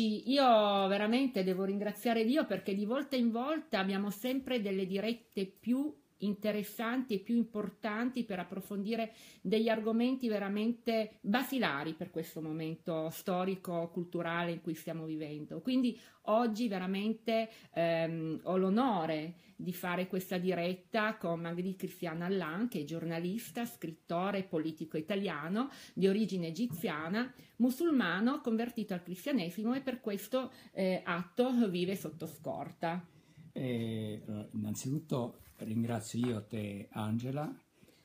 Io veramente devo ringraziare Dio perché di volta in volta abbiamo sempre delle dirette più interessanti e più importanti per approfondire degli argomenti veramente basilari per questo momento storico, culturale in cui stiamo vivendo. Quindi oggi veramente ehm, ho l'onore di fare questa diretta con Magdi Cristiana Allan, che è giornalista, scrittore politico italiano di origine egiziana, musulmano convertito al cristianesimo e per questo eh, atto vive sotto scorta. Eh, innanzitutto ringrazio io te Angela,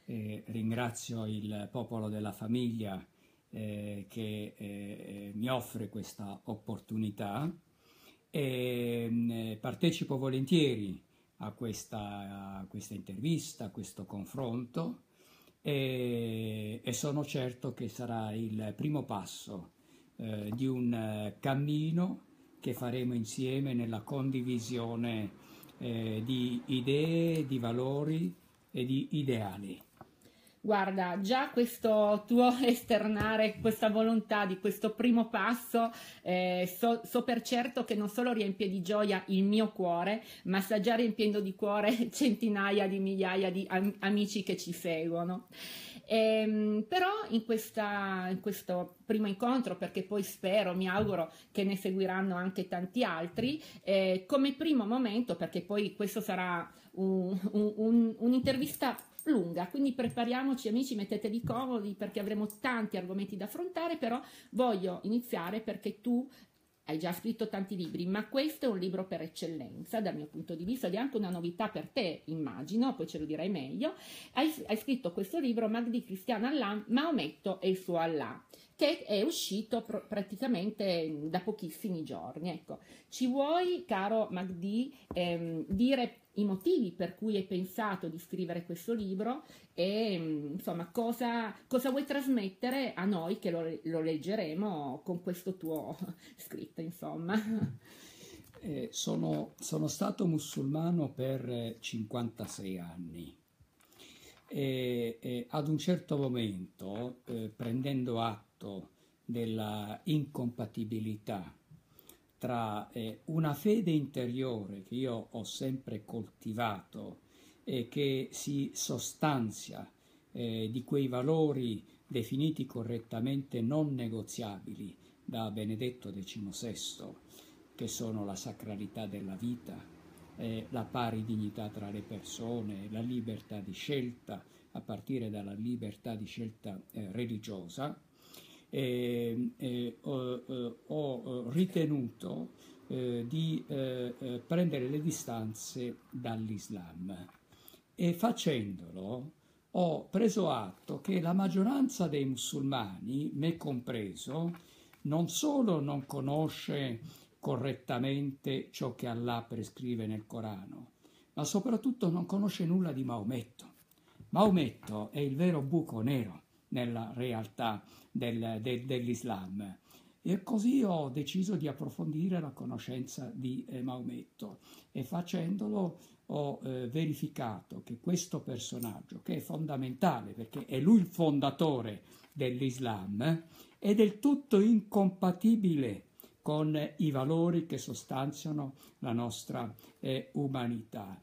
eh, ringrazio il popolo della famiglia eh, che eh, mi offre questa opportunità. E mm, partecipo volentieri a questa, a questa, intervista, a questo confronto e, e, sono certo che sarà il primo passo eh, di un cammino che faremo insieme nella condivisione eh, di idee, di valori e di ideali. Guarda, già questo tuo esternare questa volontà di questo primo passo, eh, so, so, per certo che non solo riempie di gioia il mio cuore, ma sta già riempiendo di cuore centinaia di migliaia di am- amici che ci seguono. Ehm, però in, questa, in, questo primo incontro, perché poi spero, mi auguro che ne seguiranno anche tanti altri, eh, come primo momento, perché poi questo sarà un, un, un'intervista lunga, quindi prepariamoci amici, mettetevi comodi perché avremo tanti argomenti da affrontare, però voglio iniziare perché tu hai già scritto tanti libri, ma questo è un libro per eccellenza dal mio punto di vista ed è anche una novità per te, immagino, poi ce lo dirai meglio. Hai, hai scritto questo libro Magdi Cristiano Allah, Maometto e il suo Allah, che è uscito pr- praticamente da pochissimi giorni. Ecco, ci vuoi, caro Magdi, ehm, dire i motivi per cui hai pensato di scrivere questo libro e insomma cosa, cosa vuoi trasmettere a noi che lo, lo leggeremo con questo tuo scritto insomma. Eh, sono, sono, stato musulmano per 56 anni e, e ad un certo momento eh, prendendo atto della incompatibilità tra eh, una fede interiore che io ho sempre coltivato e che si sostanzia eh, di quei valori definiti correttamente non negoziabili da Benedetto XVI, che sono la sacralità della vita, eh, la pari dignità tra le persone, la libertà di scelta, a partire dalla libertà di scelta eh, religiosa, eh, eh, ho, ho, ritenuto eh, di eh, eh, prendere le distanze dall'Islam e facendolo ho preso atto che la maggioranza dei musulmani, me compreso, non solo non conosce correttamente ciò che Allah prescrive nel Corano, ma soprattutto non conosce nulla di Maometto. Maometto è il vero buco nero nella realtà del, del, dell'Islam. E così ho deciso di approfondire la conoscenza di eh, Maometto e facendolo ho eh, verificato che questo personaggio, che è fondamentale perché è lui il fondatore dell'Islam, è del tutto incompatibile con i valori che sostanziano la nostra eh, umanità.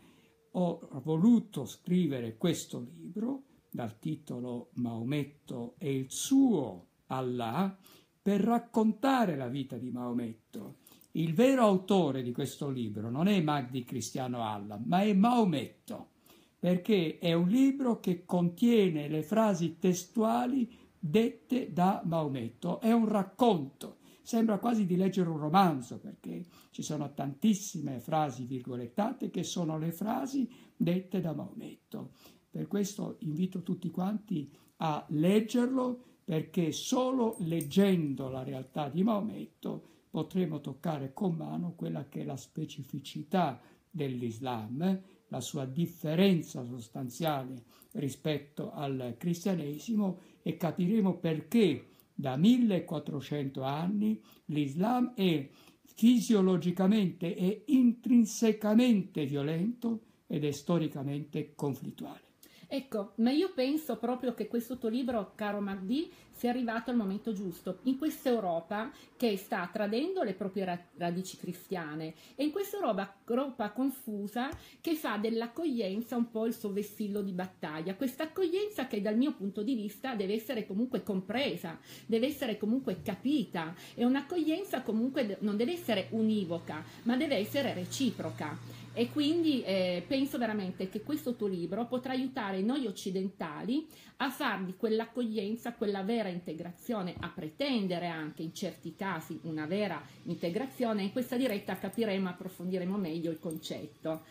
Ho voluto scrivere questo libro dal titolo Maometto e il suo Allah per raccontare la vita di Maometto. Il vero autore di questo libro non è Magdi Cristiano Allah, ma è Maometto, perché è un libro che contiene le frasi testuali dette da Maometto, è un racconto. Sembra quasi di leggere un romanzo perché ci sono tantissime frasi virgolettate che sono le frasi dette da Maometto. Per questo invito tutti quanti a leggerlo perché solo leggendo la realtà di Maometto potremo toccare con mano quella che è la specificità dell'Islam, la sua differenza sostanziale rispetto al cristianesimo e capiremo perché da 1400 anni l'Islam è fisiologicamente e intrinsecamente violento ed è storicamente conflittuale. Ecco, ma io penso proprio che questo tuo libro, caro Magdi, sia arrivato al momento giusto, in questa Europa che sta tradendo le proprie radici cristiane e in questa Europa, Europa confusa che fa dell'accoglienza un po' il suo vessillo di battaglia, questa accoglienza che dal mio punto di vista deve essere comunque compresa, deve essere comunque capita. E un'accoglienza comunque non deve essere univoca, ma deve essere reciproca. E quindi eh, penso veramente che questo tuo libro potrà aiutare noi occidentali a far di quell'accoglienza quella vera integrazione, a pretendere anche in certi casi una vera integrazione. In questa diretta capiremo, approfondiremo meglio il concetto.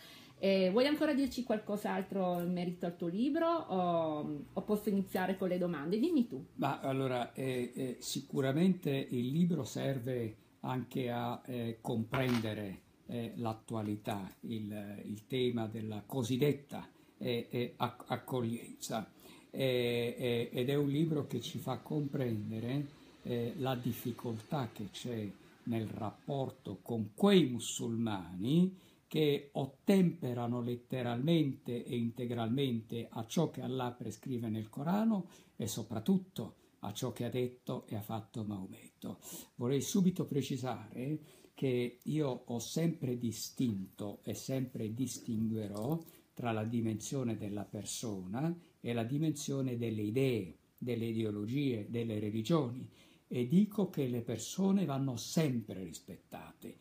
Eh, vuoi ancora dirci qualcos'altro in merito al tuo libro o, o posso iniziare con le domande? Dimmi tu. Ma allora, eh, eh, sicuramente il libro serve anche a eh, comprendere eh, l'attualità, il, il, tema della cosiddetta eh, eh, accoglienza. ed è un libro che ci fa comprendere eh, la difficoltà che c'è nel rapporto con quei musulmani che ottemperano letteralmente e integralmente a ciò che Allah prescrive nel Corano e soprattutto a ciò che ha detto e ha fatto Maometto. Vorrei subito precisare che io ho sempre distinto e sempre distinguerò tra la dimensione della persona e la dimensione delle idee, delle ideologie, delle religioni e dico che le persone vanno sempre rispettate,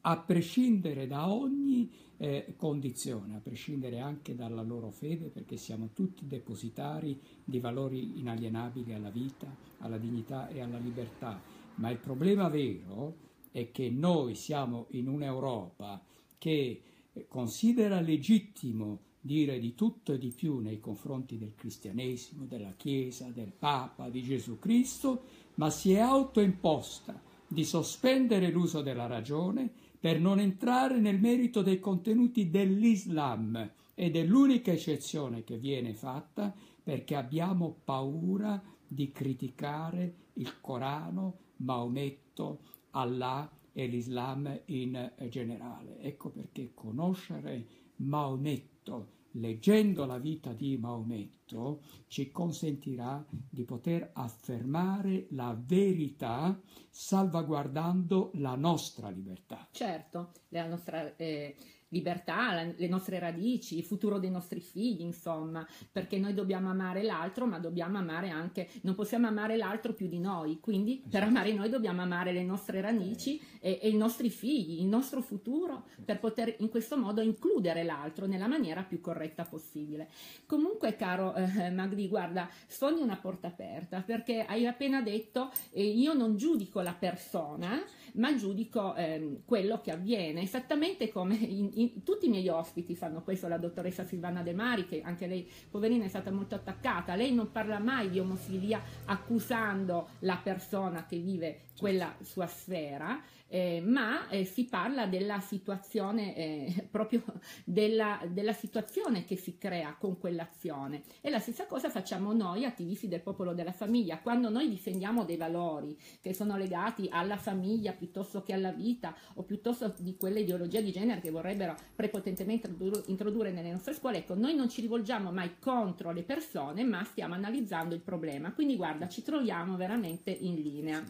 a prescindere da ogni eh, condizione, a prescindere anche dalla loro fede, perché siamo tutti depositari di valori inalienabili alla vita, alla dignità e alla libertà. Ma il problema vero è che noi siamo in un'Europa che eh, considera legittimo dire di tutto e di più nei confronti del cristianesimo, della Chiesa, del Papa, di Gesù Cristo, ma si è autoimposta di sospendere l'uso della ragione per non entrare nel merito dei contenuti dell'Islam. Ed è l'unica eccezione che viene fatta perché abbiamo paura di criticare il Corano, Maometto, Allah e l'Islam in generale. Ecco perché conoscere Maometto, leggendo la vita di Maometto, ci consentirà di poter affermare la verità salvaguardando la nostra libertà. Certo, la nostra... Eh libertà, le nostre radici, il futuro dei nostri figli, insomma, perché noi dobbiamo amare l'altro, ma dobbiamo amare anche, non possiamo amare l'altro più di noi, quindi per esatto. amare noi dobbiamo amare le nostre radici e, e i nostri figli, il nostro futuro, per poter in questo modo includere l'altro nella maniera più corretta possibile. Comunque, caro eh, Magdi, guarda, sfondi una porta aperta, perché hai appena detto, eh, io non giudico la persona, ma giudico eh, quello che avviene, esattamente come in, in, tutti i miei ospiti fanno questo, la dottoressa Silvana De Mari, che anche lei, poverina, è stata molto attaccata, lei non parla mai di omofilia accusando la persona che vive quella sua sfera, eh, ma eh, si parla della situazione, eh, proprio della, della, situazione che si crea con quell'azione. E la stessa cosa facciamo noi, attivisti del popolo della famiglia, quando noi difendiamo dei valori che sono legati alla famiglia piuttosto che alla vita o piuttosto di quelle ideologie di genere che vorrebbero prepotentemente introdurre nelle nostre scuole, ecco, noi non ci rivolgiamo mai contro le persone, ma stiamo analizzando il problema. Quindi guarda, ci troviamo veramente in linea.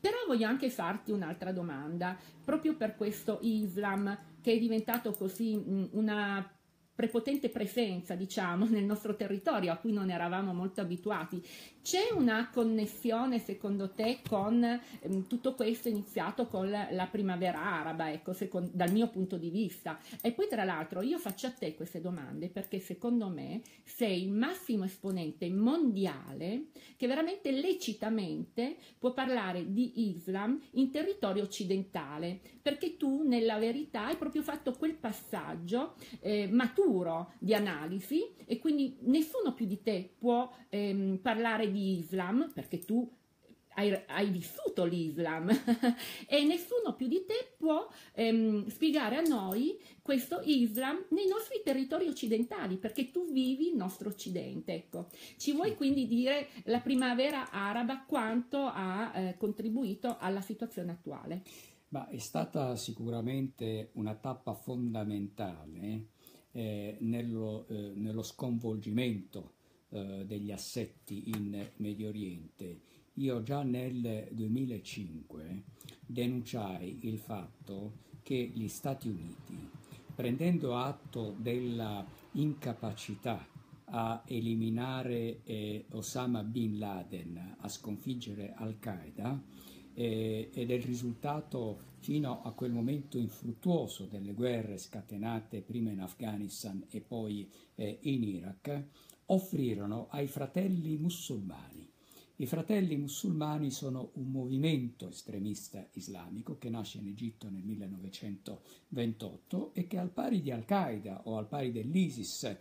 Però voglio anche farti un'altra domanda, proprio per questo Islam che è diventato così mm, una prepotente presenza, diciamo, nel nostro territorio a cui non eravamo molto abituati. C'è una connessione, secondo te, con ehm, tutto questo iniziato con la, la primavera araba, ecco, secondo, dal mio punto di vista? E poi, tra l'altro, io faccio a te queste domande perché secondo me sei il massimo esponente mondiale che veramente lecitamente può parlare di Islam in territorio occidentale, perché tu, nella verità, hai proprio fatto quel passaggio eh, maturo di analisi e quindi nessuno più di te può ehm, parlare di di Islam, perché tu hai, hai vissuto l'Islam e nessuno più di te può ehm, spiegare a noi questo Islam nei nostri territori occidentali, perché tu vivi il nostro Occidente. Ecco. Ci vuoi quindi dire la primavera araba quanto ha eh, contribuito alla situazione attuale? Ma è stata sicuramente una tappa fondamentale eh, nello, eh, nello, sconvolgimento eh, degli assetti in Medio Oriente. io già nel 2005 denunciai il fatto che gli Stati Uniti, prendendo atto della incapacità a eliminare eh, Osama Bin Laden, a sconfiggere Al-Qaeda, eh, è il risultato fino a quel momento infruttuoso delle guerre scatenate prima in Afghanistan e poi eh, in Iraq, offrirono ai fratelli musulmani. I fratelli musulmani sono un movimento estremista islamico che nasce in Egitto nel 1928 e che al pari di Al-Qaeda o al pari dell'ISIS eh,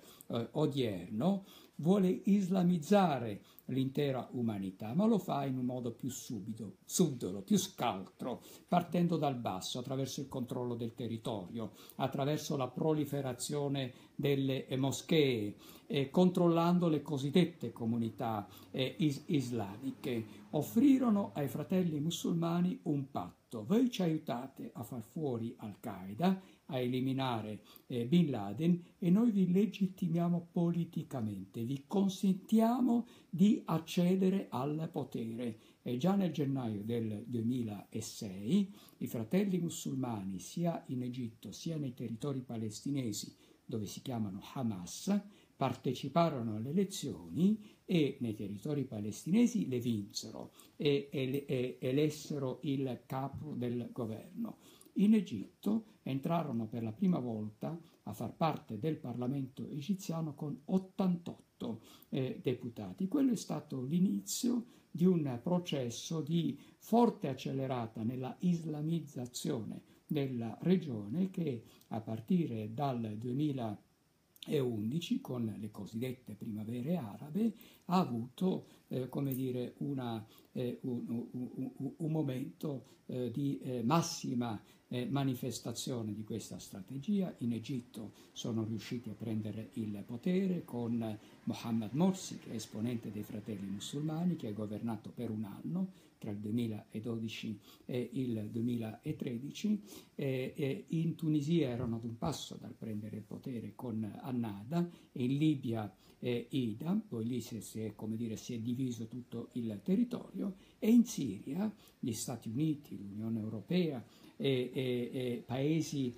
odierno vuole islamizzare l'intera umanità, ma lo fa in un modo più subito, subdolo, più scaltro, partendo dal basso, attraverso il controllo del territorio, attraverso la proliferazione delle moschee, eh, controllando le cosiddette comunità eh, is- islamiche. Offrirono ai fratelli musulmani un patto. Voi ci aiutate a far fuori Al-Qaeda a eliminare eh, Bin Laden e noi vi legittimiamo politicamente, vi consentiamo di accedere al potere. E già nel gennaio del 2006 i fratelli musulmani, sia in Egitto sia nei territori palestinesi, dove si chiamano Hamas, parteciparono alle elezioni e nei territori palestinesi le vinsero e, e, e elessero il capo del governo in Egitto entrarono per la prima volta a far parte del Parlamento egiziano con 88 eh, deputati. Quello è stato l'inizio di un processo di forte accelerata nella islamizzazione della regione che a partire dal 2011 con le cosiddette primavere arabe ha avuto eh, come dire, una, eh, un, un, un, momento eh, di eh, massima eh, manifestazione di questa strategia. In Egitto sono riusciti a prendere il potere con Mohammed Morsi, che è esponente dei fratelli musulmani, che ha governato per un anno tra il 2012 e il 2013. Eh, eh, in Tunisia erano ad un passo dal prendere il potere con Annada, in Libia Ida, poi lì si, è, dire, si è diviso tutto il territorio, e in Siria gli Stati Uniti, l'Unione Europea, e, e, e paesi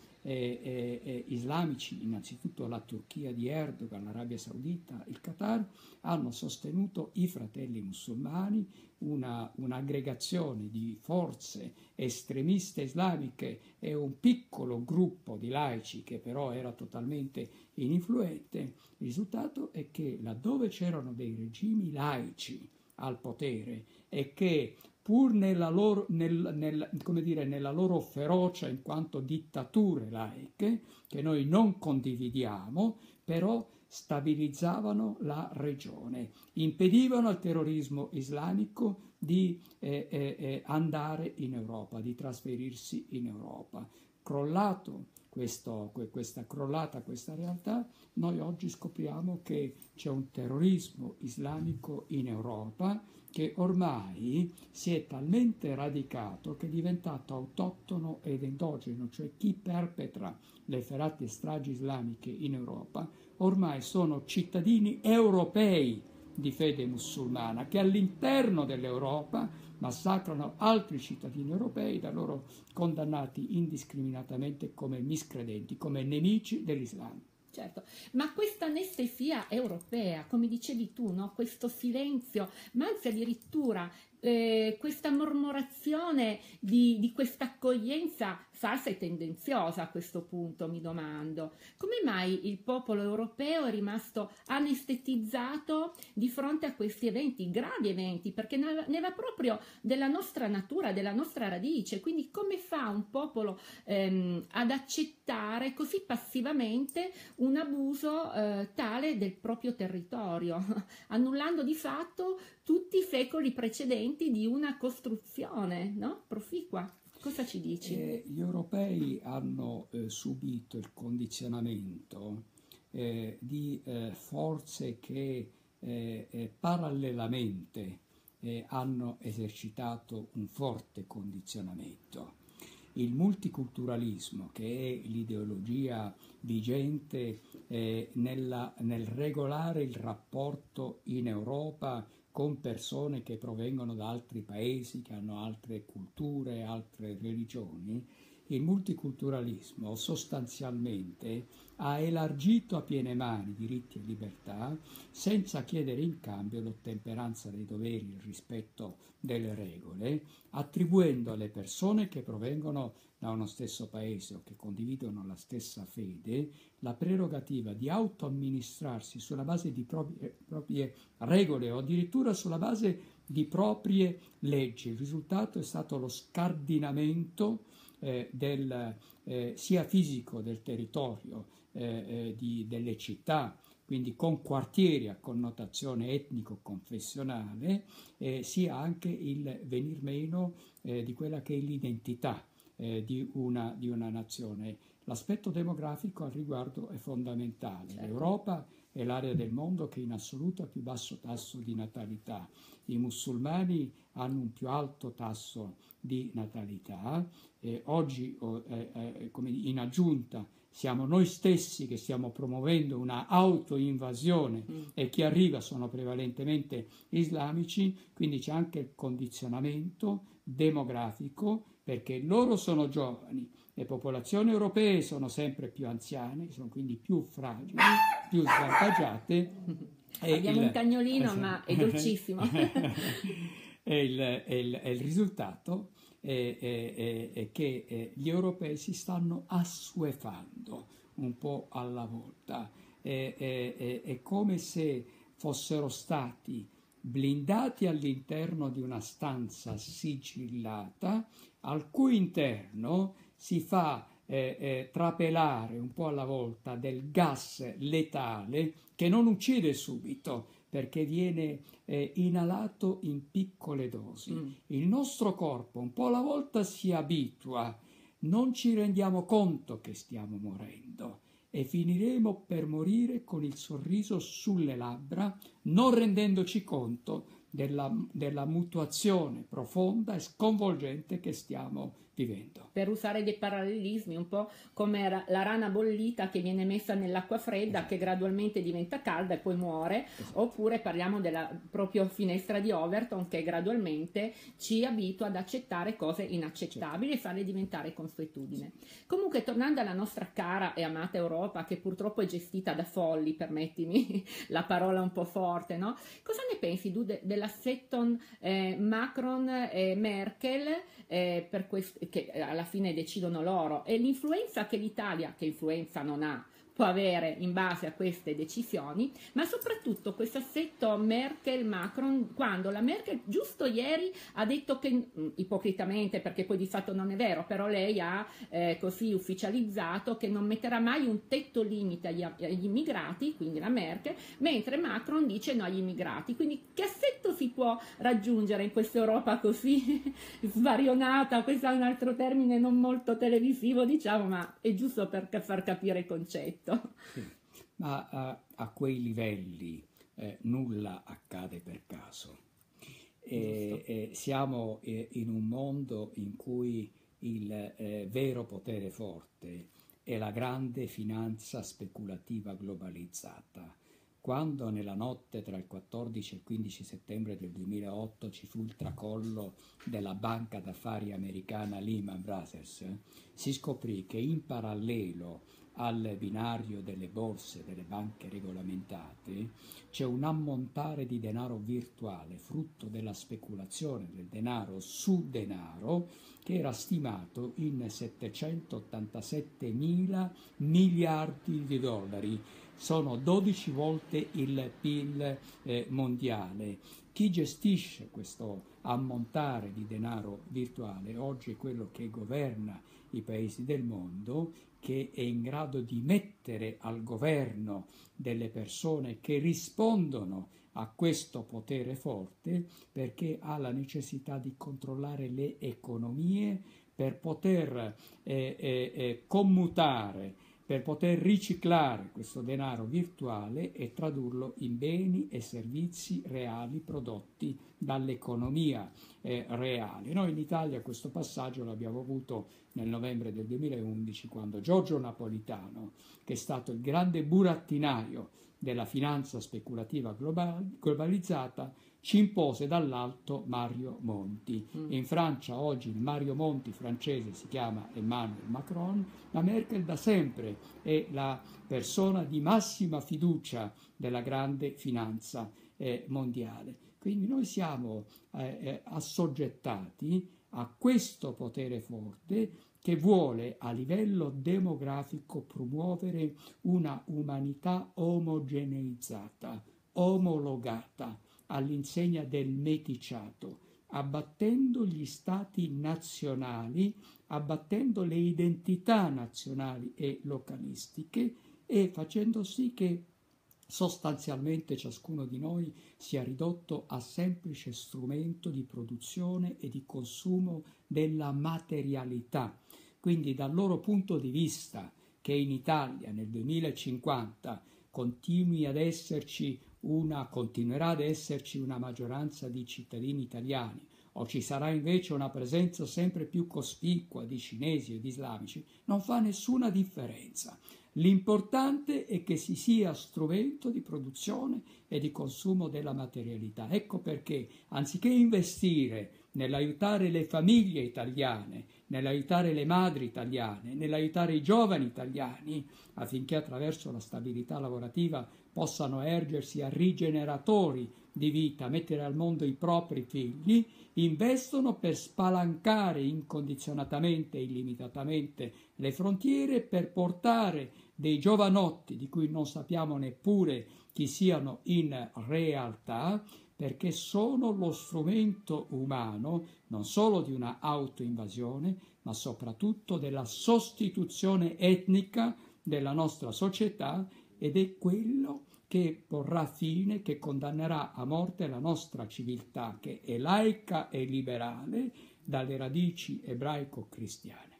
islamici, innanzitutto la Turchia di Erdogan, l'Arabia Saudita, il Qatar, hanno sostenuto i fratelli musulmani, una, un'aggregazione di forze estremiste islamiche e un piccolo gruppo di laici che però era totalmente ininfluente. Il risultato è che laddove c'erano dei regimi laici al potere e che pur nella loro, nel, nel, dire, nella loro ferocia in quanto dittature laiche, che noi non condividiamo, però stabilizzavano la regione, impedivano al terrorismo islamico di eh, eh, eh andare in Europa, di trasferirsi in Europa. Crollato questo, questa crollata, questa realtà, noi oggi scopriamo che c'è un terrorismo islamico in Europa che ormai si è talmente radicato che è diventato autoctono ed endogeno, cioè chi perpetra le efferate stragi islamiche in Europa, ormai sono cittadini europei di fede musulmana che all'interno dell'Europa massacrano altri cittadini europei da loro condannati indiscriminatamente come miscredenti, come nemici dell'Islam. Certo, ma questa anestesia europea, come dicevi tu, no? questo silenzio, ma anzi addirittura eh, questa mormorazione di, di questa accoglienza falsa e tendenziosa a questo punto, mi domando. Come mai il popolo europeo è rimasto anestetizzato di fronte a questi eventi, gravi eventi, perché ne va proprio della nostra natura, della nostra radice, quindi come fa un popolo ehm, ad accettare così passivamente un abuso eh, tale del proprio territorio, annullando di fatto tutti i secoli precedenti di una costruzione no? proficua? Cosa ci dici? Eh, gli europei hanno eh, subito il condizionamento eh, di eh, forze che eh, eh, parallelamente hanno esercitato un forte condizionamento. Il multiculturalismo, che è l'ideologia vigente nella, nel regolare il rapporto in Europa con persone che provengono da altri paesi, che hanno altre culture, altre religioni, il multiculturalismo sostanzialmente ha elargito a piene mani diritti e libertà senza chiedere in cambio l'ottemperanza dei doveri, il rispetto delle regole, attribuendo alle persone che provengono da uno stesso paese o che condividono la stessa fede la prerogativa di autoamministrarsi sulla base di proprie, proprie regole o addirittura sulla base di proprie leggi. Il risultato è stato lo scardinamento eh, del, eh, sia fisico del territorio, eh, eh, di, delle città, quindi con quartieri a connotazione etnico-confessionale, eh, sia anche il venir meno di quella che è l'identità di una, di, una, nazione. L'aspetto demografico al riguardo è fondamentale. Certo. L'Europa è l'area del mondo che in assoluto ha più basso tasso di natalità. I musulmani hanno un più alto tasso di natalità. Eh, oggi, eh, eh, in aggiunta, siamo noi stessi che stiamo promuovendo una autoinvasione mm. e chi arriva sono prevalentemente islamici, quindi c'è anche il condizionamento demografico perché loro sono giovani, le popolazioni europee sono sempre più anziane, sono quindi più fragili, più svantaggiate. Abbiamo il, un cagnolino, esatto. ma è dolcissimo. e, il, e, il, e il risultato è, è, è che eh, gli europei si stanno assuefando un po' alla volta. È, è, è, come se fossero stati blindati all'interno di una stanza sigillata al cui interno si fa eh, eh, trapelare un po' alla volta del gas letale che non uccide subito, perché viene eh, inalato in piccole dosi. Mm. Il nostro corpo un po' alla volta si abitua, non ci rendiamo conto che stiamo morendo e finiremo per morire con il sorriso sulle labbra, non rendendoci conto della, della mutuazione profonda e sconvolgente che stiamo vivendo. Per usare dei parallelismi, un po' come la rana bollita che viene messa nell'acqua fredda, esatto. che gradualmente diventa calda e poi muore, esatto. oppure parliamo della propria finestra di Overton che gradualmente ci abitua ad accettare cose inaccettabili certo. e farle diventare consuetudine. Comunque, tornando alla nostra cara e amata Europa, che purtroppo è gestita da folli, permettimi la parola un po' forte, no? Cosa ne pensi tu de- dell'assetton eh, Macron e Merkel eh, per quest- che alla fine decidono loro. E l'influenza che l'Italia, che influenza non ha, può avere in base a queste decisioni, ma soprattutto questo assetto Merkel-Macron, quando la Merkel giusto ieri ha detto che, mm, ipocritamente perché poi di fatto non è vero, però lei ha eh, così ufficializzato che non metterà mai un tetto limite agli, agli, immigrati, quindi la Merkel, mentre Macron dice no agli immigrati. Quindi che assetto si può raggiungere in questa Europa così svarionata? Questo è un altro termine non molto televisivo, diciamo, ma è giusto per far capire il concetto Sì, ma a, a, quei livelli eh, nulla accade per caso. E, e siamo eh, in un mondo in cui il eh, vero potere forte è la grande finanza speculativa globalizzata. Quando nella notte tra il 14 e il 15 settembre del 2008 ci fu il tracollo della banca d'affari americana Lehman Brothers, si scoprì che in parallelo al binario delle borse delle banche regolamentate, c'è un ammontare di denaro virtuale, frutto della speculazione del denaro su denaro, che era stimato in 787 mila miliardi di dollari. Sono 12 volte il PIL eh, mondiale. Chi gestisce questo ammontare di denaro virtuale oggi è quello che governa i paesi del mondo che è in grado di mettere al governo delle persone che rispondono a questo potere forte perché ha la necessità di controllare le economie per poter eh, eh, eh, commutare per poter riciclare questo denaro virtuale e tradurlo in beni e servizi reali prodotti dall'economia eh, reale. Noi in Italia questo passaggio l'abbiamo avuto nel novembre del 2011 quando Giorgio Napolitano, che è stato il grande burattinaio della finanza speculativa global- globalizzata, ci impose dall'alto Mario Monti. Mm. In Francia oggi il Mario Monti francese si chiama Emmanuel Macron, la Merkel da sempre è la persona di massima fiducia della grande finanza eh, mondiale. Quindi noi siamo eh, eh assoggettati a questo potere forte che vuole a livello demografico promuovere una umanità omogeneizzata, omologata all'insegna del meticciato, abbattendo gli stati nazionali, abbattendo le identità nazionali e localistiche e facendo sì che sostanzialmente ciascuno di noi sia ridotto a semplice strumento di produzione e di consumo della materialità. Quindi dal loro punto di vista che in Italia nel 2050 continui ad esserci una, continuerà ad esserci una maggioranza di cittadini italiani o ci sarà invece una presenza sempre più cospicua di cinesi e di islamici, non fa nessuna differenza. L'importante è che si sia strumento di produzione e di consumo della materialità. Ecco perché, anziché investire nell'aiutare le famiglie italiane, nell'aiutare le madri italiane, nell'aiutare i giovani italiani, affinché attraverso la stabilità lavorativa possano ergersi a rigeneratori di vita, mettere al mondo i propri figli, investono per spalancare incondizionatamente e illimitatamente le frontiere, per portare dei giovanotti di cui non sappiamo neppure chi siano in realtà, perché sono lo strumento umano non solo di una autoinvasione, ma soprattutto della sostituzione etnica della nostra società ed è quello che porrà fine, che condannerà a morte la nostra civiltà, che è laica e liberale, dalle radici ebraico-cristiane.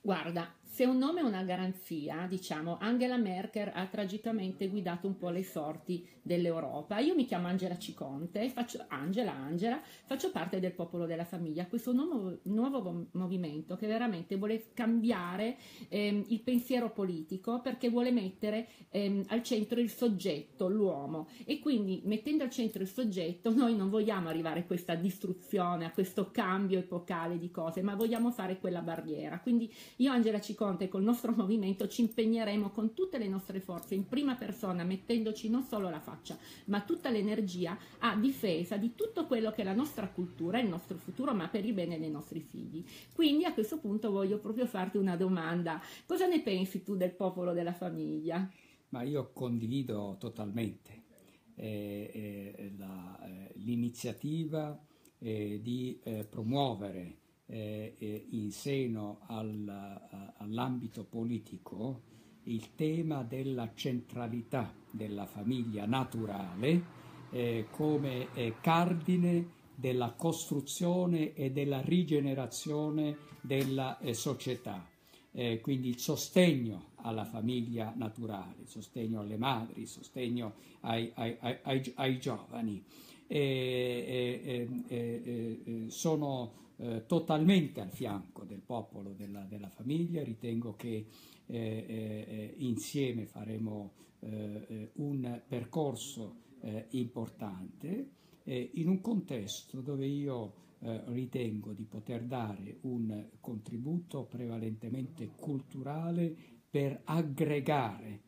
Guarda, se un nome è una garanzia, diciamo, Angela Merkel ha tragicamente guidato un po' le sorti dell'Europa. Io mi chiamo Angela Ciconte, faccio, Angela, Angela, faccio parte del popolo della famiglia, questo nuovo, nuovo movimento che veramente vuole cambiare ehm, il pensiero politico perché vuole mettere ehm, al centro il soggetto, l'uomo e quindi mettendo al centro il soggetto noi non vogliamo arrivare a questa distruzione, a questo cambio epocale di cose, ma vogliamo fare quella barriera. Quindi io Angela Ciconte Conte col nostro movimento ci impegneremo con tutte le nostre forze in prima persona, mettendoci non solo la faccia, ma tutta l'energia a difesa di tutto quello che è la nostra cultura, il nostro futuro, ma per il bene dei nostri figli. Quindi a questo punto voglio proprio farti una domanda. Cosa ne pensi tu del popolo della famiglia? Ma io condivido totalmente eh, eh, eh, l'iniziativa eh, di eh, promuovere eh, eh, in seno al, all'ambito politico il tema della centralità della famiglia naturale eh, come eh, cardine della costruzione e della rigenerazione della eh, società. Eh, quindi il sostegno alla famiglia naturale, il sostegno alle madri, il sostegno ai, ai, ai, ai giovani. sono eh, totalmente al fianco del popolo della, della famiglia, ritengo che eh, eh insieme faremo eh, eh, un percorso importante in un contesto dove io ritengo di poter dare un contributo prevalentemente culturale per aggregare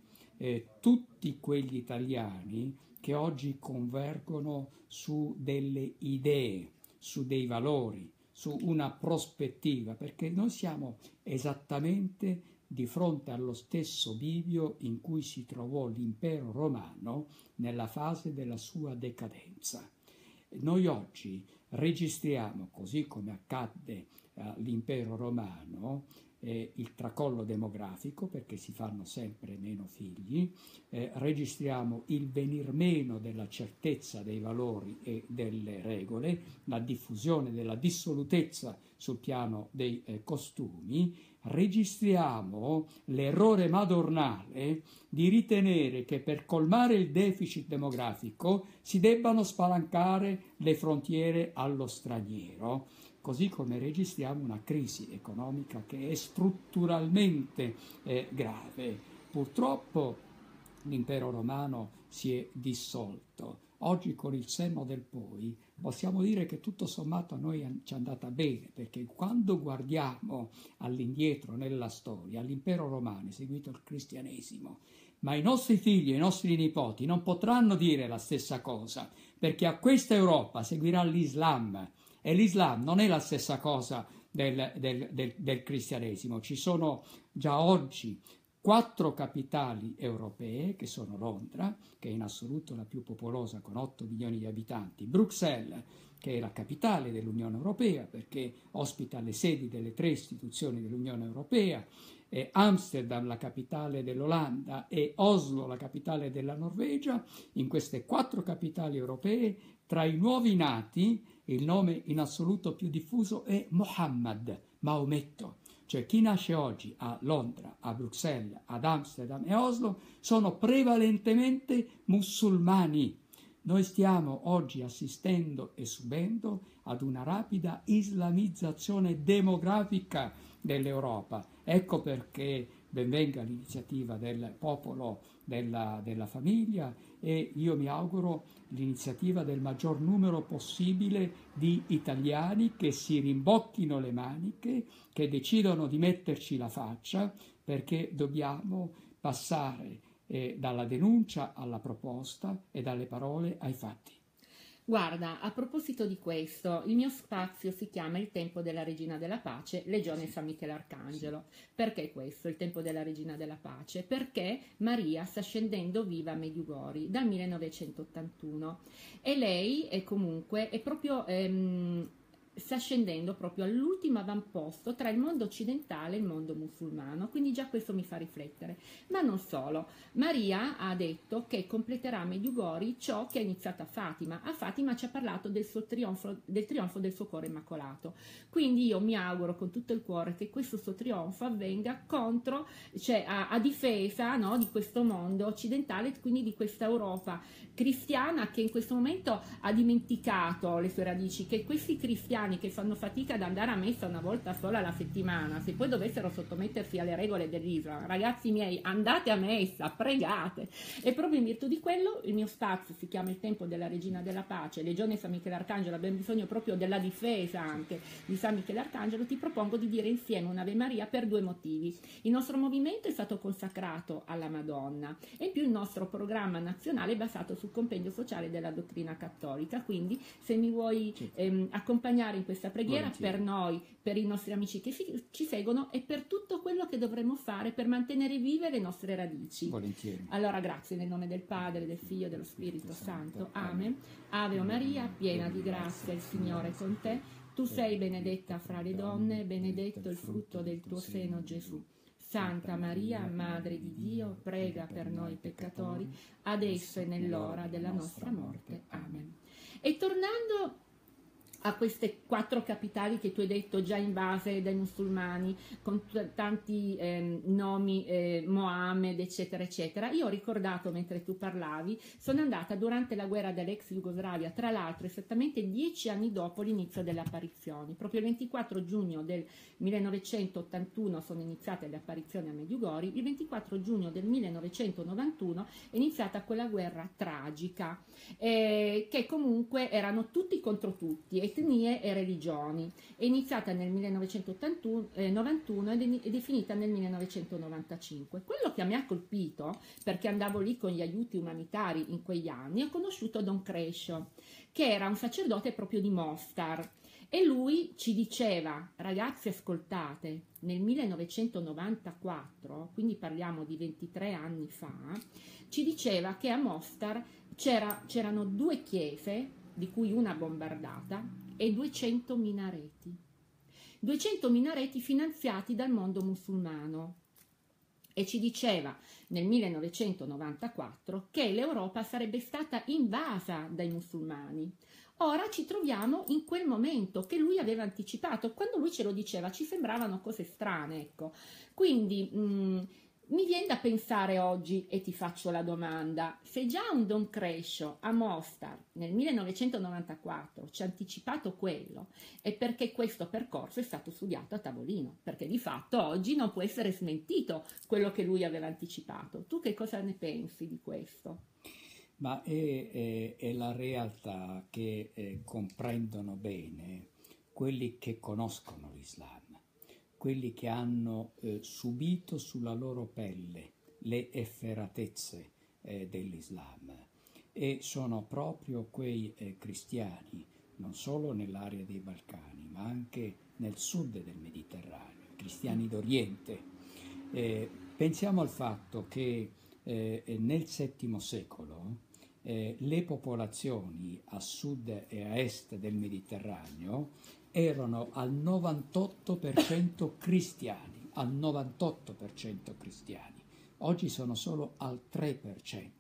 tutti quegli italiani che oggi convergono su delle idee, su dei valori, su una prospettiva, perché noi siamo esattamente di fronte allo stesso bivio in cui si trovò l'impero romano nella fase della sua decadenza. Noi oggi registriamo, così come accadde all'impero romano, eh, il tracollo demografico perché si fanno sempre meno figli, eh, registriamo il venir meno della certezza dei valori e delle regole, la diffusione della dissolutezza sul piano dei eh, costumi, registriamo l'errore madornale di ritenere che per colmare il deficit demografico si debbano spalancare le frontiere allo straniero così come registriamo una crisi economica che è strutturalmente eh, grave. Purtroppo l'impero romano si è dissolto. oggi con il senno del poi possiamo dire che tutto sommato a noi ci è andata bene, perché quando guardiamo all'indietro nella storia, all'impero romano, seguito il cristianesimo, ma i nostri figli e i nostri nipoti non potranno dire la stessa cosa, perché a questa Europa seguirà l'Islam e l'Islam non è la stessa cosa del, del, del, del cristianesimo. Ci sono già oggi quattro capitali europee, che sono Londra, che è in assoluto la più popolosa con 8 milioni di abitanti, Bruxelles, che è la capitale dell'Unione Europea perché ospita le sedi delle tre istituzioni dell'Unione Europea, e Amsterdam, la capitale dell'Olanda, e Oslo, la capitale della Norvegia, in queste quattro capitali europee, tra i nuovi nati, il nome in assoluto più diffuso è Mohammed, Maometto cioè chi nasce oggi a Londra, a Bruxelles, ad Amsterdam e Oslo, sono prevalentemente musulmani. Noi stiamo oggi assistendo e subendo ad una rapida islamizzazione demografica dell'Europa. Ecco perché benvenga l'iniziativa del popolo della, della famiglia e io mi auguro l'iniziativa del maggior numero possibile di italiani che si rimbocchino le maniche, che decidono di metterci la faccia, perché dobbiamo passare eh, dalla denuncia alla proposta e dalle parole ai fatti. Guarda, a proposito di questo, il mio spazio si chiama Il tempo della Regina della Pace, Legione San Michele Arcangelo. Perché questo, il tempo della Regina della Pace? Perché Maria sta scendendo viva a Mediugori dal 1981 e lei è comunque, è proprio... Ehm, sta scendendo proprio all'ultimo avamposto tra il mondo occidentale e il mondo musulmano, quindi già questo mi fa riflettere. Ma non solo, Maria ha detto che completerà a Medjugorje ciò che ha iniziato a Fatima. A Fatima ci ha parlato del, trionfo, del trionfo del suo cuore immacolato. Quindi io mi auguro con tutto il cuore che questo suo trionfo avvenga contro, cioè a, a difesa no, di questo mondo occidentale, quindi di questa Europa cristiana che in questo momento ha dimenticato le sue radici, che questi cristiani che fanno fatica ad andare a messa una volta sola alla settimana, se poi dovessero sottomettersi alle regole dell'Islam, ragazzi miei, andate a messa, pregate. E proprio in virtù di quello il mio spazio si chiama il tempo della regina della pace, Legione San Michele Arcangelo, abbiamo bisogno proprio della difesa anche di San Michele Arcangelo, ti propongo di dire insieme un'Ave Maria per due motivi. Il nostro movimento è stato consacrato alla Madonna e in più il nostro programma nazionale è basato su sul compendio sociale della dottrina cattolica. Quindi se mi vuoi ehm, accompagnare in questa preghiera Volentieri. per noi, per i nostri amici che ci seguono e per tutto quello che dovremmo fare per mantenere vive le nostre radici. Volentieri. Allora grazie nel nome del Padre, del Figlio e dello Spirito Santo. Amen. Ave o Maria, piena di grazia, il Signore è con te. Tu sei benedetta fra le donne, benedetto il frutto del tuo seno Gesù. Santa Maria, Madre di Dio, prega per noi peccatori, adesso e nell'ora della nostra morte. Amen. E tornando a queste quattro capitali che tu hai detto già in base dai musulmani, con t- tanti eh, nomi, eh, Mohammed, eccetera, eccetera. Io ho ricordato mentre tu parlavi, sono andata durante la guerra dell'ex Jugoslavia, tra l'altro esattamente dieci anni dopo l'inizio delle apparizioni. Proprio il 24 giugno del 1981 sono iniziate le apparizioni a Medjugorje, il 24 giugno del 1991 è iniziata quella guerra tragica, eh, che comunque erano tutti contro tutti etnie e religioni. È iniziata nel 1991 ed è finita nel 1995. Quello che mi ha colpito, perché andavo lì con gli aiuti umanitari in quegli anni, ho conosciuto Don Crescio, che era un sacerdote proprio di Mostar. E lui ci diceva, ragazzi ascoltate, nel 1994, quindi parliamo di 23 anni fa, ci diceva che a Mostar c'era, c'erano due chiese di cui una bombardata, e 200 minareti. 200 minareti finanziati dal mondo musulmano. E ci diceva nel 1994 che l'Europa sarebbe stata invasa dai musulmani. Ora ci troviamo in quel momento che lui aveva anticipato. Quando lui ce lo diceva ci sembravano cose strane, ecco. Quindi mh, mm, mi viene da pensare oggi e ti faccio la domanda, se già un Don Crescio a Mostar nel 1994 ci ha anticipato quello, è perché questo percorso è stato studiato a tavolino, perché di fatto oggi non può essere smentito quello che lui aveva anticipato. Tu che cosa ne pensi di questo? ma è, è, è la realtà che eh, comprendono bene quelli che conoscono l'Islam, quelli che hanno eh, subito sulla loro pelle le efferatezze eh, dell'Islam e sono proprio quei eh, cristiani, non solo nell'area dei Balcani, ma anche nel sud del Mediterraneo, cristiani d'Oriente. Eh, pensiamo al fatto che eh, nel VII secolo eh, le popolazioni a sud e a est del Mediterraneo erano al 98% cristiani, al 98% cristiani. Oggi sono solo al 3%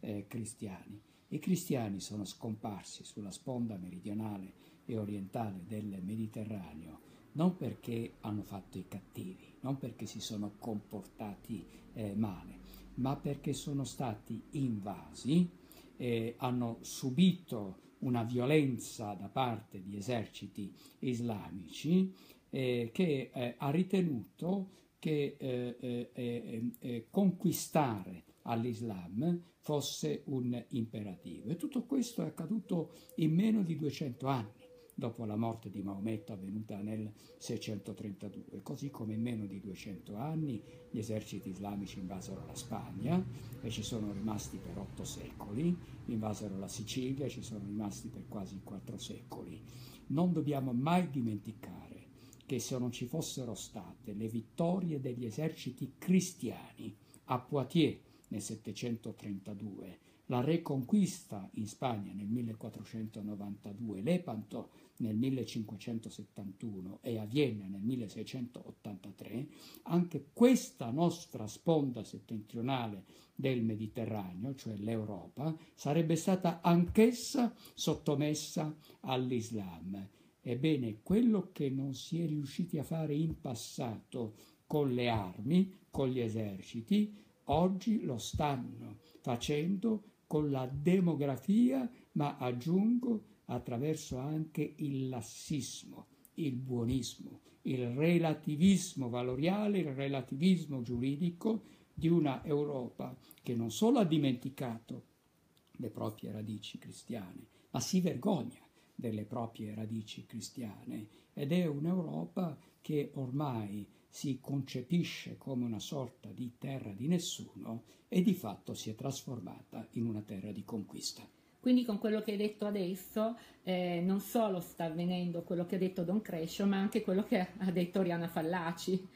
eh, cristiani. I cristiani sono scomparsi sulla sponda meridionale e orientale del Mediterraneo non perché hanno fatto i cattivi, non perché si sono comportati eh, male, ma perché sono stati invasi, eh, hanno subito una violenza da parte di eserciti islamici eh, che eh, ha ritenuto che eh, eh, eh, eh conquistare all'Islam fosse un imperativo. E tutto questo è accaduto in meno di 200 anni dopo la morte di Maometto avvenuta nel 632, così come in meno di 200 anni gli eserciti islamici invasero la Spagna e ci sono rimasti per otto secoli, invasero la Sicilia e ci sono rimasti per quasi quattro secoli. Non dobbiamo mai dimenticare che se non ci fossero state le vittorie degli eserciti cristiani a Poitiers nel 732, la Reconquista in Spagna nel 1492, Lepanto nel 1571 e a Vienna nel 1683, anche questa nostra sponda settentrionale del Mediterraneo, cioè l'Europa, sarebbe stata anch'essa sottomessa all'Islam. Ebbene, quello che non si è riusciti a fare in passato con le armi, con gli eserciti, oggi lo stanno facendo con la demografia, ma aggiungo attraverso anche il lassismo, il buonismo, il relativismo valoriale, il relativismo giuridico di una Europa che non solo ha dimenticato le proprie radici cristiane, ma si vergogna delle proprie radici cristiane ed è un'Europa che ormai si concepisce come una sorta di terra di nessuno e di fatto si è trasformata in una terra di conquista. Quindi con quello che hai detto adesso eh, non solo sta avvenendo quello che ha detto Don Crescio, ma anche quello che ha detto Oriana Fallaci,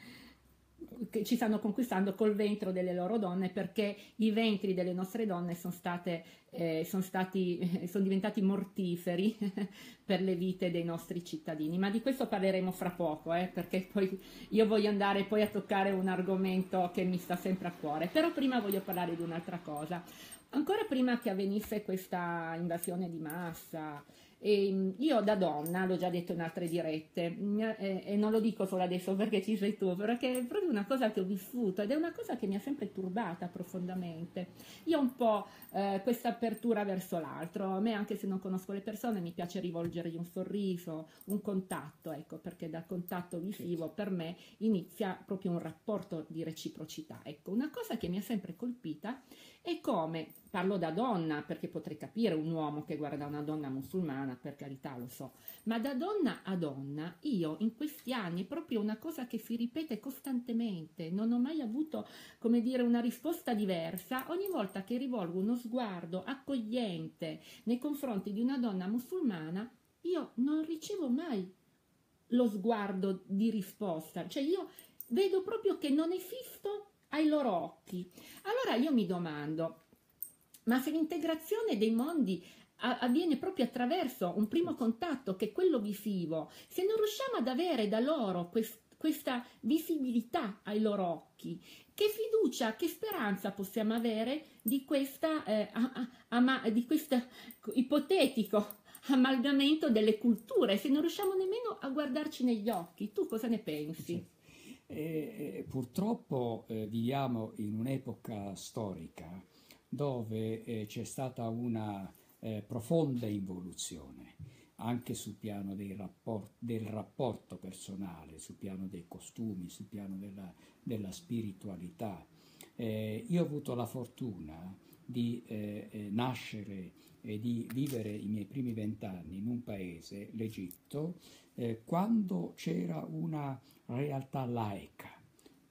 che ci stanno conquistando col ventro delle loro donne perché i ventri delle nostre donne sono, state, eh, sono, stati, sono diventati mortiferi per le vite dei nostri cittadini. Ma di questo parleremo fra poco, eh, perché poi io voglio andare poi a toccare un argomento che mi sta sempre a cuore. Però prima voglio parlare di un'altra cosa. Ancora prima che avvenisse questa invasione di massa, e mm, io da donna, l'ho già detto in altre dirette, mm, e, e, non lo dico solo adesso perché ci sei tu, perché è proprio una cosa che ho vissuto ed è una cosa che mi ha sempre turbata profondamente. Io ho un po' eh, questa apertura verso l'altro, a me anche se non conosco le persone mi piace rivolgergli un sorriso, un contatto, ecco, perché dal contatto visivo per me inizia proprio un rapporto di reciprocità. Ecco, una cosa che mi ha sempre colpita è come? Parlo da donna perché potrei capire un uomo che guarda una donna musulmana, per carità lo so, ma da donna a donna io in questi anni è proprio una cosa che si ripete costantemente, non ho mai avuto come dire una risposta diversa. Ogni volta che rivolgo uno sguardo accogliente nei confronti di una donna musulmana, io non ricevo mai lo sguardo di risposta, cioè io vedo proprio che non esisto ai loro occhi. Allora io mi domando, ma se l'integrazione dei mondi avviene proprio attraverso un primo contatto che è quello visivo, se non riusciamo ad avere da loro quest- questa visibilità ai loro occhi, che fiducia, che speranza possiamo avere di questa, eh, di questo ipotetico amalgamento delle culture, se non riusciamo nemmeno a guardarci negli occhi? Tu cosa ne pensi? E, purtroppo eh, viviamo in un'epoca storica dove eh, c'è stata una eh, profonda involuzione anche sul piano rapport- del rapporto personale, sul piano dei costumi, sul piano della, della spiritualità. Eh, io ho avuto la fortuna di eh, eh, nascere e di vivere i miei primi vent'anni in un paese, l'Egitto, eh, quando c'era una realtà laica,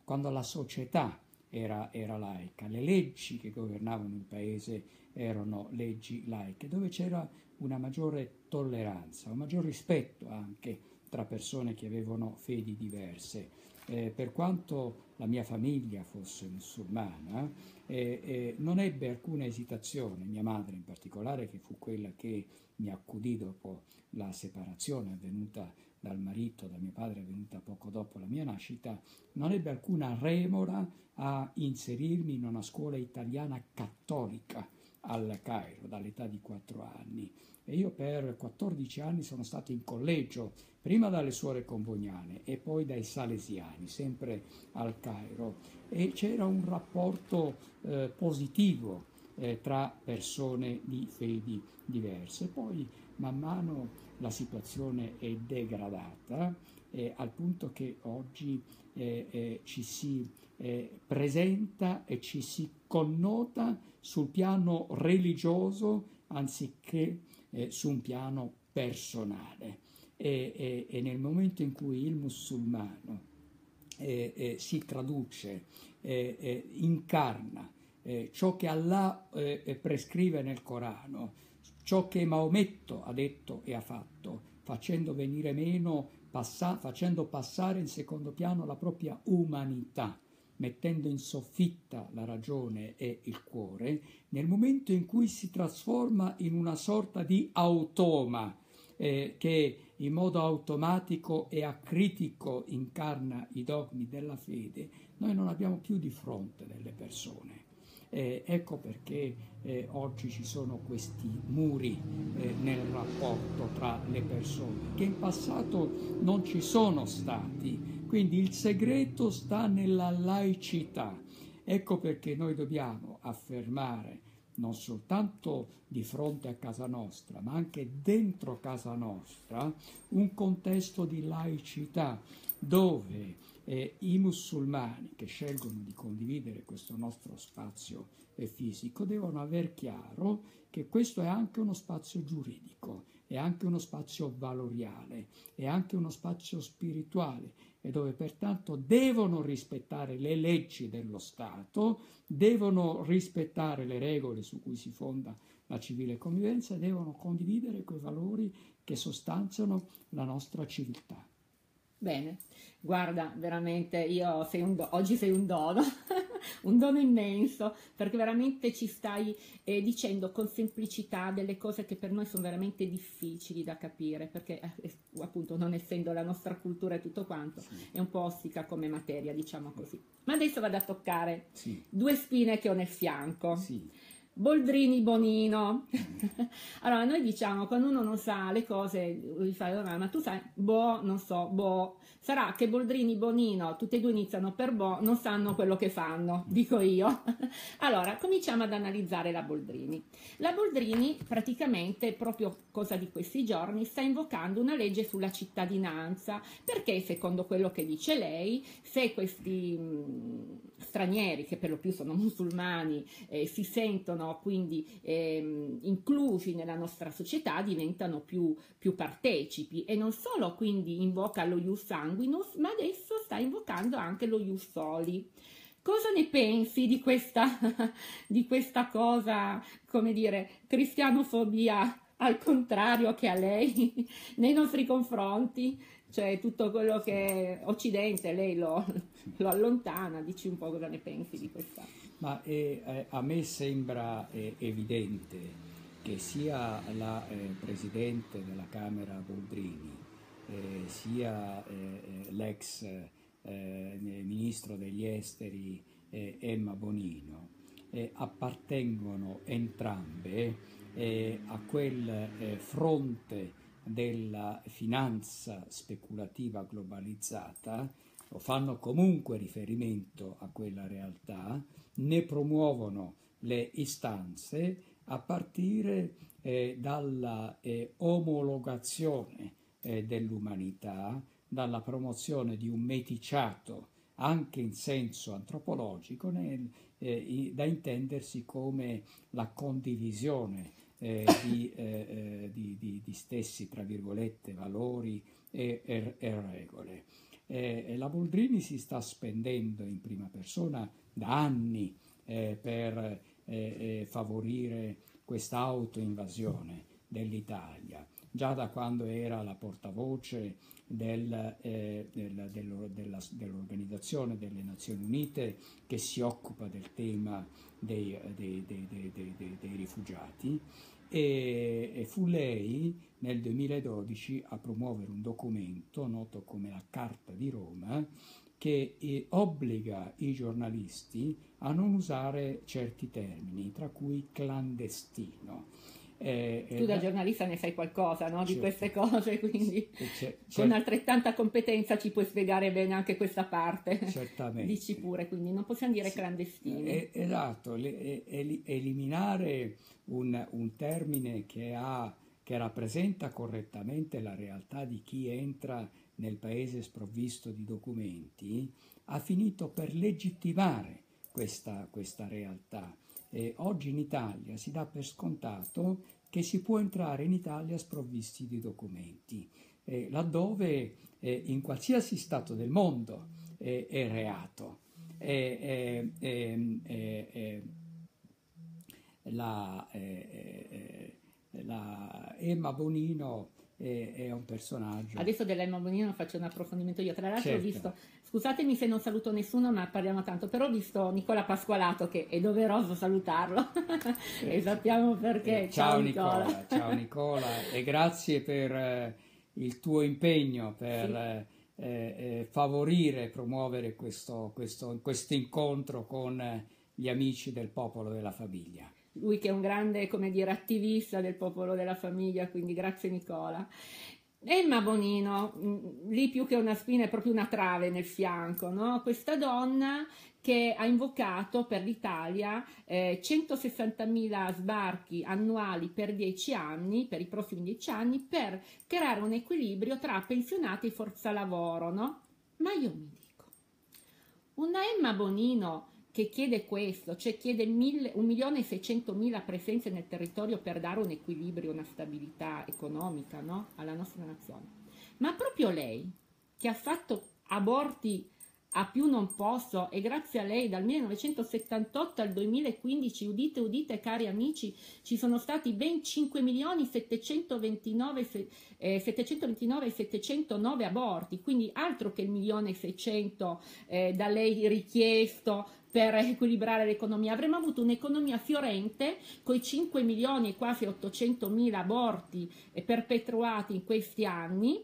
quando la società era, era, laica, le leggi che governavano il paese erano leggi laiche, dove c'era una maggiore tolleranza, un maggior rispetto anche tra persone che avevano fedi diverse. Eh, per quanto la mia famiglia fosse musulmana, eh, eh, non ebbe alcuna esitazione, mia madre in particolare, che fu quella che mi accudì dopo la separazione avvenuta dal marito, da mio padre, avvenuta poco dopo la mia nascita, non ebbe alcuna remora a inserirmi in una scuola italiana cattolica al Cairo dall'età di quattro anni. E io per 14 anni sono stato in collegio, prima dalle suore convogliane e poi dai salesiani, sempre al Cairo, e c'era un rapporto eh, positivo eh, tra persone di fedi diverse. Poi man mano la situazione è degradata eh, al punto che oggi eh, eh, ci si eh, presenta e ci si connota sul piano religioso anziché su un piano personale. E, e, e, nel momento in cui il musulmano eh, eh, si traduce, eh, eh, incarna eh, ciò che Allah prescrive nel Corano, ciò che Maometto ha detto e ha fatto, facendo venire meno, passa, facendo passare in secondo piano la propria umanità mettendo in soffitta la ragione e il cuore, nel momento in cui si trasforma in una sorta di automa eh, che in modo automatico e acritico incarna i dogmi della fede, noi non abbiamo più di fronte delle persone. Eh, ecco perché eh, oggi ci sono questi muri eh, nel rapporto tra le persone, che in passato non ci sono stati quindi il segreto sta nella laicità. Ecco perché noi dobbiamo affermare non soltanto di fronte a casa nostra, ma anche dentro casa nostra, un contesto di laicità dove eh, i musulmani che scelgono di condividere questo nostro spazio eh, fisico devono aver chiaro che questo è anche uno spazio giuridico, è anche uno spazio valoriale, è anche uno spazio spirituale e dove pertanto devono rispettare le leggi dello Stato, devono rispettare le regole su cui si fonda la civile convivenza devono condividere quei valori che sostanziano la nostra civiltà. Bene, guarda, veramente io sei un do- oggi sei un dono, un dono immenso, perché veramente ci stai eh, dicendo con semplicità delle cose che per noi sono veramente difficili da capire, perché eh, appunto non essendo la nostra cultura e tutto quanto, sì. è un po' ostica come materia, diciamo così. Ma adesso vado a toccare sì. due spine che ho nel fianco. Sì. Boldrini Bonino. allora, noi diciamo, quando uno non sa le cose, gli fai domanda, ma tu sai, boh, non so, boh. Sarà che Boldrini Bonino, tutti e due iniziano per boh, non sanno quello che fanno, dico io. allora, cominciamo ad analizzare la Boldrini. La Boldrini, praticamente, proprio cosa di questi giorni, sta invocando una legge sulla cittadinanza, perché secondo quello che dice lei, se questi mh, stranieri, che per lo più sono musulmani, eh, si sentono quindi eh, inclusi nella nostra società, diventano più, più, partecipi e non solo quindi invoca lo ius sanguinus, ma adesso sta invocando anche lo ius soli. Cosa ne pensi di questa, di questa cosa, come dire, cristianofobia al contrario che a lei nei nostri confronti? cioè tutto quello che è Occidente, lei lo, lo allontana, dici un po' cosa ne pensi di questa. Ma eh, eh, a me sembra eh, evidente che sia la eh, Presidente della Camera Boldrini, eh, sia l'ex Ministro degli Esteri Emma Bonino, appartengono entrambe a quel fronte della finanza speculativa globalizzata, o fanno comunque riferimento a quella realtà, ne promuovono le istanze a partire eh, dalla eh, omologazione eh, dell'umanità, dalla promozione di un meticiato anche in senso antropologico, nel, eh, da intendersi come la condivisione eh, di, eh, di, di, di, stessi, tra virgolette, valori e, e, e regole. la Boldrini si sta spendendo in prima persona da anni per favorire questa autoinvasione dell'Italia, già da quando era la portavoce del, eh, del, del, della, dell'Organizzazione delle Nazioni Unite che si occupa del tema dei, dei, dei, dei rifugiati. E, fu lei nel 2012 a promuovere un documento noto come la Carta di Roma che eh, obbliga i giornalisti a non usare certi termini, tra cui clandestino. Eh, tu da giornalista ne sai qualcosa no? di certo. queste cose, quindi c'è, con altrettanta competenza ci puoi spiegare bene anche questa parte. Certamente. Dici pure, quindi non possiamo dire sì. clandestini. Eh, esatto, le, eh, eliminare un, un termine che, ha, che rappresenta correttamente la realtà di chi entra nel paese sprovvisto di documenti ha finito per legittimare questa, questa realtà eh, oggi in Italia si dà per scontato che si può entrare in Italia sprovvisti di documenti, eh, laddove eh, in qualsiasi stato del mondo è reato. La, la Emma Bonino è, è, un personaggio. Adesso dell'Emma Bonino faccio un approfondimento io. Tra l'altro certo. ho visto, scusatemi se non saluto nessuno, ma parliamo tanto, però ho visto Nicola Pasqualato che è doveroso salutarlo certo. e sappiamo perché. Eh, ciao, ciao Nicola. Nicola. ciao Nicola e grazie per eh, il tuo impegno per... Sì. Eh, eh, favorire e promuovere questo, questo, questo incontro con gli amici del popolo della famiglia lui che è un grande, come dire, attivista del popolo della famiglia, quindi grazie Nicola. Emma Bonino, mm, lì più che una spina è proprio una trave nel fianco, no? questa donna che ha invocato per l'Italia eh, 160.000 sbarchi annuali per 10 anni, per i prossimi 10 anni, per creare un equilibrio tra pensionati e forza lavoro. No? Ma io mi dico, una Emma Bonino che chiede questo, cioè chiede 1.600.000 presenze nel territorio per dare un equilibrio, una stabilità economica no? alla nostra nazione. Ma proprio lei, che ha fatto aborti a più non posso e grazie a lei dal 1978 al 2015, udite udite cari amici, ci sono stati ben 5 milioni 729 eh, 729 709 aborti, quindi altro che il milione 600 eh, da lei richiesto per equilibrare l'economia. Avremmo avuto un'economia fiorente con i 5 milioni e quasi 800 mila aborti perpetuati in questi anni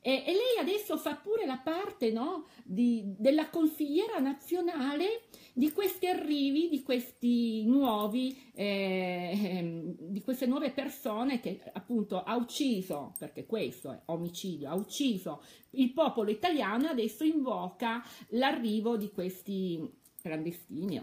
e, e lei adesso fa pure la parte no, di, della consigliera nazionale di questi arrivi, di questi nuovi, eh, di queste nuove persone che appunto ha ucciso, perché questo è omicidio, ha ucciso il popolo italiano e adesso invoca l'arrivo di questi clandestini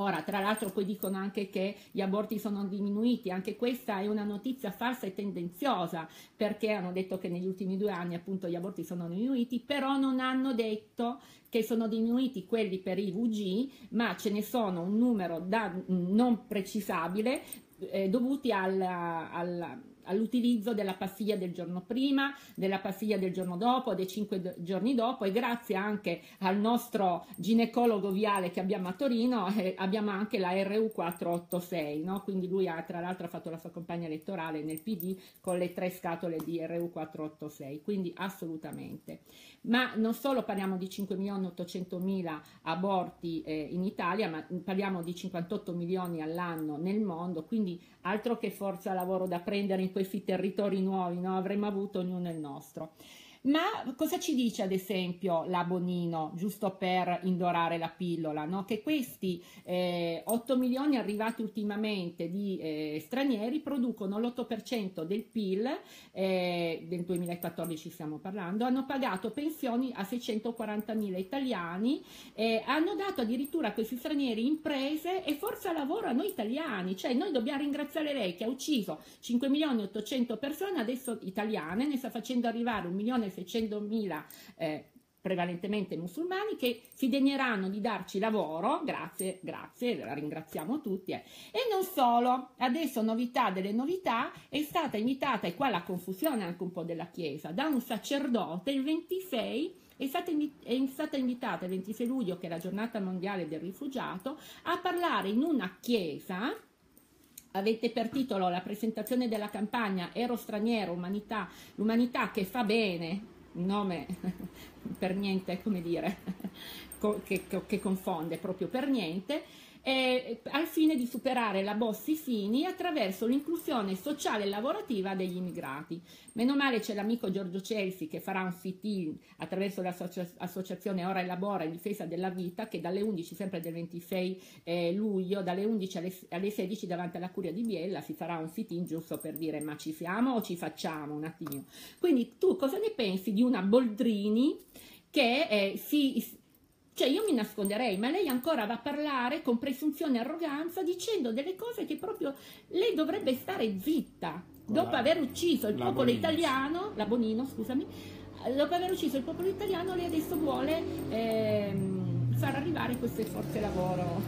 Ora, tra l'altro poi dicono anche che gli aborti sono diminuiti, anche questa è una notizia falsa e tendenziosa, perché hanno detto che negli ultimi due anni appunto gli aborti sono diminuiti, però non hanno detto che sono diminuiti quelli per i VG, ma ce ne sono un numero da, non precisabile eh, dovuti al, al all'utilizzo della pastiglia del giorno prima, della pastiglia del giorno dopo, dei cinque giorni dopo e grazie anche al nostro ginecologo viale che abbiamo a Torino eh, abbiamo anche la RU486, no? quindi lui ha tra l'altro fatto la sua campagna elettorale nel PD con le tre scatole di RU486, quindi assolutamente. Ma non solo parliamo di 5 milioni 800 mila aborti eh, in Italia, ma parliamo di 58 milioni all'anno nel mondo, quindi altro che forza lavoro da prendere in questi territori nuovi, no? avremmo avuto ognuno il nostro. Ma cosa ci dice ad esempio la Bonino, giusto per indorare la pillola? No? Che questi eh, 8 milioni arrivati ultimamente di eh, stranieri producono l'8% del PIL, eh, del 2014 stiamo parlando, hanno pagato pensioni a 640 mila italiani, hanno dato addirittura a questi stranieri imprese e forza lavoro a noi italiani, cioè noi dobbiamo ringraziare lei che ha ucciso 5 milioni e 800 persone adesso italiane, ne sta facendo arrivare un milione 600.000 eh, prevalentemente musulmani, che si degneranno di darci lavoro, grazie, grazie, la ringraziamo tutti, eh. e non solo, adesso novità delle novità, è stata invitata, e qua la confusione anche un po' della Chiesa, da un sacerdote il 26 è stata, è stata, invitata il 26 luglio, che è la giornata mondiale del rifugiato, a parlare in una chiesa. Avete per titolo la presentazione della campagna Ero straniero, umanità, l'umanità che fa bene, nome per niente, come dire, che, che confonde proprio per niente eh, al fine di superare la Bossi-Fini attraverso l'inclusione sociale e lavorativa degli immigrati. Meno male c'è l'amico Giorgio Celsi che farà un sit-in attraverso l'associazione Ora Elabora in difesa della vita che dalle 11, sempre del 26 eh, luglio, dalle 11 alle, alle 16 davanti alla Curia di Biella si farà un sit-in giusto per dire ma ci siamo o ci facciamo un attimo. Quindi tu cosa ne pensi di una Boldrini che eh, si cioè io mi nasconderei, ma lei ancora va a parlare con presunzione e arroganza dicendo delle cose che proprio lei dovrebbe stare zitta. Dopo la, aver ucciso il popolo Bonino. italiano, la Bonino, scusami, dopo aver ucciso il popolo italiano, lei adesso vuole ehm, far arrivare queste forze lavoro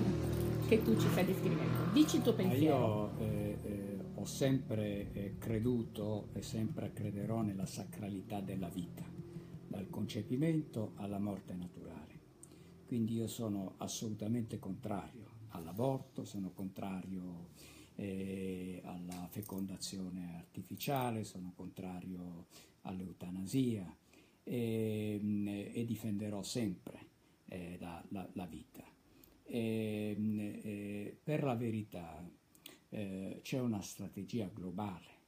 che tu ci stai descrivendo. Dici il tuo pensiero. Io eh, eh, ho sempre eh, creduto e sempre crederò nella sacralità della vita, dal concepimento alla morte naturale quindi io sono assolutamente contrario all'aborto, sono contrario eh, alla fecondazione artificiale, sono contrario all'eutanasia eh, e difenderò sempre eh, la, la, la, vita. E, per la verità eh, c'è una strategia globale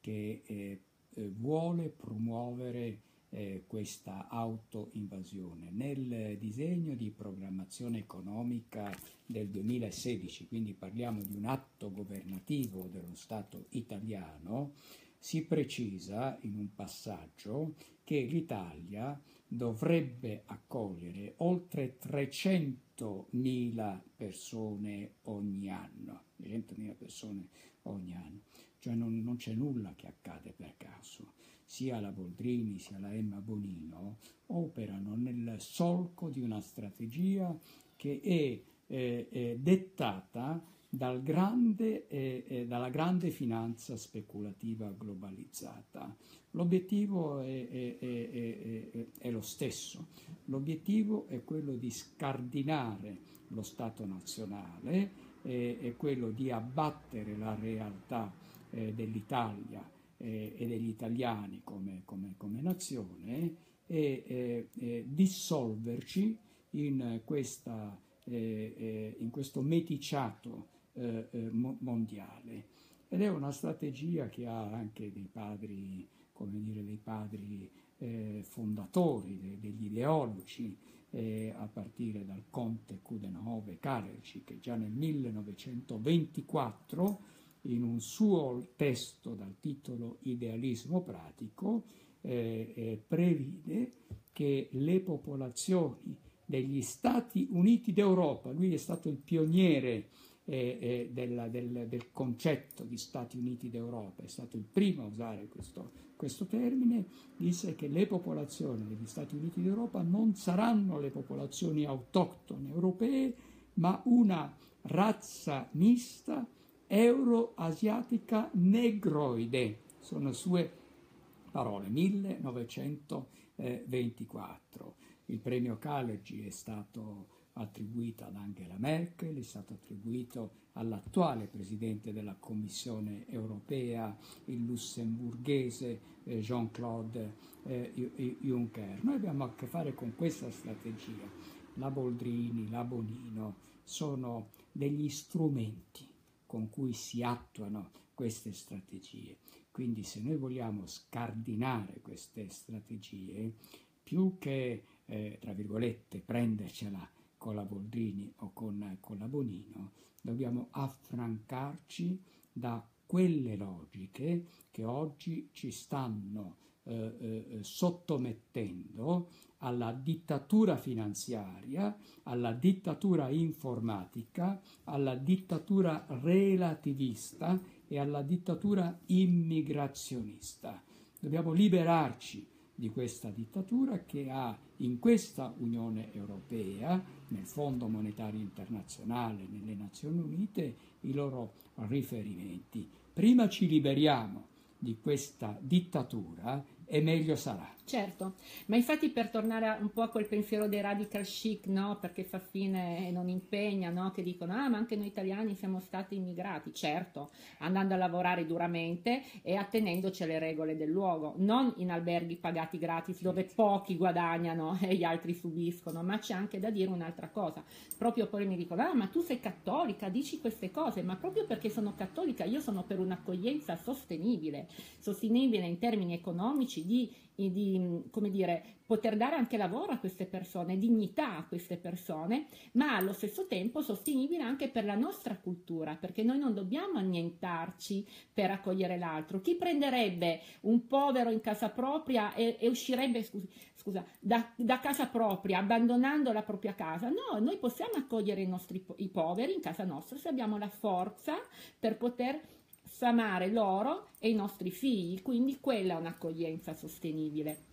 che eh, vuole promuovere eh, questa autoinvasione. Nel disegno di programmazione economica del 2016, quindi parliamo di un atto governativo dello Stato italiano, si precisa in un passaggio che l'Italia dovrebbe accogliere oltre 300.000 persone ogni anno. 300.000 persone ogni anno. Cioè non, non c'è nulla che accade per caso sia la Boldrini sia la Emma Bonino, operano nel solco di una strategia che è eh, eh, dettata dal grande, eh, eh dalla grande finanza speculativa globalizzata. L'obiettivo è, è, è, è, lo stesso, l'obiettivo è quello di scardinare lo Stato nazionale, è quello di abbattere la realtà eh, dell'Italia eh, e degli italiani come, come, come nazione e eh, eh, dissolverci in, questa, eh, eh, in questo meticciato eh, mondiale. Ed è una strategia che ha anche dei padri, come dire, dei padri fondatori, de, degli ideologi, a partire dal conte Kudenhove Kalerci, che già nel 1924 in un suo testo dal titolo Idealismo pratico, eh, eh, previde che le popolazioni degli Stati Uniti d'Europa, lui è stato il pioniere eh, eh della, del, del, concetto di Stati Uniti d'Europa, è stato il primo a usare questo, questo termine, disse che le popolazioni degli Stati Uniti d'Europa non saranno le popolazioni autoctone europee, ma una razza mista euroasiatica negroide, sono sue parole, 1924. Il premio Carnegie è stato attribuito ad Angela Merkel, è stato attribuito all'attuale presidente della Commissione europea, il lussemburghese eh, Jean-Claude eh, Juncker. Noi abbiamo a che fare con questa strategia. La Boldrini, la Bonino sono degli strumenti con cui si attuano queste strategie. Quindi se noi vogliamo scardinare queste strategie, più che, eh, tra virgolette, prendercela con la Boldrini o con, con la Bonino, dobbiamo affrancarci da quelle logiche che oggi ci stanno eh, eh, sottomettendo alla dittatura finanziaria, alla dittatura informatica, alla dittatura relativista e alla dittatura immigrazionista. Dobbiamo liberarci di questa dittatura che ha in questa Unione Europea, nel Fondo Monetario Internazionale, nelle Nazioni Unite, i loro riferimenti. Prima ci liberiamo di questa dittatura e meglio sarà. Certo, ma infatti per tornare un po' a quel pensiero dei radical chic, no? perché fa fine e non impegna, no? che dicono ah ma anche noi italiani siamo stati immigrati, certo, andando a lavorare duramente e attenendoci alle regole del luogo, non in alberghi pagati gratis dove pochi guadagnano e gli altri subiscono, ma c'è anche da dire un'altra cosa, proprio poi mi dicono ah ma tu sei cattolica, dici queste cose, ma proprio perché sono cattolica io sono per un'accoglienza sostenibile, sostenibile in termini economici di di come dire, poter dare anche lavoro a queste persone, dignità a queste persone, ma allo stesso tempo sostenibile anche per la nostra cultura, perché noi non dobbiamo annientarci per accogliere l'altro. Chi prenderebbe un povero in casa propria e, e uscirebbe scusi, scusa, da, da, casa propria, abbandonando la propria casa? No, noi possiamo accogliere i nostri i poveri in casa nostra se abbiamo la forza per poter sfamare loro e i nostri figli, quindi quella è un'accoglienza sostenibile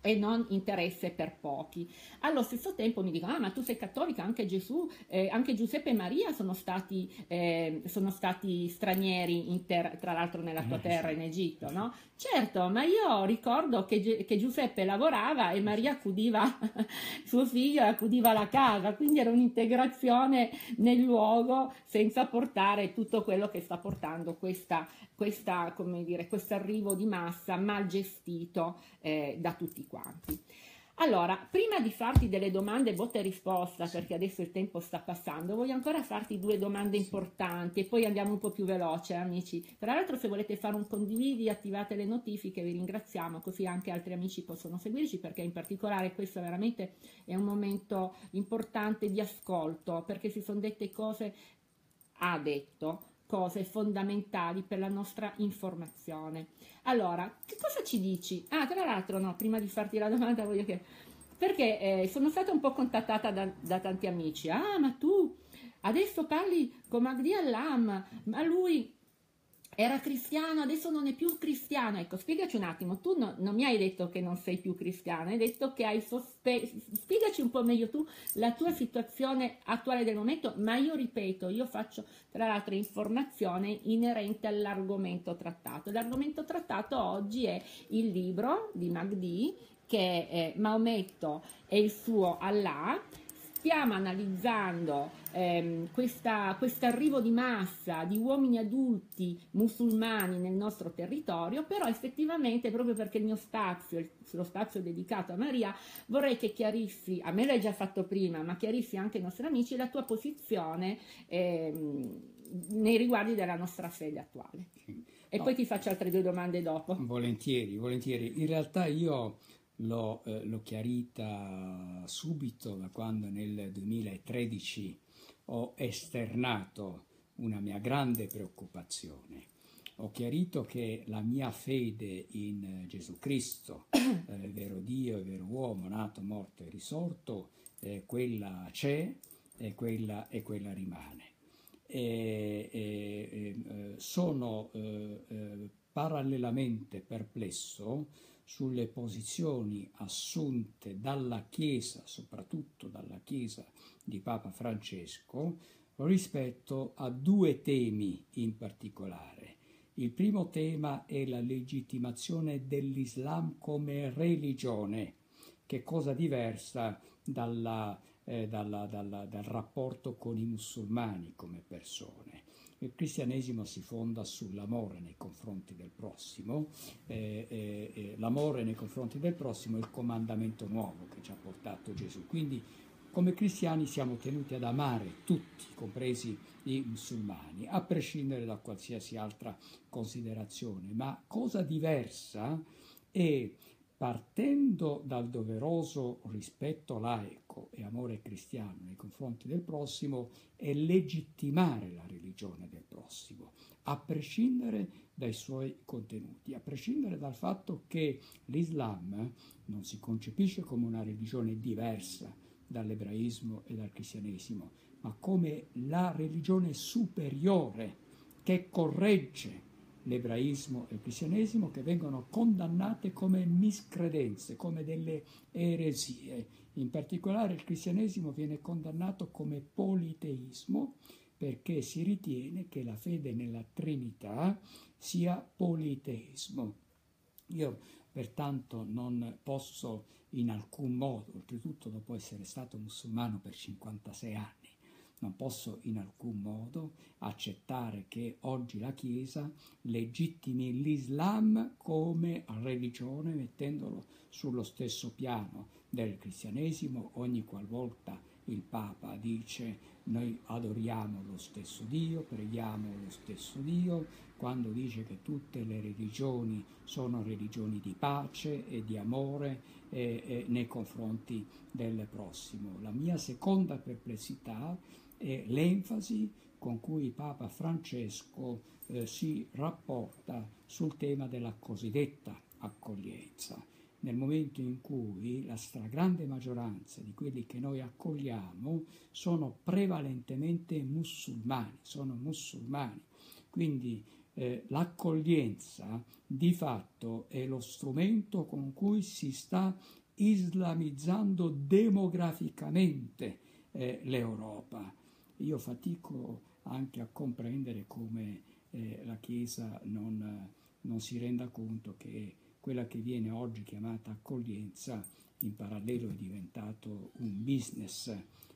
e non interesse per pochi. Allo stesso tempo mi dicono, ah ma tu sei cattolica, anche Gesù, eh, anche Giuseppe e Maria sono stati, eh, sono stati stranieri, ter- tra l'altro nella tua eh, terra in Egitto, no? Certo, ma io ricordo che, che Giuseppe lavorava e Maria accudiva suo figlio e accudiva la casa, quindi era un'integrazione nel luogo senza portare tutto quello che sta portando questa questa, come dire, questo arrivo di massa mal gestito eh, da tutti quanti. Allora, prima di farti delle domande botta e risposta, perché adesso il tempo sta passando, voglio ancora farti due domande importanti e poi andiamo un po' più veloce, amici. Tra l'altro, se volete fare un condividi, attivate le notifiche, vi ringraziamo, così anche altri amici possono seguirci, perché in particolare questo veramente è un momento importante di ascolto, perché si sono dette cose, ha detto, cose fondamentali per la nostra informazione. Allora, che cosa ci dici? Ah, tra l'altro, no, prima di farti la domanda voglio che... Perché eh, sono stata un po' contattata da, da, tanti amici. Ah, ma tu adesso parli con Magdi Allam, ma lui era cristiano, adesso non è più cristiano. Ecco, spiegaci un attimo, tu no, non mi hai detto che non sei più cristiano, hai detto che hai sospeso, spiegaci un po' meglio tu la tua situazione attuale del momento, ma io ripeto, io faccio tra l'altro informazione inerente all'argomento trattato. L'argomento trattato oggi è il libro di Magdi, che è Maometto e il suo Allah, stiamo analizzando ehm, questo arrivo di massa di uomini adulti musulmani nel nostro territorio, però effettivamente proprio perché il mio spazio, lo spazio dedicato a Maria, vorrei che chiarissi, a me l'hai già fatto prima, ma chiarissi anche ai nostri amici la tua posizione ehm, nei riguardi della nostra fede attuale. E no. poi ti faccio altre due domande dopo. Volentieri, volentieri. In realtà io l'ho, eh, l'ho chiarita subito da quando nel 2013 ho esternato una mia grande preoccupazione. Ho chiarito che la mia fede in Gesù Cristo, eh, vero Dio e vero uomo, nato, morto e risorto, eh, quella c'è e quella, e quella rimane. E, e, eh, sono eh, eh, parallelamente perplesso sulle posizioni assunte dalla Chiesa, soprattutto dalla Chiesa di Papa Francesco, rispetto a due temi in particolare. Il primo tema è la legittimazione dell'Islam come religione, che è cosa diversa dalla, eh, dalla, dalla, dal rapporto con i musulmani come persone. Il cristianesimo si fonda sull'amore nei confronti del prossimo, eh, eh, eh, l'amore nei confronti del prossimo è il comandamento nuovo che ci ha portato Gesù. Quindi come cristiani siamo tenuti ad amare tutti, compresi i musulmani, a prescindere da qualsiasi altra considerazione, ma cosa diversa è partendo dal doveroso rispetto laico e amore cristiano nei confronti del prossimo, è legittimare la religione del prossimo, a prescindere dai suoi contenuti, a prescindere dal fatto che l'Islam non si concepisce come una religione diversa dall'ebraismo e dal cristianesimo, ma come la religione superiore che corregge l'ebraismo e il cristianesimo che vengono condannate come miscredenze, come delle eresie. In particolare il cristianesimo viene condannato come politeismo perché si ritiene che la fede nella Trinità sia politeismo. Io pertanto non posso in alcun modo, oltretutto dopo essere stato musulmano per 56 anni, non posso in alcun modo accettare che oggi la Chiesa legittimi l'Islam come religione mettendolo sullo stesso piano del cristianesimo ogni qualvolta il Papa dice noi adoriamo lo stesso Dio, preghiamo lo stesso Dio, quando dice che tutte le religioni sono religioni di pace e di amore eh, eh, nei confronti del prossimo. La mia seconda perplessità è l'enfasi con cui Papa Francesco eh, si rapporta sul tema della cosiddetta accoglienza nel momento in cui la stragrande maggioranza di quelli che noi accogliamo sono prevalentemente musulmani, sono musulmani. Quindi eh, l'accoglienza di fatto è lo strumento con cui si sta islamizzando demograficamente eh, l'Europa. Io fatico anche a comprendere come eh, la Chiesa non, non si renda conto che quella che viene oggi chiamata accoglienza in parallelo è diventato un business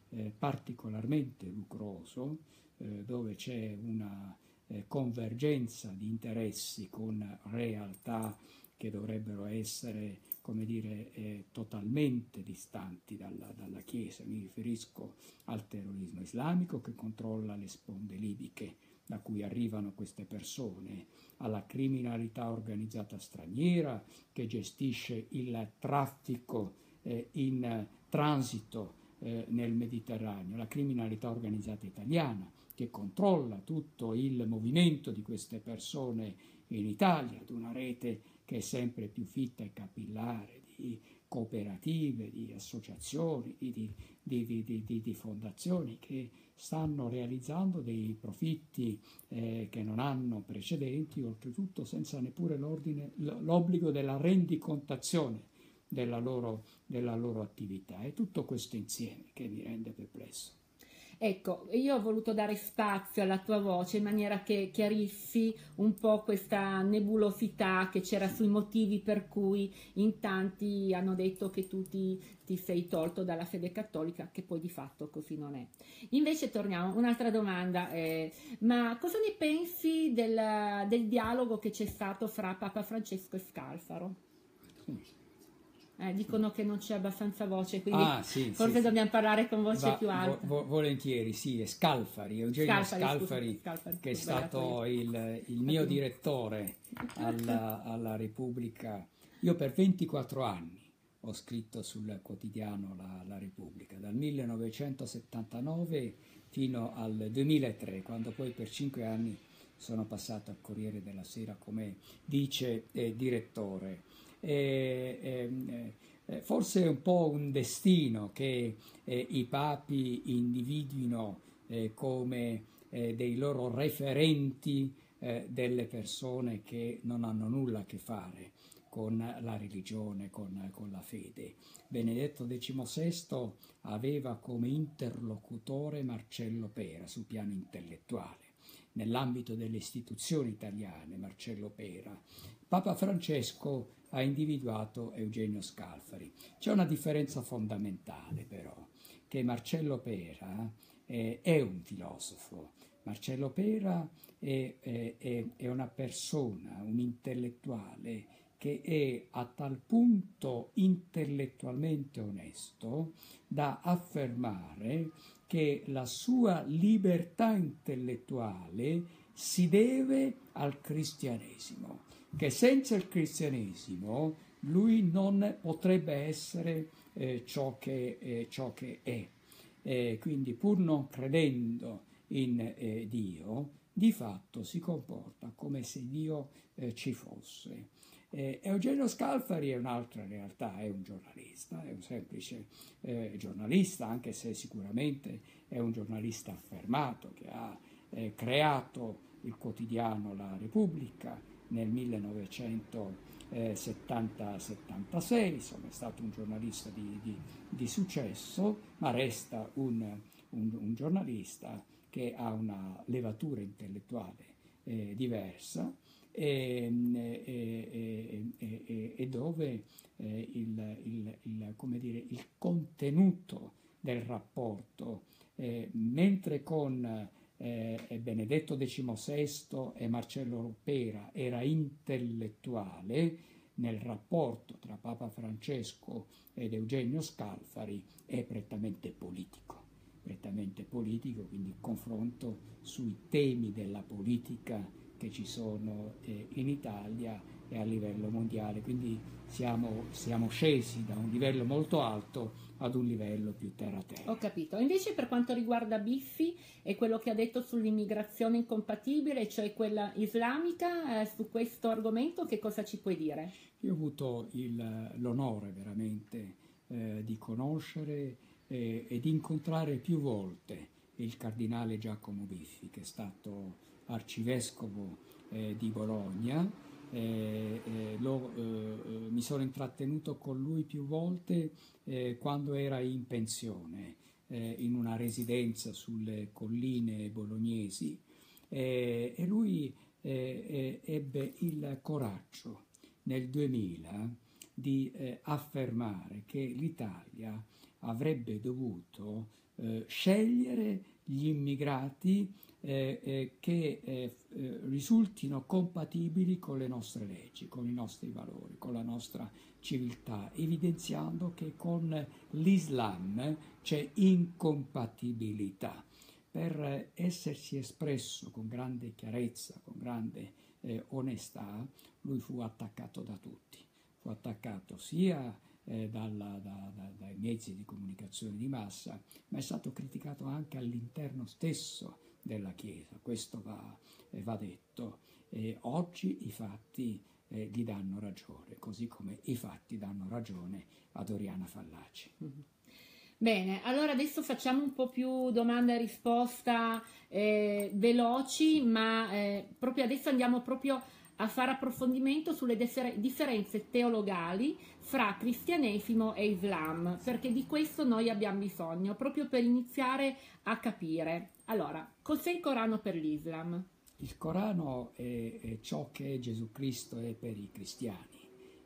eh, particolarmente lucroso eh, dove c'è una eh, convergenza di interessi con realtà che dovrebbero essere come dire, eh, totalmente distanti dalla, dalla, Chiesa. Mi riferisco al terrorismo islamico che controlla le sponde libiche da cui arrivano queste persone, alla criminalità organizzata straniera che gestisce il traffico eh, in transito eh, nel Mediterraneo, la criminalità organizzata italiana che controlla tutto il movimento di queste persone in Italia, ad una rete che è sempre più fitta e capillare di cooperative, di associazioni, di, di, di, di fondazioni che stanno realizzando dei profitti eh, che non hanno precedenti, oltretutto senza neppure l'obbligo della rendicontazione della loro, della loro attività. È tutto questo insieme che mi rende perplesso. Ecco, io ho voluto dare spazio alla tua voce in maniera che chiarissi un po' questa nebulosità che c'era sui motivi per cui in tanti hanno detto che tu ti, ti sei tolto dalla fede cattolica, che poi di fatto così non è. Invece torniamo, un'altra domanda, eh, ma cosa ne pensi del, del dialogo che c'è stato fra Papa Francesco e Scalfaro? Eh, dicono che non c'è abbastanza voce, quindi ah, sì, forse sì, dobbiamo sì. parlare con voce Va, più alta. Vo- volentieri, sì, è Scalfari, Eugenio Scalfari, Scalfari, scusa, Scalfari che è stato il, il, mio direttore alla, alla, Repubblica. Io per 24 anni ho scritto sul quotidiano La, la Repubblica, dal 1979 fino al 2003, quando poi per 5 anni sono passato al Corriere della Sera come vice eh, direttore eh, eh, forse è un po' un destino che eh, i papi individuino eh, come eh, dei loro referenti delle persone che non hanno nulla a che fare con la religione, con, con, la fede. Benedetto XVI aveva come interlocutore Marcello Pera sul piano intellettuale. Nell'ambito delle istituzioni italiane, Marcello Pera. Papa Francesco ha individuato Eugenio Scalfari. C'è una differenza fondamentale però, che Marcello Pera eh, è un filosofo, Marcello Pera è, è, è, una persona, un intellettuale che è a tal punto intellettualmente onesto da affermare che la sua libertà intellettuale si deve al cristianesimo che senza il cristianesimo lui non potrebbe essere eh, ciò, che, eh, ciò, che, è. Eh, quindi pur non credendo in eh, Dio, di fatto si comporta come se Dio eh, ci fosse. Eh, Eugenio Scalfari è un'altra realtà, è un giornalista, è un semplice giornalista, anche se sicuramente è un giornalista affermato che ha creato il quotidiano La Repubblica nel 1970-76, insomma è stato un giornalista di, di, di successo, ma resta un, un, un, giornalista che ha una levatura intellettuale eh, diversa e, e, e, e dove eh, il, il, il, dire, il, contenuto del rapporto, eh, mentre con eh, Benedetto XVI e Marcello Ruppera era intellettuale, nel rapporto tra Papa Francesco ed Eugenio Scalfari è prettamente politico, prettamente politico, quindi il confronto sui temi della politica che ci sono eh, in Italia e a livello mondiale, quindi siamo, siamo, scesi da un livello molto alto ad un livello più terra-terra. Ho capito. Invece per quanto riguarda Biffi e quello che ha detto sull'immigrazione incompatibile, cioè quella islamica, eh, su questo argomento che cosa ci puoi dire? Io ho avuto il, l'onore veramente eh, di conoscere eh, e di incontrare più volte il cardinale Giacomo Biffi, che è stato arcivescovo eh, di Bologna. Eh, eh, lo, eh, mi sono intrattenuto con lui più volte eh, quando era in pensione eh, in una residenza sulle colline bolognesi e lui ebbe il coraggio nel 2000 di affermare che l'Italia avrebbe dovuto scegliere gli immigrati eh, eh, che eh, eh, risultino compatibili con le nostre leggi, con i nostri valori, con la nostra civiltà, evidenziando che con l'Islam c'è incompatibilità. Per essersi espresso con grande chiarezza, con grande eh, onestà, lui fu attaccato da tutti. Fu attaccato sia eh, dalla, da, da, dai mezzi di comunicazione di massa, ma è stato criticato anche all'interno stesso della Chiesa, questo va, eh, va detto. E oggi i fatti eh, gli danno ragione, così come i fatti danno ragione ad Oriana Fallaci. Mm-hmm. Bene, allora adesso facciamo un po' più domanda e risposta eh, veloci, ma eh, proprio adesso andiamo proprio a fare approfondimento sulle differenze teologali fra cristianesimo e islam, perché di questo noi abbiamo bisogno, proprio per iniziare a capire. Allora, cos'è il Corano per l'Islam? Il Corano è, è ciò che Gesù Cristo è per i cristiani.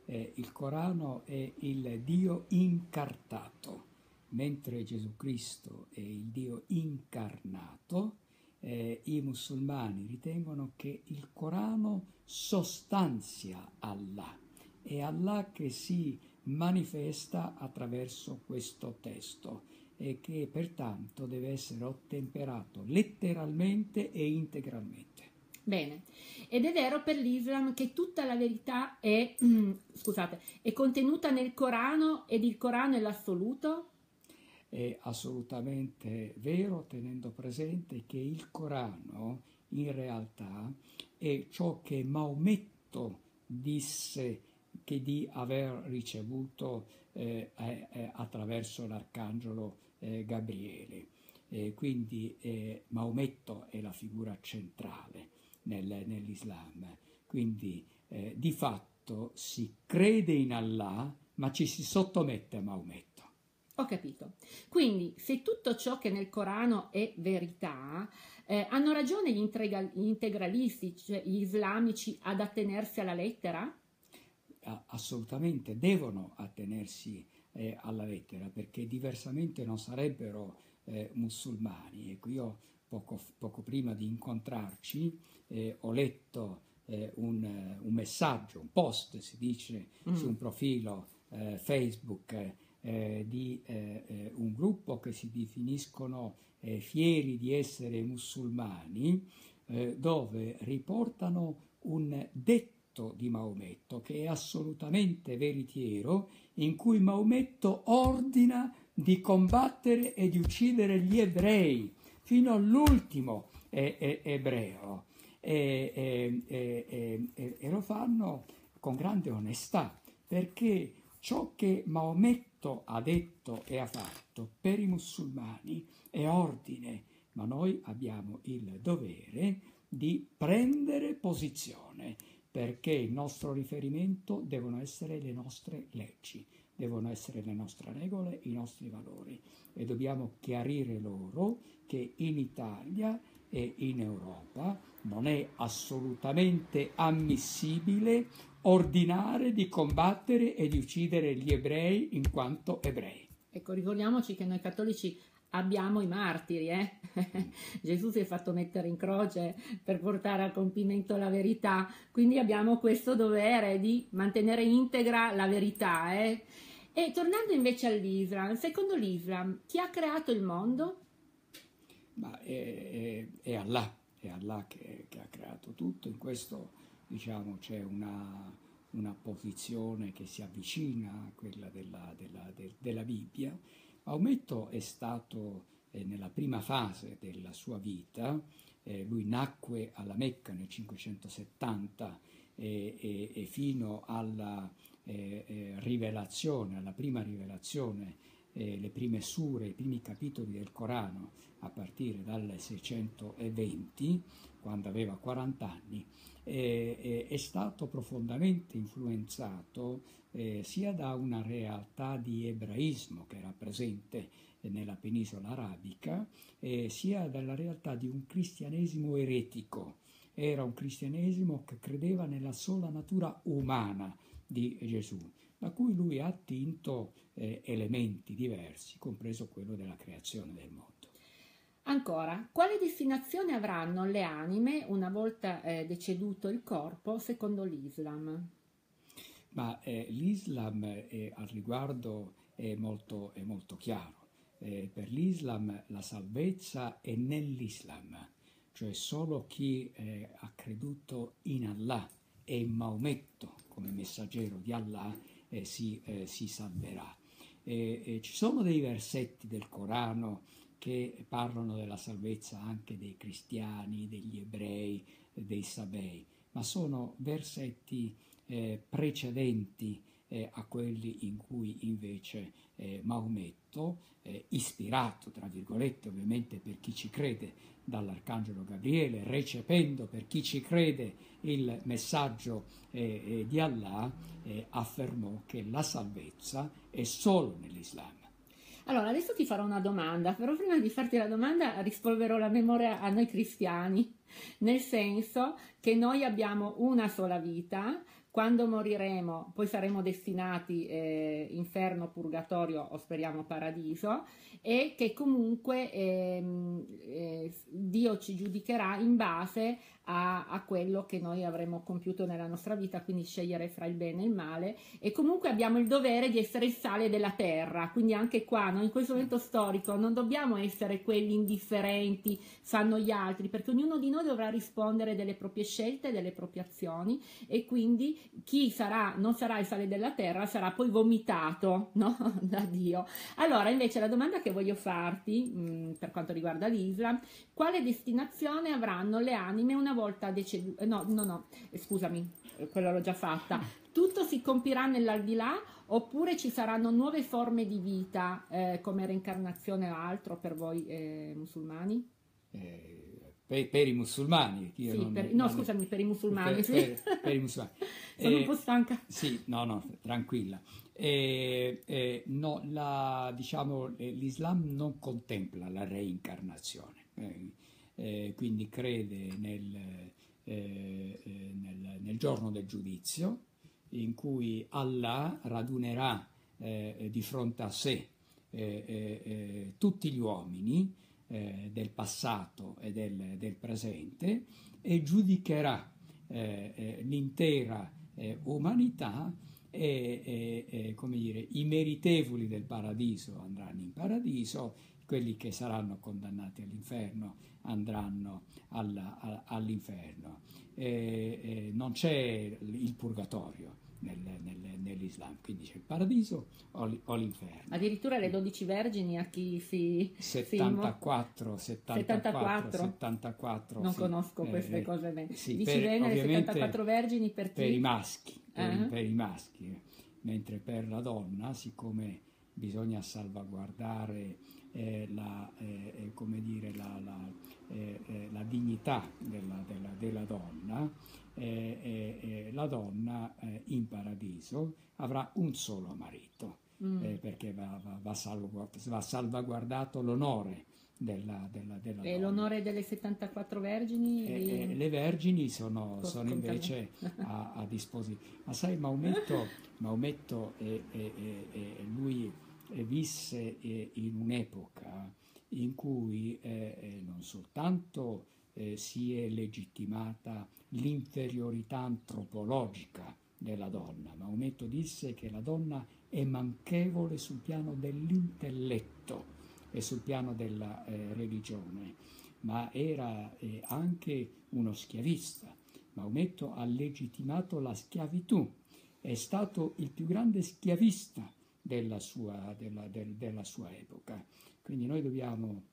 Eh, il Corano è il Dio incartato, mentre Gesù Cristo è il Dio incarnato, eh, i musulmani ritengono che il Corano sostanzia Allah, è Allah che si manifesta attraverso questo testo e che pertanto deve essere ottemperato letteralmente e integralmente. Bene, ed è vero per l'Islam che tutta la verità è, scusate, è contenuta nel Corano ed il Corano è l'assoluto? È assolutamente vero tenendo presente che il Corano in realtà è ciò che Maometto disse che di aver ricevuto eh, eh, attraverso l'arcangelo eh, Gabriele. quindi eh, Maometto è la figura centrale nel, nell'Islam. Quindi eh, di fatto si crede in Allah, ma ci si sottomette a Maometto. Ho capito. Quindi, se tutto ciò che nel Corano è verità, eh, hanno ragione gli, integralisti, cioè gli islamici, ad attenersi alla lettera? Assolutamente, devono attenersi eh, alla lettera, perché diversamente non sarebbero eh, musulmani. Ecco, io poco, poco, prima di incontrarci eh, ho letto eh, un, un, messaggio, un post, si dice, mm. su un profilo eh, Facebook eh, di eh, eh, un gruppo che si definiscono eh, fieri di essere musulmani, eh, dove riportano un detto di Maometto che è assolutamente veritiero, in cui Maometto ordina di combattere e di uccidere gli ebrei fino all'ultimo ebreo. E, e, e, e, lo fanno con grande onestà perché ciò che Maometto Cristo ha detto e ha fatto per i musulmani. È ordine, ma noi abbiamo il dovere di prendere posizione perché il nostro riferimento devono essere le nostre leggi, devono essere le nostre regole, i nostri valori e dobbiamo chiarire loro che in Italia e in Europa non è assolutamente ammissibile ordinare di combattere e di uccidere gli ebrei in quanto ebrei. Ecco, ricordiamoci che noi cattolici abbiamo i martiri, eh? Gesù si è fatto mettere in croce per portare a compimento la verità, quindi abbiamo questo dovere di mantenere integra la verità. Eh? E tornando invece all'Islam, secondo l'Islam, chi ha creato il mondo? Ma è, è, è Allah, è Allah che, che, ha creato tutto, in questo diciamo c'è una, una posizione che si avvicina a quella della, della, de, della Bibbia. Maometto è stato eh, nella prima fase della sua vita, eh, lui nacque alla Mecca nel 570 e, e, e fino alla eh, eh, rivelazione, alla prima rivelazione, eh, le prime sure, i primi capitoli del Corano a partire dal 620, quando aveva 40 anni, è stato profondamente influenzato eh, sia da una realtà di ebraismo che era presente nella penisola arabica, eh, sia dalla realtà di un cristianesimo eretico. Era un cristianesimo che credeva nella sola natura umana di Gesù, da cui lui ha attinto eh, elementi diversi, compreso quello della creazione del mondo. Ancora, quale destinazione avranno le anime una volta eh, deceduto il corpo secondo l'Islam? Ma eh, l'Islam eh, al riguardo è molto, è molto chiaro. Eh, per l'Islam la salvezza è nell'Islam, cioè solo chi eh, ha creduto in Allah e in Maometto come messaggero di Allah eh, si, si, salverà. ci sono dei versetti del Corano che parlano della salvezza anche dei cristiani, degli ebrei, dei sabei, ma sono versetti eh, precedenti eh, a quelli in cui invece eh, Maometto, eh, ispirato tra virgolette ovviamente per chi ci crede dall'Arcangelo Gabriele, recependo per chi ci crede il messaggio eh, eh, di Allah, affermò che la salvezza è solo nell'Islam. Allora, adesso ti farò una domanda, però prima di farti la domanda rispolverò la memoria a noi cristiani, nel senso che noi abbiamo una sola vita, quando moriremo poi saremo destinati eh, inferno, purgatorio o speriamo paradiso e che comunque ehm, eh, Dio ci giudicherà in base a, a, quello che noi avremo compiuto nella nostra vita, quindi scegliere fra il bene e il male e comunque abbiamo il dovere di essere il sale della terra, quindi anche qua noi in questo momento storico non dobbiamo essere quelli indifferenti, fanno gli altri, perché ognuno di noi dovrà rispondere delle proprie scelte, delle proprie azioni e quindi chi sarà, non sarà il sale della terra sarà poi vomitato no? da Dio. Allora invece la domanda che voglio farti mh, mm, per quanto riguarda l'Islam, quale destinazione avranno le anime una volta deceduto, no, no, no, eh, scusami, eh, quello l'ho già fatta. Tutto si compirà nell'aldilà oppure ci saranno nuove forme di vita eh, come reincarnazione o altro per voi eh, musulmani? Eh, per, per, i musulmani. Sì, non, per, no, non, scusami, per i musulmani. Per, per i musulmani. Sono un po' stanca. Sì, no, no, tranquilla. Eh, no, la, diciamo, l'Islam non contempla la reincarnazione eh, quindi crede nel, eh, eh, nel, nel, giorno del giudizio, in cui Allah radunerà eh, di fronte a sé eh, tutti gli uomini del passato e del, del, presente e giudicherà l'intera umanità e, e, e, dire, i meritevoli del paradiso andranno in paradiso, quelli che saranno condannati all'inferno andranno alla, all'inferno. E, e non c'è il purgatorio nel, nel, nell'Islam, quindi c'è il paradiso o, l'inferno. Addirittura le 12 vergini a chi si... 74, 74, 74. 74 non sì. conosco eh, queste cose bene. Sì, Dici per, bene, le 74 vergini per? Per i maschi, per, uh-huh. per i maschi, mentre per la donna, siccome bisogna salvaguardare eh, la, eh, eh, come dire, la, la, eh, eh, la, dignità della, della, della donna, eh, eh, eh la donna eh, in paradiso avrà un solo marito, mm. Eh, perché va, va, va, salvo, va, salvaguardato l'onore della, della, della E donna. l'onore delle 74 vergini? E, le vergini sono, sono invece a, a, disposizione. Ma sai, Maometto, Maometto e, e, e, lui visse in un'epoca in cui eh, eh, non soltanto eh, si è legittimata l'inferiorità antropologica della donna, Maometto disse che la donna è manchevole sul piano dell'intelletto e sul piano della eh, religione, ma era eh, anche uno schiavista. Maometto ha legittimato la schiavitù, è stato il più grande schiavista della sua, della, del, della sua epoca. Quindi noi dobbiamo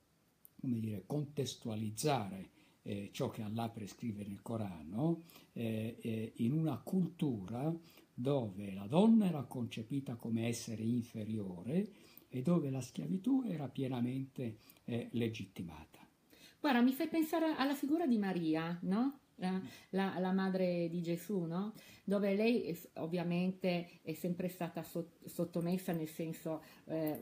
come dire, contestualizzare eh, ciò che Allah prescrive nel Corano eh, eh, in una cultura dove la donna era concepita come essere inferiore e dove la schiavitù era pienamente eh, legittimata. Guarda, mi fai pensare alla figura di Maria, no? La, la, la, madre di Gesù, no? Dove lei ovviamente è sempre stata sottomessa, nel senso eh,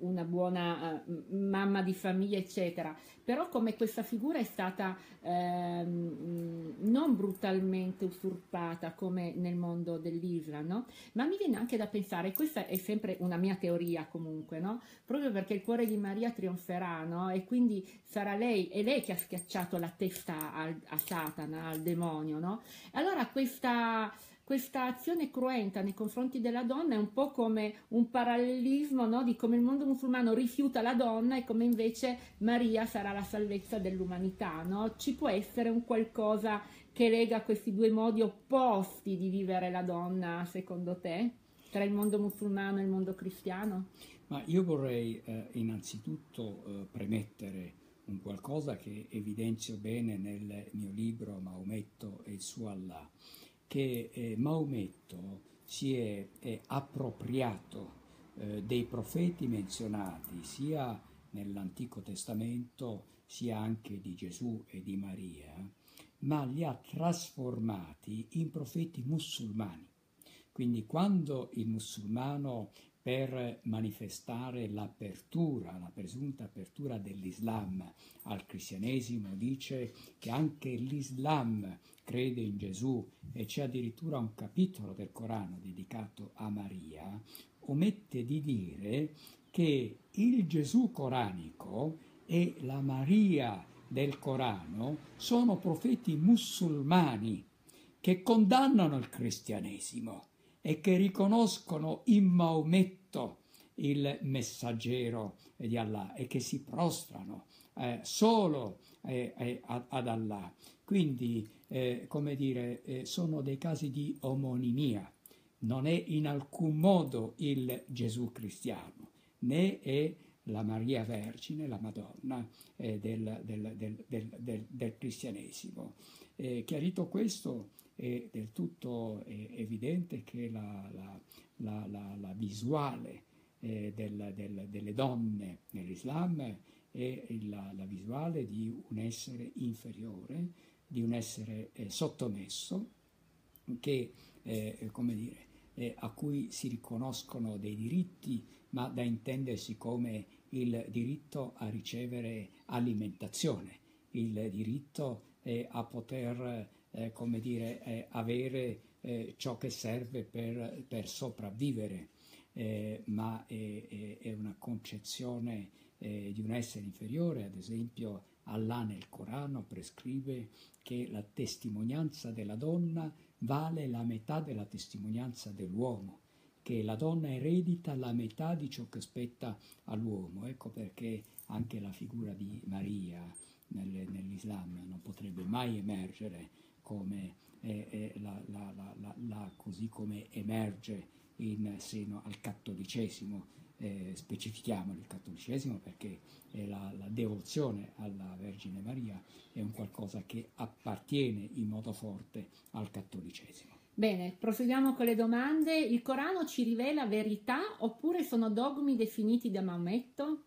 una buona eh, mamma di famiglia, eccetera, però come questa figura è stata eh, non brutalmente usurpata come nel mondo dell'Islam, no? ma mi viene anche da pensare, questa è sempre una mia teoria comunque, no? proprio perché il cuore di Maria trionferà no? e quindi sarà lei, è lei che ha schiacciato la testa al, a Satana, al demonio. No? Allora questa questa azione cruenta nei confronti della donna è un po' come un parallelismo no? di come il mondo musulmano rifiuta la donna e come invece Maria sarà la salvezza dell'umanità. No? Ci può essere un qualcosa che lega questi due modi opposti di vivere la donna, secondo te, tra il mondo musulmano e il mondo cristiano? Ma io vorrei eh, innanzitutto eh, premettere un qualcosa che evidenzio bene nel mio libro Maometto e il suo Allah che eh, Maometto si è, è appropriato eh, dei profeti menzionati sia nell'Antico Testamento sia anche di Gesù e di Maria, ma li ha trasformati in profeti musulmani. Quindi quando il musulmano per manifestare l'apertura, la presunta apertura dell'Islam al cristianesimo, dice che anche l'Islam crede in Gesù e c'è addirittura un capitolo del Corano dedicato a Maria, omette di dire che il Gesù coranico e la Maria del Corano sono profeti musulmani che condannano il cristianesimo e che riconoscono in Maometto il messaggero di Allah e che si prostrano eh, solo eh, eh, ad Allah. Quindi, eh, come dire, eh, sono dei casi di omonimia. Non è in alcun modo il Gesù cristiano, né è la Maria Vergine, la Madonna eh, del, del, del, del, cristianesimo. chiarito questo, è del tutto evidente che la, la, la, la visuale eh, del, del, delle donne nell'Islam è la, visuale di un essere inferiore, di un essere eh, sottomesso, che, eh, come dire, eh, a cui si riconoscono dei diritti, ma da intendersi come il diritto a ricevere alimentazione, il diritto a poter eh, come dire, eh, avere eh, ciò che serve per, per sopravvivere, eh, ma è, è, una concezione eh, di un essere inferiore, ad esempio Allah nel Corano prescrive che la testimonianza della donna vale la metà della testimonianza dell'uomo che la donna eredita la metà di ciò che spetta all'uomo. Ecco perché anche la figura di Maria nell'Islam non potrebbe mai emergere come eh, eh, la, la, la, così come emerge in seno al cattolicesimo. Eh, specifichiamo il cattolicesimo perché la, la, devozione alla Vergine Maria è un qualcosa che appartiene in modo forte al cattolicesimo. Bene, proseguiamo con le domande. Il Corano ci rivela verità oppure sono dogmi definiti da Maometto?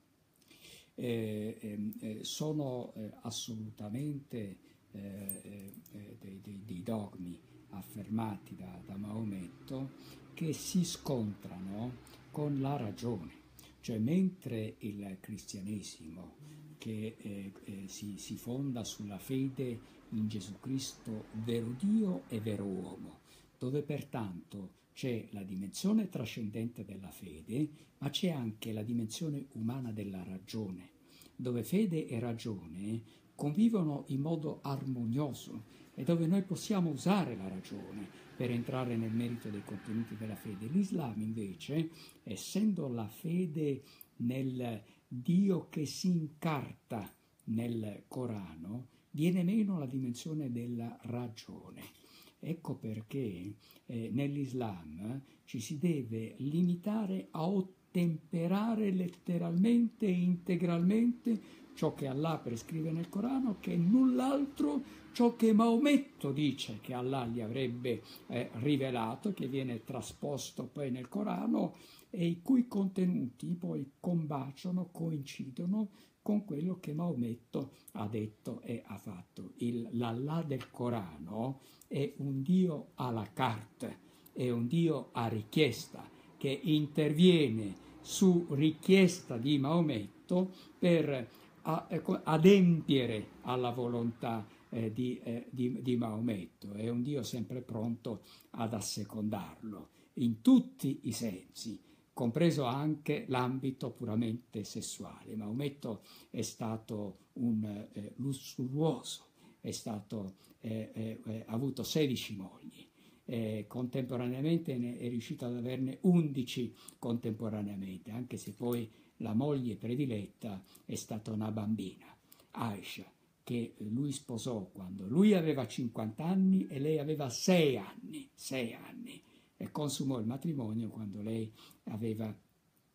eh, ehm, eh, sono eh, assolutamente eh, dei, dei, dei, dogmi affermati da, da Maometto che si scontrano con la ragione. Cioè, mentre il cristianesimo, che eh, eh, si, si, fonda sulla fede in Gesù Cristo, vero Dio e vero uomo, dove pertanto c'è la dimensione trascendente della fede, ma c'è anche la dimensione umana della ragione, dove fede e ragione convivono in modo armonioso e dove noi possiamo usare la ragione per entrare nel merito dei contenuti della fede. L'Islam invece, essendo la fede nel Dio che si incarta nel Corano, viene meno la dimensione della ragione. Ecco perché eh, nell'Islam ci si deve limitare a ottemperare letteralmente e integralmente ciò che Allah prescrive nel Corano, che null'altro ciò che Maometto dice che Allah gli avrebbe eh, rivelato, che viene trasposto poi nel Corano e i cui contenuti poi combaciano, coincidono con quello che Maometto ha detto e ha fatto. Il, L'Allah del Corano è un Dio à la carte, è un Dio a richiesta, che interviene su richiesta di Maometto per a, ecco, adempiere alla volontà eh, di, eh, di, di, Maometto, è un Dio sempre pronto ad assecondarlo in tutti i sensi, compreso anche l'ambito puramente sessuale. Maometto è stato un eh, lussuoso, è stato, eh, eh, eh, ha avuto 16 mogli. contemporaneamente è riuscito ad averne 11 contemporaneamente, anche se poi la moglie prediletta è stata una bambina, Aisha, che lui sposò quando lui aveva 50 anni e lei aveva 6 anni, 6 anni, e consumò il matrimonio quando lei aveva,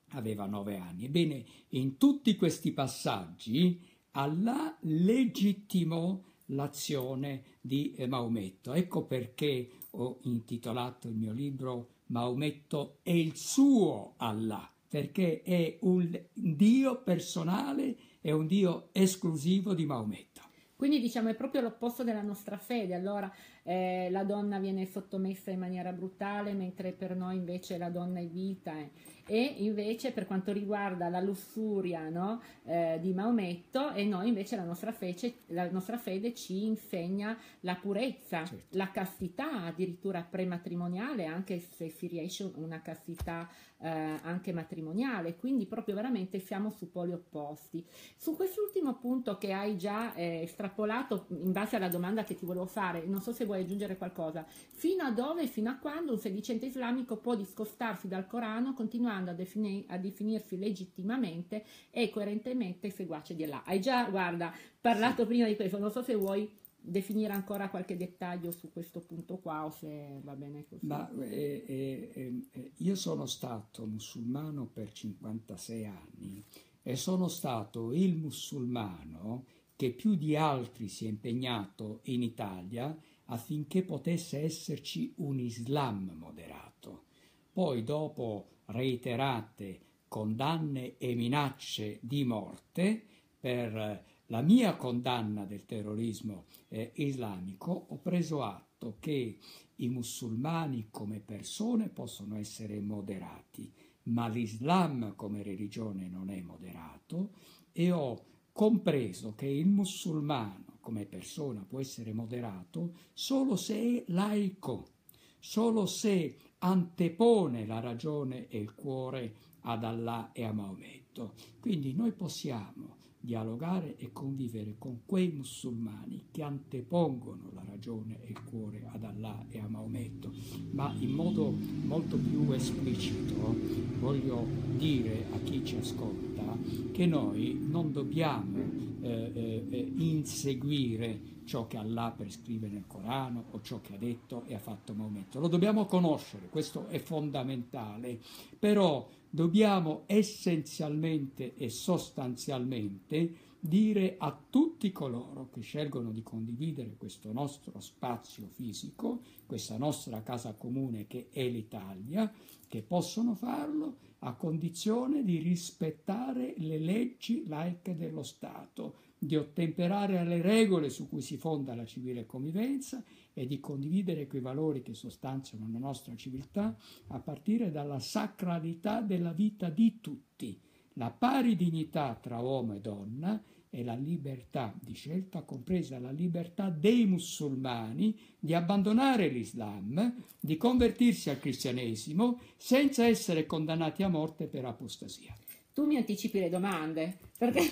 aveva 9 anni. Ebbene, in tutti questi passaggi Allah legittimò l'azione di Maometto. Ecco perché ho intitolato il mio libro Maometto e il suo Allah perché è un Dio personale, è un Dio esclusivo di Maometto. Quindi diciamo è proprio l'opposto della nostra fede, allora eh, la donna viene sottomessa in maniera brutale, mentre per noi invece la donna è vita. Eh e invece per quanto riguarda la lussuria no, eh, di Maometto e noi invece la nostra, fece, la nostra fede ci insegna la purezza, certo. la castità addirittura prematrimoniale anche se si riesce una castità eh, anche matrimoniale quindi proprio veramente siamo su poli opposti su quest'ultimo punto che hai già eh, estrapolato in base alla domanda che ti volevo fare non so se vuoi aggiungere qualcosa fino a dove e fino a quando un sedicente islamico può discostarsi dal Corano continuando a, defini- a definirsi legittimamente e coerentemente seguace di Allah. Hai già, guarda, parlato prima di questo, non so se vuoi definire ancora qualche dettaglio su questo punto qua o se va bene così. Ma eh, eh, eh, io sono stato musulmano per 56 anni e sono stato il musulmano che più di altri si è impegnato in Italia affinché potesse esserci un Islam moderato. Poi dopo reiterate condanne e minacce di morte per la mia condanna del terrorismo eh, islamico, ho preso atto che i musulmani come persone possono essere moderati, ma l'Islam come religione non è moderato e ho compreso che il musulmano come persona può essere moderato solo se è laico, solo se antepone la ragione e il cuore ad Allah e a Maometto. Quindi noi possiamo dialogare e convivere con quei musulmani che antepongono la ragione e il cuore ad Allah e a Maometto, ma in modo molto più esplicito voglio dire a chi ci ascolta che noi non dobbiamo eh, eh, eh inseguire ciò che Allah prescrive nel Corano o ciò che ha detto e ha fatto Maometto. Lo dobbiamo conoscere, questo è fondamentale, però dobbiamo essenzialmente e sostanzialmente dire a tutti coloro che scelgono di condividere questo nostro spazio fisico, questa nostra casa comune che è l'Italia, che possono farlo a condizione di rispettare le leggi laiche dello Stato, di ottemperare alle regole su cui si fonda la civile convivenza e di condividere quei valori che sostanziano la nostra civiltà a partire dalla sacralità della vita di tutti, la pari dignità tra uomo e donna e la libertà di scelta, compresa la libertà dei musulmani di abbandonare l'Islam, di convertirsi al cristianesimo senza essere condannati a morte per apostasia. Tu mi anticipi le domande, perché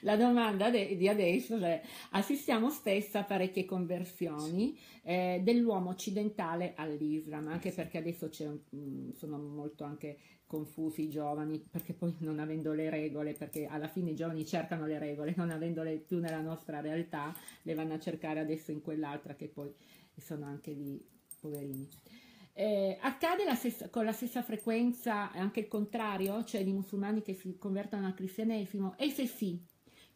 la domanda de- di adesso è assistiamo spesso a parecchie conversioni eh, dell'uomo occidentale all'Islam, anche perché adesso mh, mm, sono molto anche confusi i giovani, perché poi non avendo le regole, perché alla fine i giovani cercano le regole, non avendole più nella nostra realtà, le vanno a cercare adesso in quell'altra che poi sono anche lì poverini. Eh, accade la stessa, con la stessa frequenza anche il contrario, cioè di musulmani che si convertono al cristianesimo? E se sì,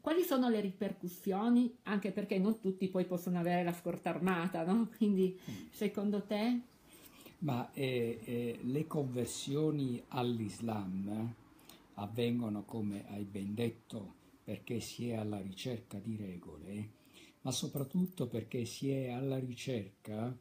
quali sono le ripercussioni? Anche perché non tutti poi possono avere la scorta armata, no? Quindi secondo te? Ma eh, eh, le conversioni all'Islam avvengono, come hai ben detto, perché si è alla ricerca di regole, ma soprattutto perché si è alla ricerca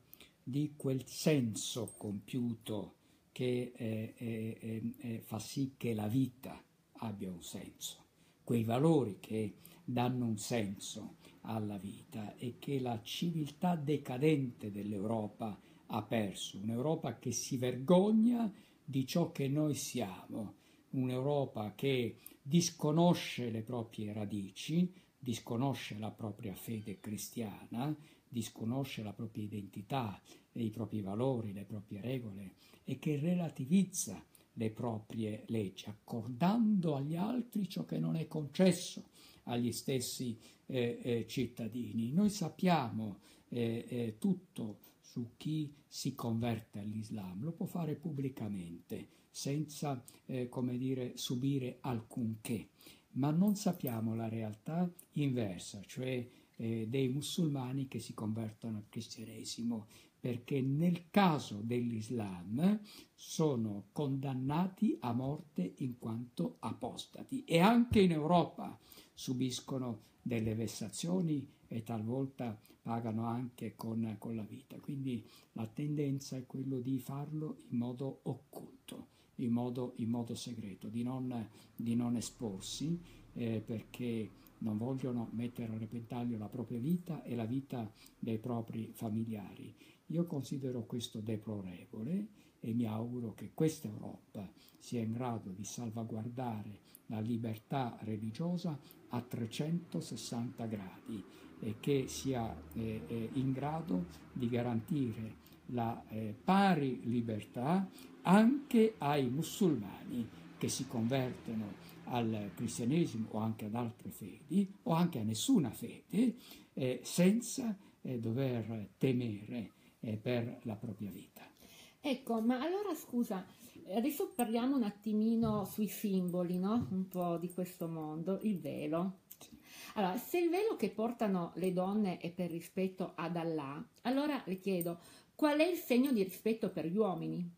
di quel senso compiuto che eh, eh, eh, eh fa sì che la vita abbia un senso, quei valori che danno un senso alla vita e che la civiltà decadente dell'Europa ha perso, un'Europa che si vergogna di ciò che noi siamo, un'Europa che disconosce le proprie radici, disconosce la propria fede cristiana, disconosce la propria identità, i propri valori, le proprie regole e che relativizza le proprie leggi, accordando agli altri ciò che non è concesso agli stessi eh, eh, cittadini. Noi sappiamo eh, eh tutto su chi si converte all'Islam, lo può fare pubblicamente, senza, eh, come dire, subire alcunché, ma non sappiamo la realtà inversa, cioè eh, dei musulmani che si convertono al cristianesimo, perché nel caso dell'Islam sono condannati a morte in quanto apostati e anche in Europa subiscono delle vessazioni e talvolta pagano anche con, con la vita. Quindi la tendenza è quello di farlo in modo occulto, in modo, in modo segreto, di non, di non esporsi eh, perché non vogliono mettere a repentaglio la propria vita e la vita dei propri familiari. Io considero questo deplorevole e mi auguro che questa Europa sia in grado di salvaguardare la libertà religiosa a 360 gradi e che sia eh, eh, in grado di garantire la eh, pari libertà anche ai musulmani che si convertono al cristianesimo o anche ad altre fedi o anche a nessuna fede eh, senza eh, dover temere eh, per la propria vita. Ecco, ma allora scusa, adesso parliamo un attimino sui simboli, no? Un po' di questo mondo, il velo. Allora, se il velo che portano le donne è per rispetto ad Allah, allora le chiedo qual è il segno di rispetto per gli uomini?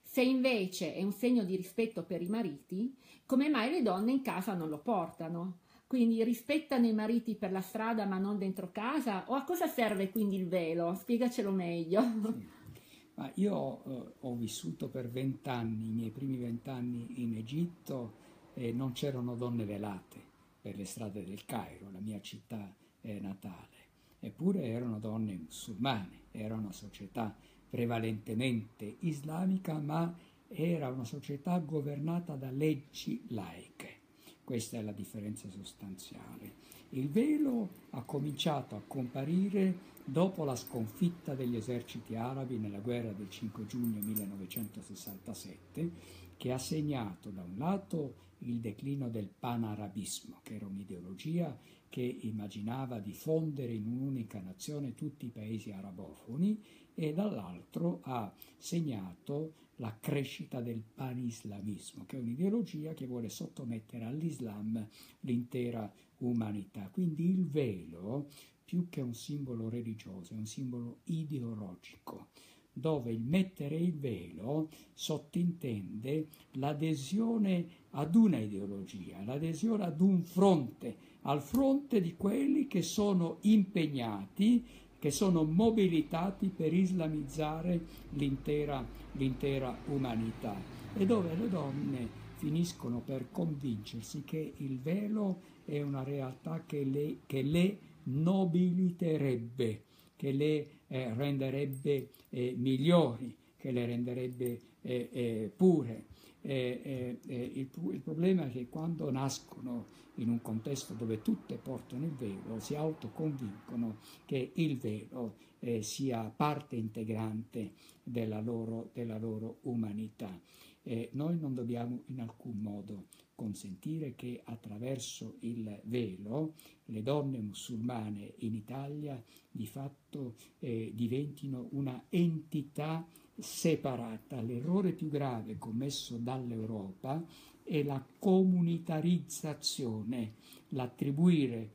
Se invece è un segno di rispetto per i mariti, come mai le donne in casa non lo portano? Quindi rispettano i mariti per la strada ma non dentro casa? O a cosa serve quindi il velo? Spiegacelo meglio. Sì. Ma io eh, ho vissuto per vent'anni, i miei primi vent'anni in Egitto e non c'erano donne velate per le strade del Cairo, la mia città eh, natale. Eppure erano donne musulmane, era una società prevalentemente islamica, ma era una società governata da leggi laiche. Questa è la differenza sostanziale. Il velo ha cominciato a comparire dopo la sconfitta degli eserciti arabi nella guerra del 5 giugno 1967, che ha segnato da un lato il declino del panarabismo, che era un'ideologia che immaginava di fondere in un'unica nazione tutti i paesi arabofoni e dall'altro ha segnato la crescita del panislamismo, che è un'ideologia che vuole sottomettere all'Islam l'intera umanità. Quindi il velo, più che un simbolo religioso, è un simbolo ideologico dove il mettere il velo sottintende l'adesione ad una ideologia, l'adesione ad un fronte, al fronte di quelli che sono impegnati, che sono mobilitati per islamizzare l'intera, l'intera umanità e dove le donne finiscono per convincersi che il velo è una realtà che le, che le nobiliterebbe, che le eh, renderebbe eh, migliori, che le renderebbe eh, eh pure. Eh, eh, il, il, problema è che quando nascono in un contesto dove tutte portano il velo, si autoconvincono che il velo sia parte integrante della loro, della loro umanità. noi non dobbiamo in alcun modo consentire che attraverso il velo le donne musulmane in Italia di fatto eh, diventino una entità separata. L'errore più grave commesso dall'Europa è la comunitarizzazione, l'attribuire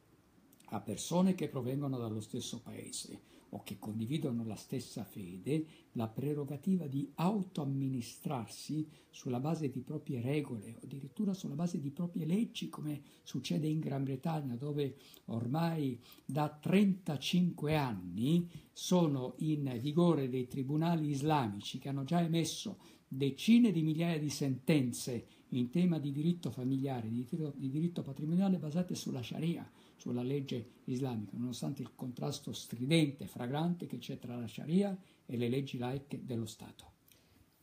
a persone che provengono dallo stesso paese o che condividono la stessa fede la prerogativa di autoamministrarsi sulla base di proprie regole o addirittura sulla base di proprie leggi come succede in Gran Bretagna dove ormai da 35 anni sono in vigore dei tribunali islamici che hanno già emesso decine di migliaia di sentenze in tema di diritto familiare, di diritto, di diritto patrimoniale basate sulla Sharia sulla legge islamica, nonostante il contrasto stridente, fragrante che c'è tra la Sharia e le leggi laiche dello Stato.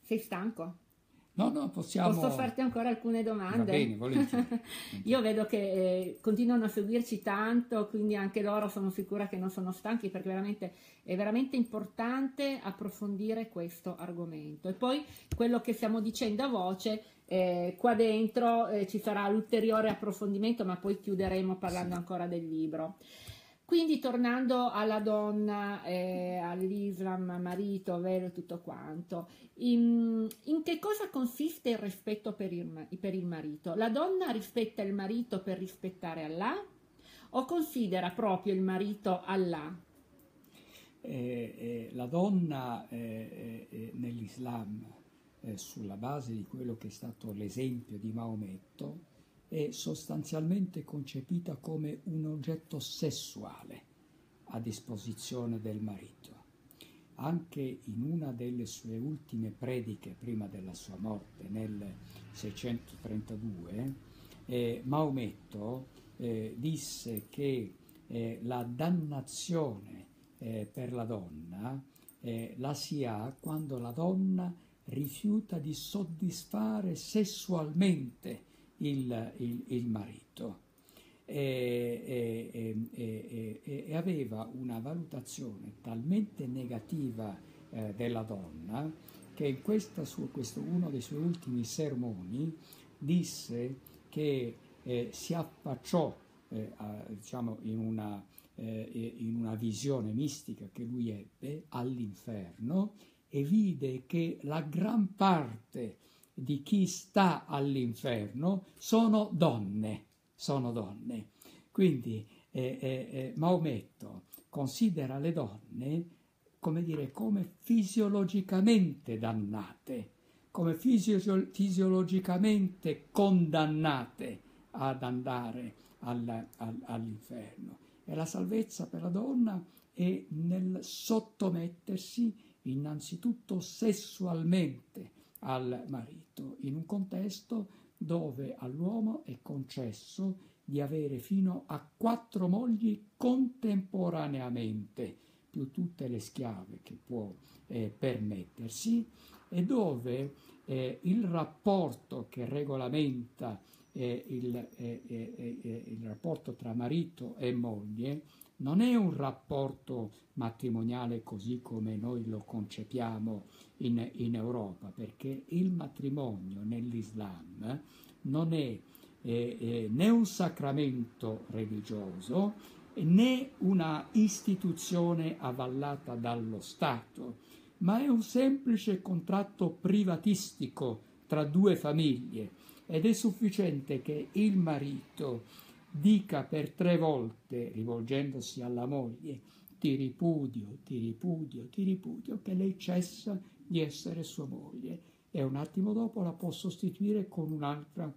Sei stanco? No, no, possiamo... Posso farti ancora alcune domande? Va bene, volentieri. Io vedo che eh, continuano a seguirci tanto, quindi anche loro sono sicura che non sono stanchi perché veramente, è veramente importante approfondire questo argomento. E poi quello che stiamo dicendo a voce, eh, qua dentro eh, ci sarà l'ulteriore approfondimento, ma poi chiuderemo parlando sì. ancora del libro. Quindi tornando alla donna, eh, all'Islam, marito, vero e tutto quanto, in, in, che cosa consiste il rispetto per il, per il marito? La donna rispetta il marito per rispettare Allah o considera proprio il marito Allah? Eh, eh, la donna eh, eh, eh nell'Islam, eh, sulla base di quello che è stato l'esempio di Maometto, è sostanzialmente concepita come un oggetto sessuale a disposizione del marito. Anche in una delle sue ultime prediche prima della sua morte, nel 632, eh, Maometto eh, disse che eh, la dannazione eh, per la donna eh, la si ha quando la donna rifiuta di soddisfare sessualmente il, il, il marito. E, e, e, e, aveva una valutazione talmente negativa eh, della donna che in questa su, questo uno dei suoi ultimi sermoni disse che eh, si affacciò eh, a, diciamo in una, eh, in una visione mistica che lui ebbe all'inferno e vide che la gran parte di chi sta all'inferno sono donne, sono donne. Quindi eh, eh, eh, Maometto considera le donne come dire, come fisiologicamente dannate, come fisio- fisiologicamente condannate ad andare al, al, all'inferno. E la salvezza per la donna è nel sottomettersi innanzitutto sessualmente al marito, in un contesto dove all'uomo è concesso di avere fino a quattro mogli contemporaneamente, più tutte le schiave che può eh, permettersi, e dove eh, il rapporto che regolamenta eh, il, eh, eh, eh, il rapporto tra marito e moglie non è un rapporto matrimoniale così come noi lo concepiamo in, in Europa, perché il matrimonio nell'Islam non è eh, né un sacramento religioso né una istituzione avallata dallo Stato, ma è un semplice contratto privatistico tra due famiglie. Ed è sufficiente che il marito dica per tre volte, rivolgendosi alla moglie, ti ripudio, ti ripudio, ti ripudio, che lei cessa di essere sua moglie e un attimo dopo la può sostituire con un'altra,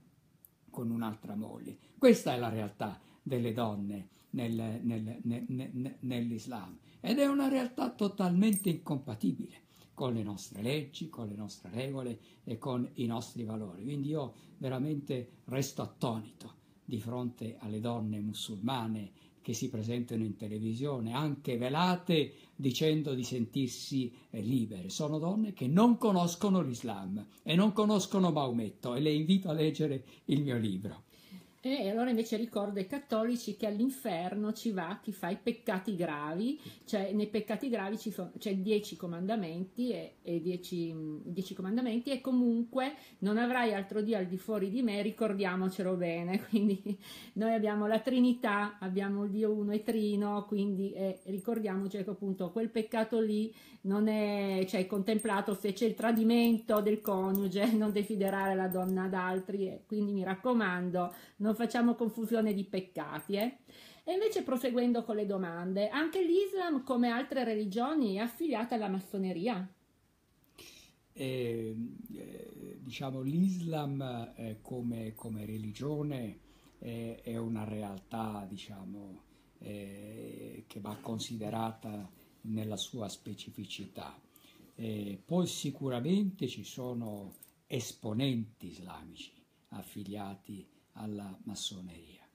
con un'altra moglie. Questa è la realtà delle donne nel, nel, nel, nell'Islam ed è una realtà totalmente incompatibile con le nostre leggi, con le nostre regole e con i nostri valori. Quindi io veramente resto attonito di fronte alle donne musulmane che si presentano in televisione, anche velate, dicendo di sentirsi eh, libere. Sono donne che non conoscono l'Islam e non conoscono Maometto e le invito a leggere il mio libro. E allora invece ricordo ai cattolici che all'inferno ci va chi fa i peccati gravi, cioè nei peccati gravi ci sono, c'è dieci comandamenti e, e dieci, dieci, comandamenti e comunque non avrai altro Dio al di fuori di me, ricordiamocelo bene, quindi noi abbiamo la Trinità, abbiamo il Dio uno e trino, quindi eh, ricordiamoci che appunto quel peccato lì non è cioè, contemplato se c'è il tradimento del coniuge, non desiderare la donna ad altri, quindi mi raccomando, non facciamo confusione di peccati. Eh? E invece proseguendo con le domande, anche l'Islam, come altre religioni, è affiliata alla massoneria? Eh, eh, diciamo l'Islam eh, come, come, religione è una realtà diciamo, eh, che va considerata nella sua specificità. Eh, poi sicuramente ci sono esponenti islamici affiliati alla massoneria.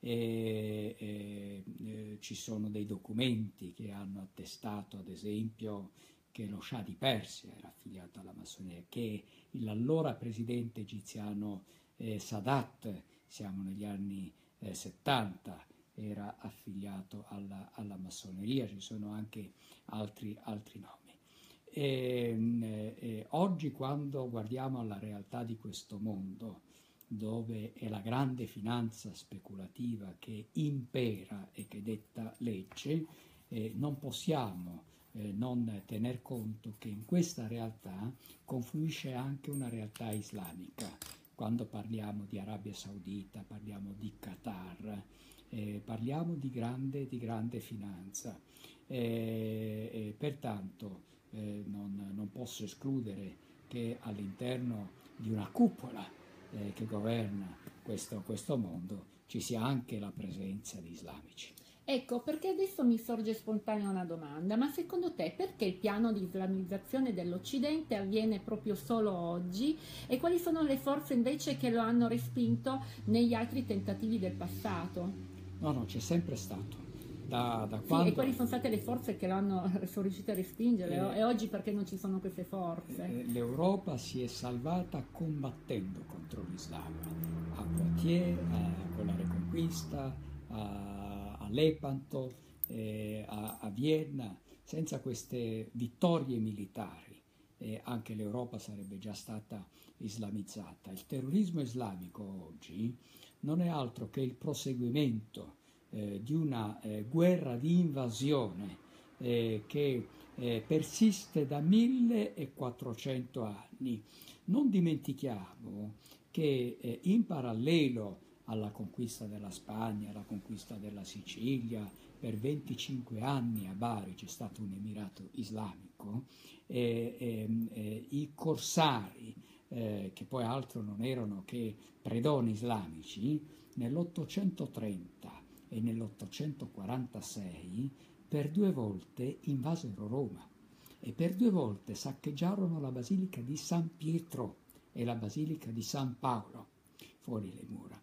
E, e, e, ci sono dei documenti che hanno attestato, ad esempio, che lo Shah di Persia era affiliato alla massoneria, che l'allora presidente egiziano eh, Sadat, siamo negli anni eh, 70, era affiliato alla, alla massoneria, ci sono anche altri, altri nomi. E, ehm, e, oggi quando guardiamo alla realtà di questo mondo, dove è la grande finanza speculativa che impera e che detta legge, eh, non possiamo eh, non tener conto che in questa realtà confluisce anche una realtà islamica. Quando parliamo di Arabia Saudita, parliamo di Qatar, eh, parliamo di grande, di grande finanza. Eh, pertanto eh, non, non, posso escludere che all'interno di una cupola eh, che governa questo, questo mondo ci sia anche la presenza di islamici. Ecco, perché adesso mi sorge spontanea una domanda, ma secondo te perché il piano di islamizzazione dell'Occidente avviene proprio solo oggi e quali sono le forze invece che lo hanno respinto negli altri tentativi del passato? No, no, c'è sempre stato. Da, da sì, quando... e quali sono state le forze che l'hanno, sono riuscite a respingere? Eh, e oggi perché non ci sono queste forze? Eh, L'Europa si è salvata combattendo contro l'Islam. A Poitiers, a, con la Reconquista, a, a Lepanto, eh, a, a, Vienna. Senza queste vittorie militari eh, anche l'Europa sarebbe già stata islamizzata. Il terrorismo islamico oggi non è altro che il proseguimento eh, di una eh, guerra di invasione eh, che eh, persiste da 1400 anni. Non dimentichiamo che eh, in parallelo alla conquista della Spagna, alla conquista della Sicilia, per 25 anni a Bari c'è stato un emirato islamico, ehm, i corsari che poi altro non erano che predoni islamici, nell'830 e nell'846 per due volte invasero Roma e per due volte saccheggiarono la basilica di San Pietro e la basilica di San Paolo, fuori le mura.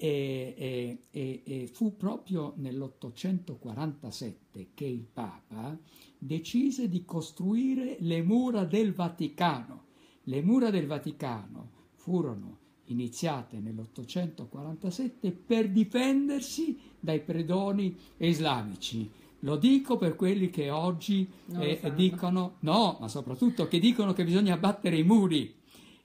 E, e, e, e, fu proprio nell'847 che il Papa decise di costruire le mura del Vaticano le mura del Vaticano furono iniziate nell'847 per difendersi dai predoni islamici. Lo dico per quelli che oggi eh, dicono, no, ma soprattutto che dicono che bisogna abbattere i muri.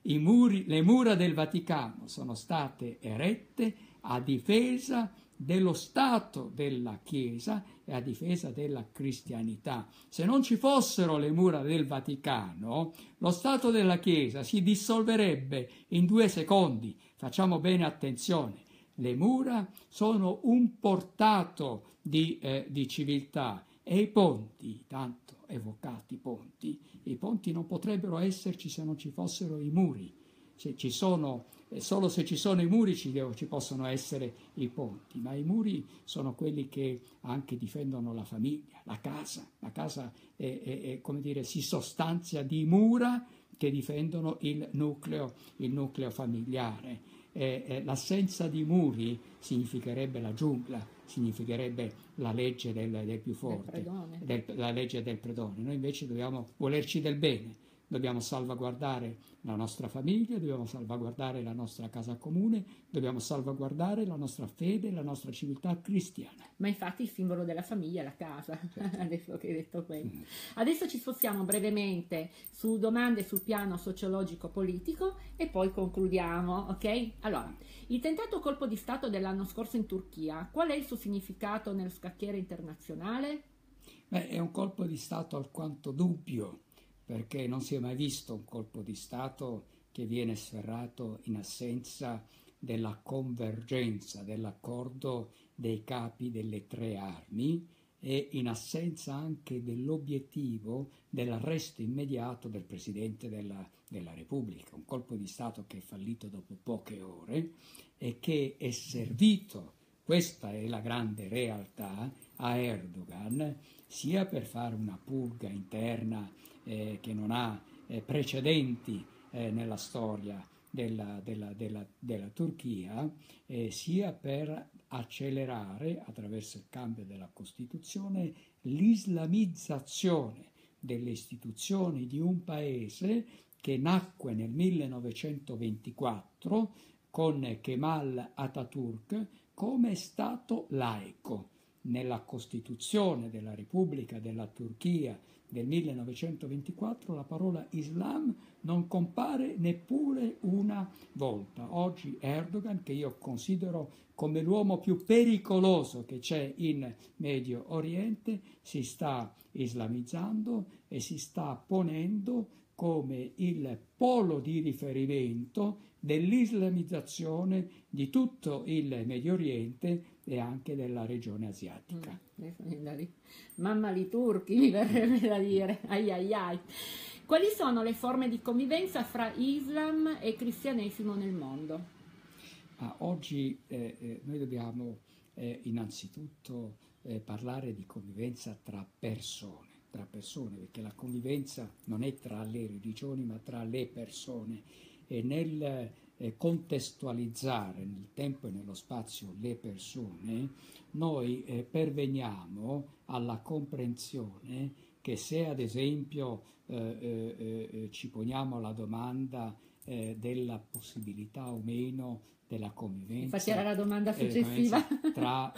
I muri. Le mura del Vaticano sono state erette a difesa dello Stato della Chiesa e a difesa della cristianità. Se non ci fossero le mura del Vaticano, lo Stato della Chiesa si dissolverebbe in due secondi. Facciamo bene attenzione. le mura sono un portato di, eh, di civiltà e i ponti, tanto evocati ponti, i ponti non potrebbero esserci se non ci fossero i muri. Se ci sono, eh, solo se ci sono i muri ci, ci, possono essere i ponti, ma i muri sono quelli che anche difendono la famiglia, la casa. La casa è, è, è, come dire, si sostanzia di mura che difendono il nucleo, il nucleo familiare. Eh, eh, l'assenza di muri significherebbe la giungla, significherebbe la legge del, del più forte, del, la legge del predone. Noi invece dobbiamo volerci del bene, dobbiamo salvaguardare la nostra famiglia, dobbiamo salvaguardare la nostra casa comune, dobbiamo salvaguardare la nostra fede, la nostra civiltà cristiana. Ma infatti il simbolo della famiglia è la casa, certo. adesso che hai detto questo. Mm. Adesso ci spostiamo brevemente su domande sul piano sociologico-politico e poi concludiamo, ok? Allora, il tentato colpo di Stato dell'anno scorso in Turchia, qual è il suo significato nel scacchiere internazionale? Beh, è un colpo di Stato alquanto dubbio perché non si è mai visto un colpo di Stato che viene sferrato in assenza della convergenza, dell'accordo dei capi delle tre armi e in assenza anche dell'obiettivo dell'arresto immediato del Presidente della, della, Repubblica, un colpo di Stato che è fallito dopo poche ore e che è servito, questa è la grande realtà, a Erdogan, sia per fare una purga interna eh, che non ha eh, precedenti eh, nella storia della, della, della, della Turchia, eh, sia per accelerare attraverso il cambio della Costituzione l'islamizzazione delle istituzioni di un paese che nacque nel 1924 con Kemal Atatürk come Stato laico. Nella Costituzione della Repubblica della Turchia del 1924 la parola Islam non compare neppure una volta. Oggi Erdogan, che io considero come l'uomo più pericoloso che c'è in Medio Oriente, si sta islamizzando e si sta ponendo come il polo di riferimento dell'islamizzazione di tutto il Medio Oriente e anche della regione asiatica. Mm, Mamma li turchi, mi verrebbe da dire. Ai ai ai. Quali sono le forme di convivenza fra Islam e cristianesimo nel mondo? Ah, oggi eh, eh, noi dobbiamo eh, innanzitutto eh, parlare di convivenza tra persone, tra persone, perché la convivenza non è tra le religioni ma tra le persone e nel eh, contestualizzare nel tempo e nello spazio le persone, noi eh, perveniamo alla comprensione che se ad esempio eh, eh, eh ci poniamo la domanda eh, della possibilità o meno della convivenza Infatti era la domanda successiva. tra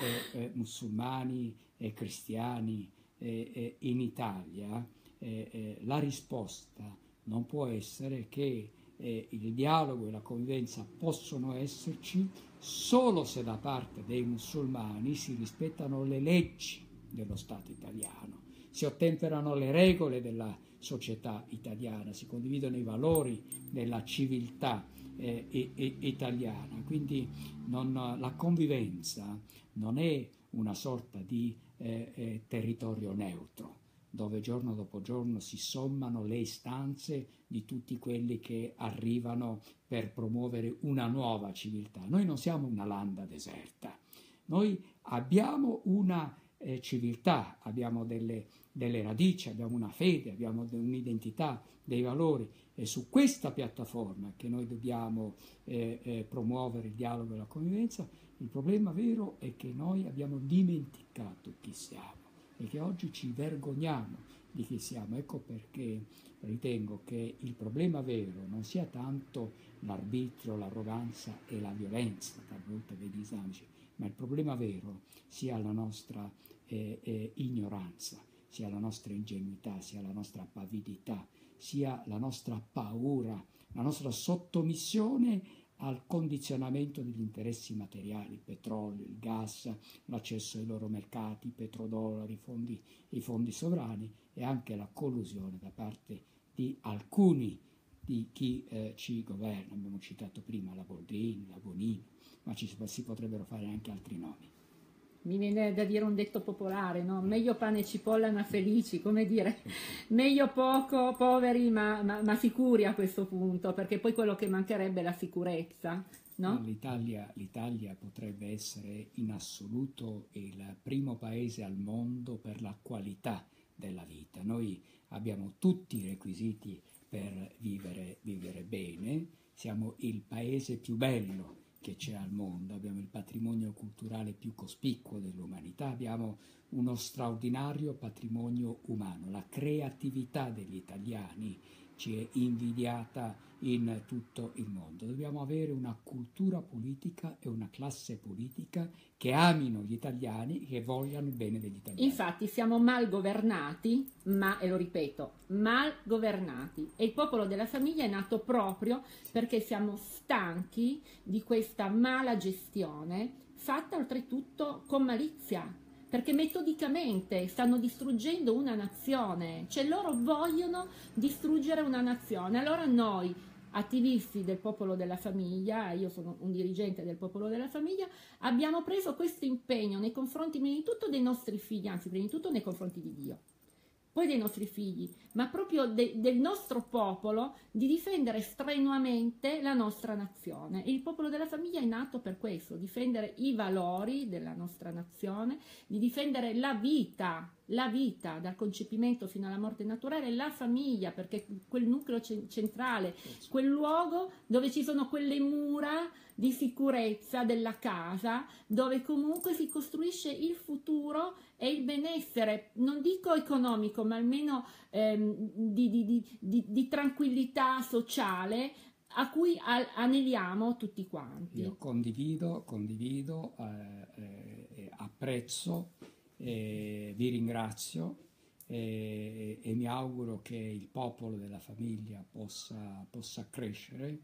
musulmani e cristiani in Italia, la risposta non può essere che eh, il dialogo e la convivenza possono esserci solo se da parte dei musulmani si rispettano le leggi dello Stato italiano, si ottemperano le regole della società italiana, si condividono i valori della civiltà eh, italiana. Quindi non, la convivenza non è una sorta di eh, eh, territorio neutro dove giorno dopo giorno si sommano le istanze di tutti quelli che arrivano per promuovere una nuova civiltà. Noi non siamo una landa deserta, noi abbiamo una eh, civiltà, abbiamo delle, delle, radici, abbiamo una fede, abbiamo un'identità, dei valori. È su questa piattaforma che noi dobbiamo eh, eh, promuovere il dialogo e la convivenza. Il problema vero è che noi abbiamo dimenticato chi siamo e che oggi ci vergogniamo di chi siamo. Ecco perché ritengo che il problema vero non sia tanto l'arbitrio, l'arroganza e la violenza talvolta degli islamici, ma il problema vero sia la nostra eh, eh, ignoranza, sia la nostra ingenuità, sia la nostra pavidità, sia la nostra paura, la nostra sottomissione al condizionamento degli interessi materiali, il petrolio, il gas, l'accesso ai loro mercati, i petrodollari, i fondi, i fondi sovrani e anche la collusione da parte di alcuni di chi eh, ci governa. Abbiamo citato prima la Boldrini, la Bonini, ma ci si potrebbero fare anche altri nomi mi viene da dire un detto popolare, no? meglio pane e cipolla ma felici, come dire, meglio poco, poveri ma, ma, ma, sicuri a questo punto, perché poi quello che mancherebbe è la sicurezza. No? L'Italia, L'Italia potrebbe essere in assoluto il primo paese al mondo per la qualità della vita. Noi abbiamo tutti i requisiti per vivere, vivere bene, siamo il paese più bello che c'è al mondo, abbiamo il patrimonio culturale più cospicuo dell'umanità, abbiamo uno straordinario patrimonio umano, la creatività degli italiani ci è invidiata in tutto il mondo. Dobbiamo avere una cultura politica e una classe politica che amino gli italiani e che vogliano il bene degli italiani. Infatti siamo mal governati, ma, e lo ripeto, mal governati. E il popolo della famiglia è nato proprio perché siamo stanchi di questa mala gestione fatta oltretutto con malizia, perché metodicamente stanno distruggendo una nazione, cioè loro vogliono distruggere una nazione. Allora noi attivisti del popolo della famiglia, io sono un dirigente del popolo della famiglia, abbiamo preso questo impegno nei confronti prima di tutto dei nostri figli, anzi prima di tutto nei confronti di Dio poi dei nostri figli, ma proprio de, del nostro popolo di difendere strenuamente la nostra nazione. Il popolo della famiglia è nato per questo, difendere i valori della nostra nazione, di difendere la vita, la vita dal concepimento fino alla morte naturale, la famiglia, perché quel nucleo centrale, quel luogo dove ci sono quelle mura di sicurezza della casa, dove comunque si costruisce il futuro e il benessere, non dico economico, ma almeno ehm, di, di, di, di, tranquillità sociale a cui aneliamo tutti quanti. Io condivido, condivido, eh, eh, apprezzo, eh, vi ringrazio e mi auguro che il popolo della famiglia possa, possa crescere,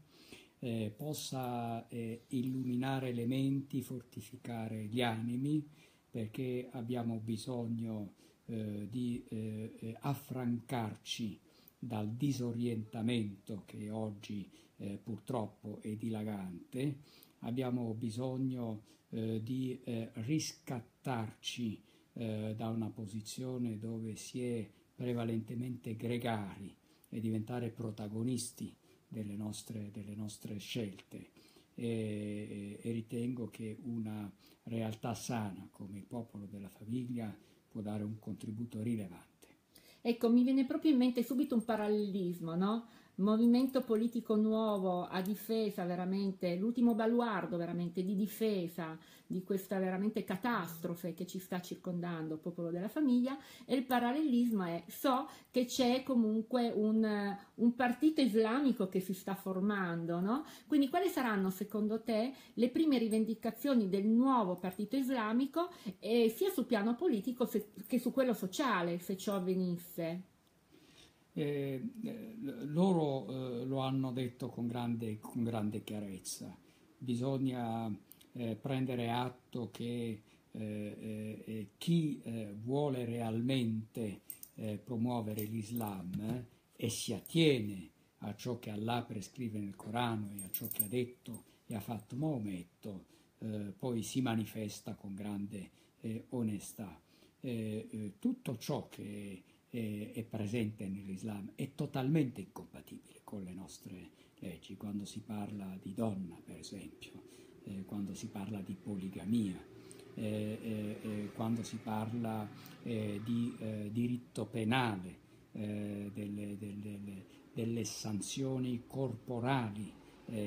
eh, possa eh, illuminare elementi, fortificare gli animi perché abbiamo bisogno eh, di eh, eh, affrancarci dal disorientamento che oggi eh, purtroppo è dilagante, abbiamo bisogno eh, di eh, riscattarci da una posizione dove si è prevalentemente gregari e diventare protagonisti delle nostre, delle nostre scelte e, e, ritengo che una realtà sana come il popolo della famiglia può dare un contributo rilevante. Ecco, mi viene proprio in mente subito un parallelismo, no? Movimento politico nuovo a difesa veramente, l'ultimo baluardo veramente di difesa di questa veramente catastrofe che ci sta circondando il popolo della famiglia e il parallelismo è so che c'è comunque un, un partito islamico che si sta formando, no? Quindi quali saranno secondo te le prime rivendicazioni del nuovo partito islamico eh, sia sul piano politico se, che su quello sociale se ciò avvenisse? Eh, loro eh, lo hanno detto con grande, con grande chiarezza. Bisogna eh, prendere atto che eh, eh, chi eh, vuole realmente promuovere l'Islam e si attiene a ciò che Allah prescrive nel Corano e a ciò che ha detto e ha fatto Maometto, poi si manifesta con grande onestà. tutto ciò che eh, è presente nell'Islam è totalmente incompatibile con le nostre leggi, quando si parla di donna per esempio, eh, quando si parla di poligamia, eh, eh, eh quando si parla eh, di diritto penale, delle, delle, delle, sanzioni corporali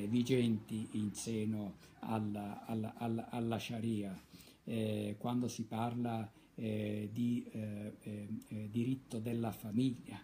vigenti in seno alla, alla, alla, alla Sharia, quando si parla eh, di eh, eh, eh, diritto della famiglia.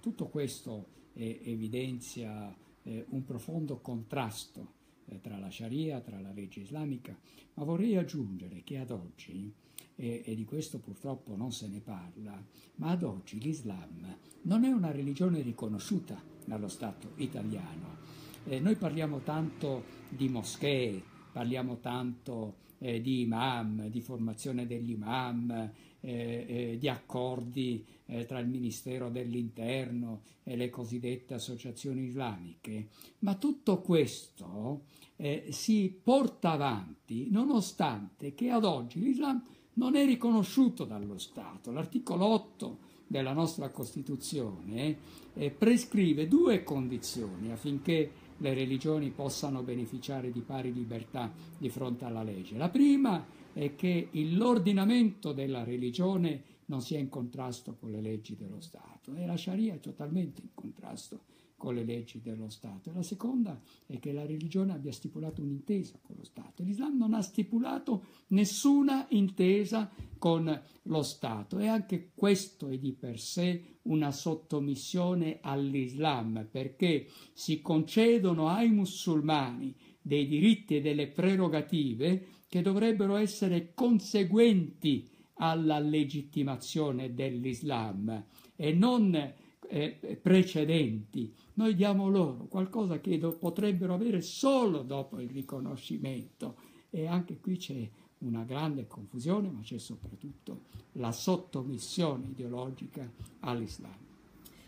Tutto questo evidenzia un profondo contrasto tra la Sharia, tra la legge islamica, ma vorrei aggiungere che ad oggi, e, e, di questo purtroppo non se ne parla, ma ad oggi l'Islam non è una religione riconosciuta dallo Stato italiano. Eh, noi parliamo tanto di moschee, parliamo tanto eh, di imam, di formazione degli imam, eh, eh, di accordi eh, tra il Ministero dell'Interno e le cosiddette associazioni islamiche, ma tutto questo eh, si porta avanti nonostante che ad oggi l'Islam non è riconosciuto dallo Stato. L'articolo 8 della nostra Costituzione prescrive due condizioni affinché le religioni possano beneficiare di pari libertà di fronte alla legge. La prima è che l'ordinamento della religione non sia in contrasto con le leggi dello Stato e la Sharia è totalmente in contrasto con le leggi dello Stato. La seconda è che la religione abbia stipulato un'intesa con lo Stato. L'Islam non ha stipulato nessuna intesa con lo Stato e anche questo è di per sé una sottomissione all'Islam perché si concedono ai musulmani dei diritti e delle prerogative che dovrebbero essere conseguenti alla legittimazione dell'Islam e non eh, precedenti. Noi diamo loro qualcosa che potrebbero avere solo dopo il riconoscimento e anche qui c'è una grande confusione, ma c'è soprattutto la sottomissione ideologica all'Islam.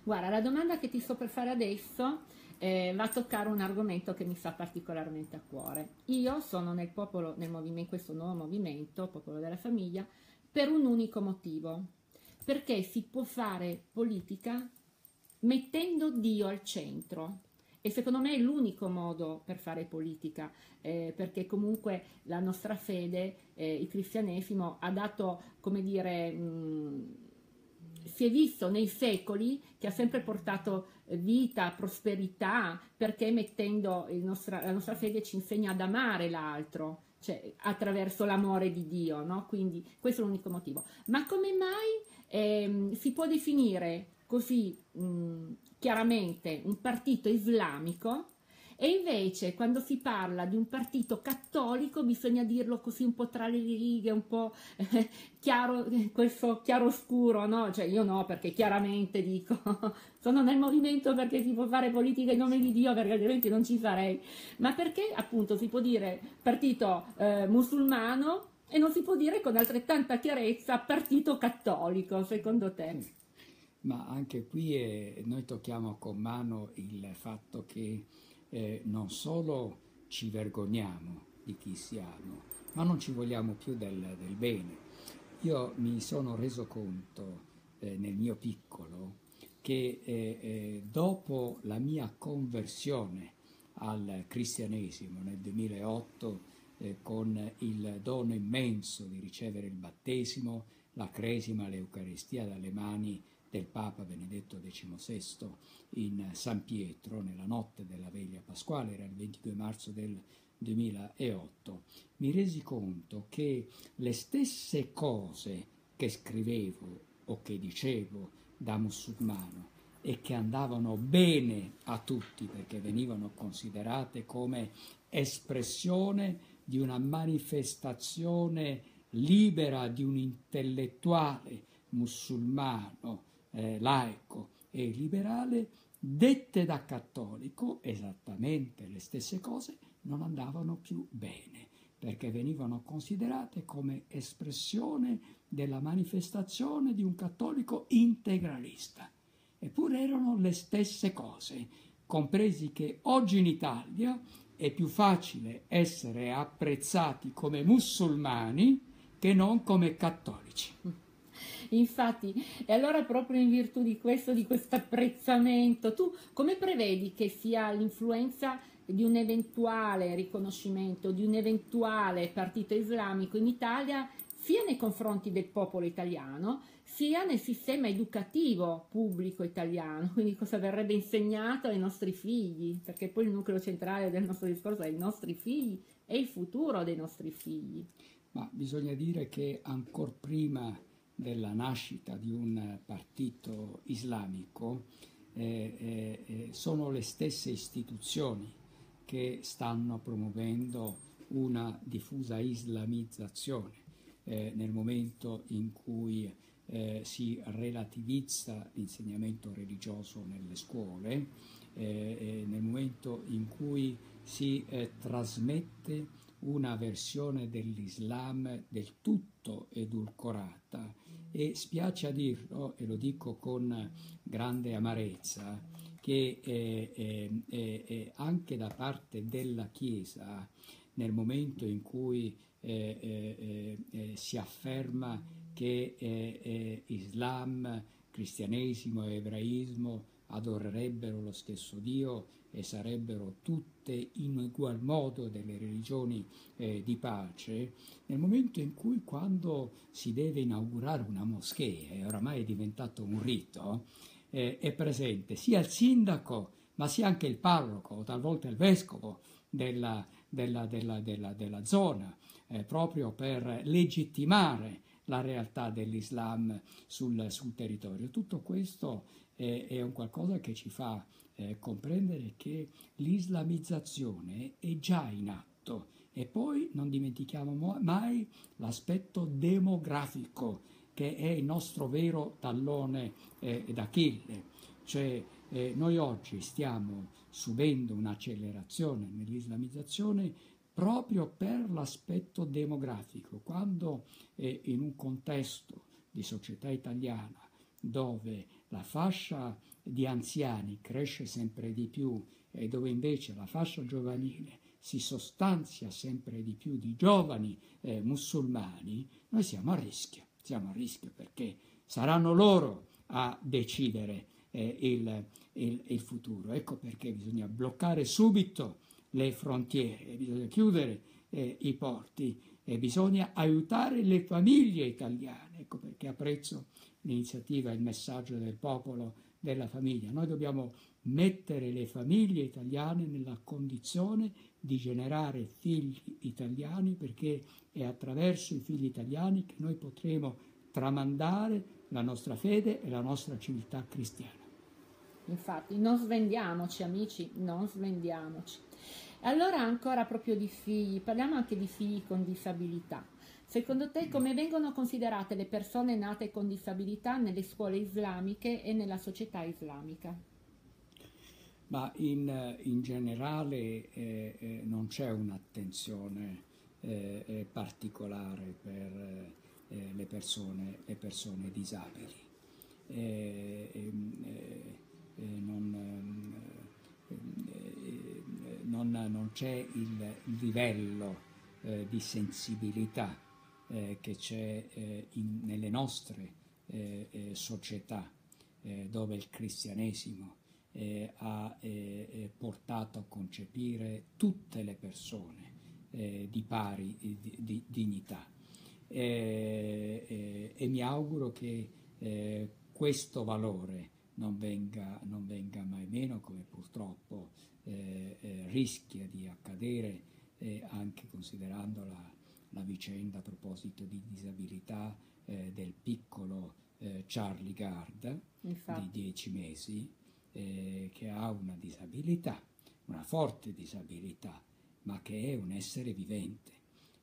Guarda, la domanda che ti sto per fare adesso eh, va a toccare un argomento che mi sta particolarmente a cuore. Io sono nel popolo, nel in questo nuovo movimento, Popolo della Famiglia, per un unico motivo, perché si può fare politica mettendo Dio al centro. E secondo me è l'unico modo per fare politica, eh, perché comunque la nostra fede, eh, il cristianesimo, ha dato, come dire, mh, si è visto nei secoli che ha sempre portato vita, prosperità, perché mettendo nostra, la nostra fede ci insegna ad amare l'altro, cioè attraverso l'amore di Dio, no? Quindi questo è l'unico motivo. Ma come mai ehm, si può definire così mh, chiaramente un partito islamico e invece quando si parla di un partito cattolico bisogna dirlo così un po' tra le righe, un po' eh, chiaro, questo chiaro scuro, no? Cioè io no, perché chiaramente dico sono nel movimento perché si può fare politica in nome di Dio, perché altrimenti non ci sarei. Ma perché appunto si può dire partito eh, musulmano e non si può dire con altrettanta chiarezza partito cattolico, secondo te? Ma anche qui eh, noi tocchiamo con mano il fatto che eh, non solo ci vergogniamo di chi siamo, ma non ci vogliamo più del, del bene. Io mi sono reso conto eh, nel mio piccolo che eh, eh dopo la mia conversione al cristianesimo nel 2008 eh, con il dono immenso di ricevere il battesimo, la cresima, l'Eucaristia dalle mani del Papa Benedetto XVI in San Pietro nella notte della veglia pasquale, era il 22 marzo del 2008, mi resi conto che le stesse cose che scrivevo o che dicevo da musulmano e che andavano bene a tutti perché venivano considerate come espressione di una manifestazione libera di un intellettuale musulmano eh, laico e liberale, dette da cattolico esattamente le stesse cose, non andavano più bene, perché venivano considerate come espressione della manifestazione di un cattolico integralista. Eppure erano le stesse cose, compresi che oggi in Italia è più facile essere apprezzati come musulmani che non come cattolici. Infatti, e allora proprio in virtù di questo, di questo apprezzamento, tu come prevedi che sia l'influenza di un eventuale riconoscimento, di un eventuale partito islamico in Italia, sia nei confronti del popolo italiano, sia nel sistema educativo pubblico italiano, quindi cosa verrebbe insegnato ai nostri figli, perché poi il nucleo centrale del nostro discorso è i nostri figli e il futuro dei nostri figli. Ma bisogna dire che ancora prima della nascita di un partito islamico eh, eh, eh, sono le stesse istituzioni che stanno promuovendo una diffusa islamizzazione eh, nel momento in cui eh, si relativizza l'insegnamento religioso nelle scuole, eh, nel momento in cui si trasmette una versione dell'Islam del tutto edulcorata e spiace a dirlo, e lo dico con grande amarezza, che eh, eh, eh, eh anche da parte della Chiesa, nel momento in cui eh, si afferma che Islam, cristianesimo e ebraismo adorerebbero lo stesso Dio e sarebbero tutte in ugual modo delle religioni eh, di pace, nel momento in cui quando si deve inaugurare una moschea, e oramai è diventato un rito, eh, è presente sia il sindaco, ma sia anche il parroco, o talvolta il vescovo della, della, della, della zona, eh, proprio per legittimare la realtà dell'Islam sul, sul territorio. Tutto questo è, è un qualcosa che ci fa eh, comprendere che l'islamizzazione è già in atto. E poi non dimentichiamo mai l'aspetto demografico che è il nostro vero tallone eh, d'Achille, cioè eh, noi oggi stiamo subendo un'accelerazione nell'islamizzazione proprio per l'aspetto demografico, quando eh, in un contesto di società italiana dove la fascia di anziani cresce sempre di più e dove invece la fascia giovanile si sostanzia sempre di più di giovani eh, musulmani, noi siamo a rischio, siamo a rischio perché saranno loro a decidere eh, il, il, il futuro. Ecco perché bisogna bloccare subito le frontiere, bisogna chiudere eh, i porti e bisogna aiutare le famiglie italiane. Ecco perché apprezzo l'iniziativa, il messaggio del popolo della famiglia. Noi dobbiamo mettere le famiglie italiane nella condizione di generare figli italiani perché è attraverso i figli italiani che noi potremo tramandare la nostra fede e la nostra civiltà cristiana. Infatti, non svendiamoci amici, non svendiamoci. Allora ancora proprio di figli, parliamo anche di figli con disabilità. Secondo te come vengono considerate le persone nate con disabilità nelle scuole islamiche e nella società islamica? Ma in, in generale eh, eh, non c'è un'attenzione eh, eh particolare per eh, le persone, le, persone, disabili. Eh, ehm, non, ehm, non, non, c'è il livello di sensibilità eh, che c'è eh, in, nelle nostre eh, eh società, eh, dove il cristianesimo eh, ha portato a concepire tutte le persone di pari di, di dignità. e mi auguro che questo valore non venga, non venga, mai meno, come purtroppo rischia di accadere anche considerando la la vicenda a proposito di disabilità eh, del piccolo eh, Charlie Gard Infatti. di 10 mesi eh, che ha una disabilità, una forte disabilità, ma che è un essere vivente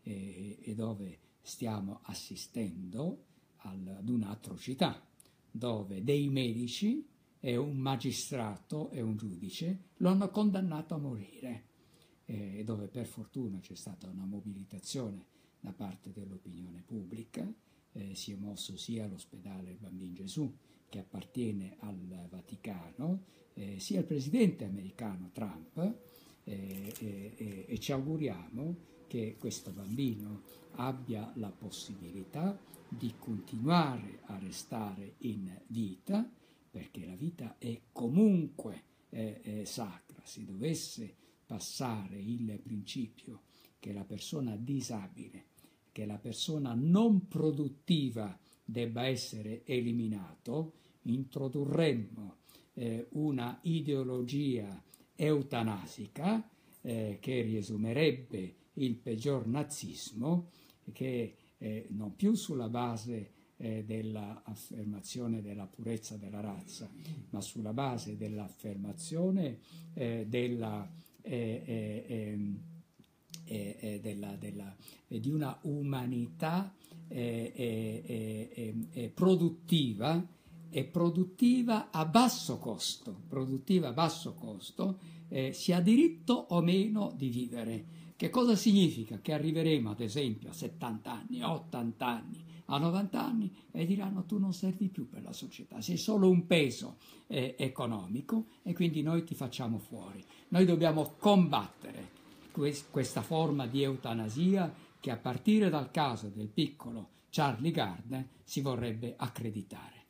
e dove stiamo assistendo ad un'atrocità, dove dei medici e un magistrato e un giudice lo hanno condannato a morire, e dove per fortuna c'è stata una mobilitazione da parte dell'opinione pubblica, eh, si è mosso sia l'ospedale Bambino Gesù, che appartiene al Vaticano, eh, sia il presidente americano Trump, eh, eh e ci auguriamo che questo bambino abbia la possibilità di continuare a restare in vita, perché la vita è comunque eh, sacra. Se dovesse passare il principio che la persona disabile che la persona non produttiva debba essere eliminato, introdurremmo eh, una ideologia eutanasica eh, che riesumerebbe il peggior nazismo, che eh, non più sulla base eh, dell'affermazione della purezza della razza, ma sulla base dell'affermazione eh, della eh, ehm, eh, eh, della, della, eh, di una umanità eh, produttiva e produttiva a basso costo, produttiva a basso costo, si ha diritto o meno di vivere, Che cosa significa? Che arriveremo ad esempio a 70 anni, a 80 anni, a 90 anni e diranno tu non servi più per la società, sei solo un peso eh, economico e quindi noi ti facciamo fuori. Noi dobbiamo combattere questa forma di eutanasia che a partire dal caso del piccolo Charlie Gardner si vorrebbe accreditare.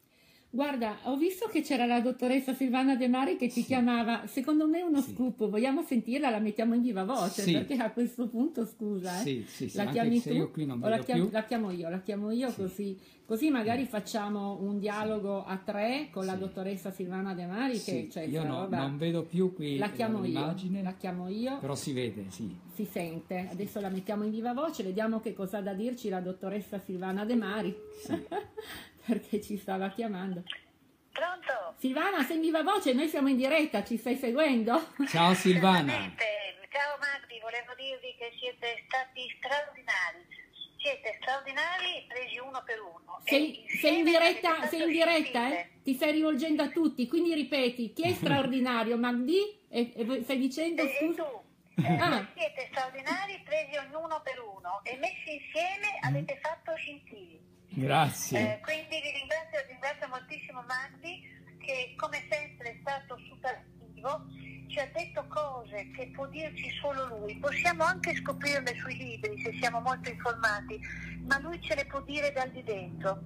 Guarda, ho visto che c'era la dottoressa Silvana De Mari che ti sì. chiamava, secondo me è uno sì. scoop, vogliamo sentirla, la mettiamo in viva voce, sì. perché a questo punto, scusa, eh, la chiami tu? o la, chiam- la, chiamo io, la chiamo io così, così magari facciamo un dialogo a tre con la dottoressa Silvana De Mari che cioè, io no, non vedo più qui la chiamo l'immagine, io, la chiamo io, però si vede, sì. Si sente, adesso la mettiamo in viva voce, vediamo che cosa ha da dirci la dottoressa Silvana De Mari. perché ci stava chiamando. Pronto? Silvana, sei in viva voce, noi siamo in diretta, ci stai seguendo? Ciao Silvana. Ciao Magdi, volevo dirvi che siete stati straordinari. Siete straordinari presi uno per uno. Sei, sei in diretta, sei in diretta eh? Ti stai rivolgendo a tutti, quindi ripeti, chi è straordinario? Magdi? E, e stai dicendo, e, scusa? Tu. Eh, ah. Siete straordinari presi ognuno per uno e messi insieme avete fatto scintille. Grazie. Eh, quindi vi ringrazio, ringrazio moltissimo Magdi che come sempre è stato super attivo, ci ha detto cose che può dirci solo lui. Possiamo anche scoprirle sui libri se siamo molto informati, ma lui ce le può dire dal di dentro.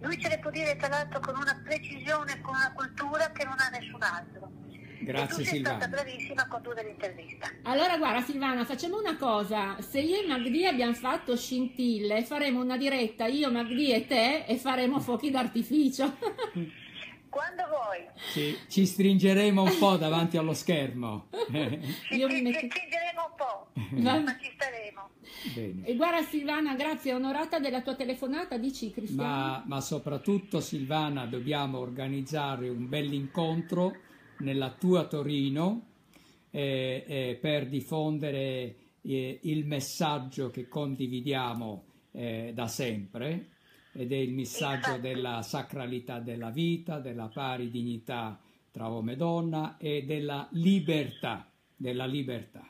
Lui ce le può dire tra l'altro con una precisione, con una cultura che non ha nessun altro. Grazie Silvana. Sei stata bravissima a condurre l'intervista. Allora guarda Silvana, facciamo una cosa, se io e Magdi abbiamo fatto scintille, faremo una diretta io, Magdi e te e faremo fuochi d'artificio. Quando vuoi. Sì, ci stringeremo un po' davanti allo schermo. Ci, io ci, metto... ci stringeremo un po', ma ci staremo. Bene. E guarda Silvana, grazie, onorata della tua telefonata, dici Cristiano. Ma, ma soprattutto Silvana, dobbiamo organizzare un bell'incontro nella tua Torino eh, eh, per diffondere eh, il messaggio che condividiamo eh, da sempre ed è il messaggio della sacralità della vita, della pari dignità tra uomo e donna e della libertà, della libertà.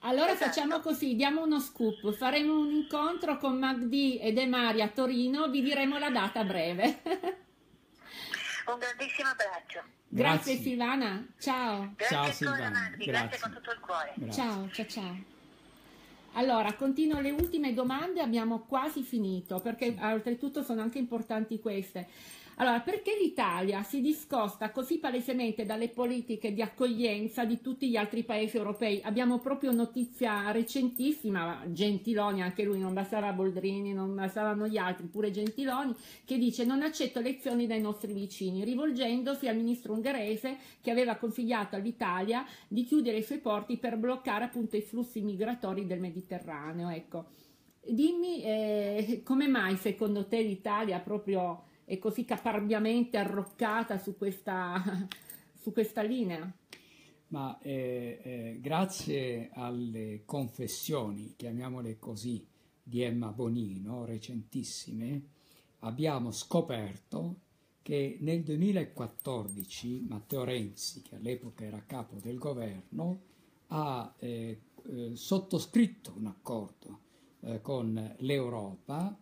Allora facciamo così, diamo uno scoop, faremo un incontro con Magdi e De Mari a Torino, vi diremo la data a breve. Un grandissimo abbraccio. Grazie, Grazie Silvana, ciao. Grazie ciao Silvana. Grazie. Grazie con tutto il cuore. Grazie. Ciao, ciao, ciao. Allora, continuo le ultime domande, abbiamo quasi finito, perché oltretutto sono anche importanti queste. Allora, perché l'Italia si discosta così palesemente dalle politiche di accoglienza di tutti gli altri paesi europei? Abbiamo proprio notizia recentissima, Gentiloni, anche lui, non bastava Boldrini, non bastavano gli altri, pure Gentiloni, che dice non accetto lezioni dai nostri vicini, rivolgendosi al ministro ungherese che aveva consigliato all'Italia di chiudere i suoi porti per bloccare appunto i flussi migratori del Mediterraneo. Ecco. Dimmi eh, come mai secondo te l'Italia proprio è così caparbiamente arroccata su questa, su questa linea? Ma eh, eh, grazie alle confessioni, chiamiamole così, di Emma Bonino, recentissime, abbiamo scoperto che nel 2014 Matteo Renzi, che all'epoca era capo del governo, ha eh, eh sottoscritto un accordo eh, con l'Europa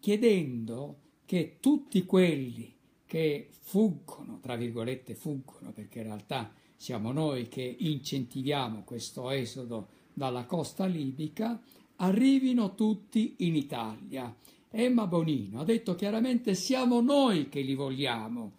chiedendo che tutti quelli che fuggono, tra virgolette fuggono, perché in realtà siamo noi che incentiviamo questo esodo dalla costa libica, arrivino tutti in Italia. Emma Bonino ha detto chiaramente siamo noi che li vogliamo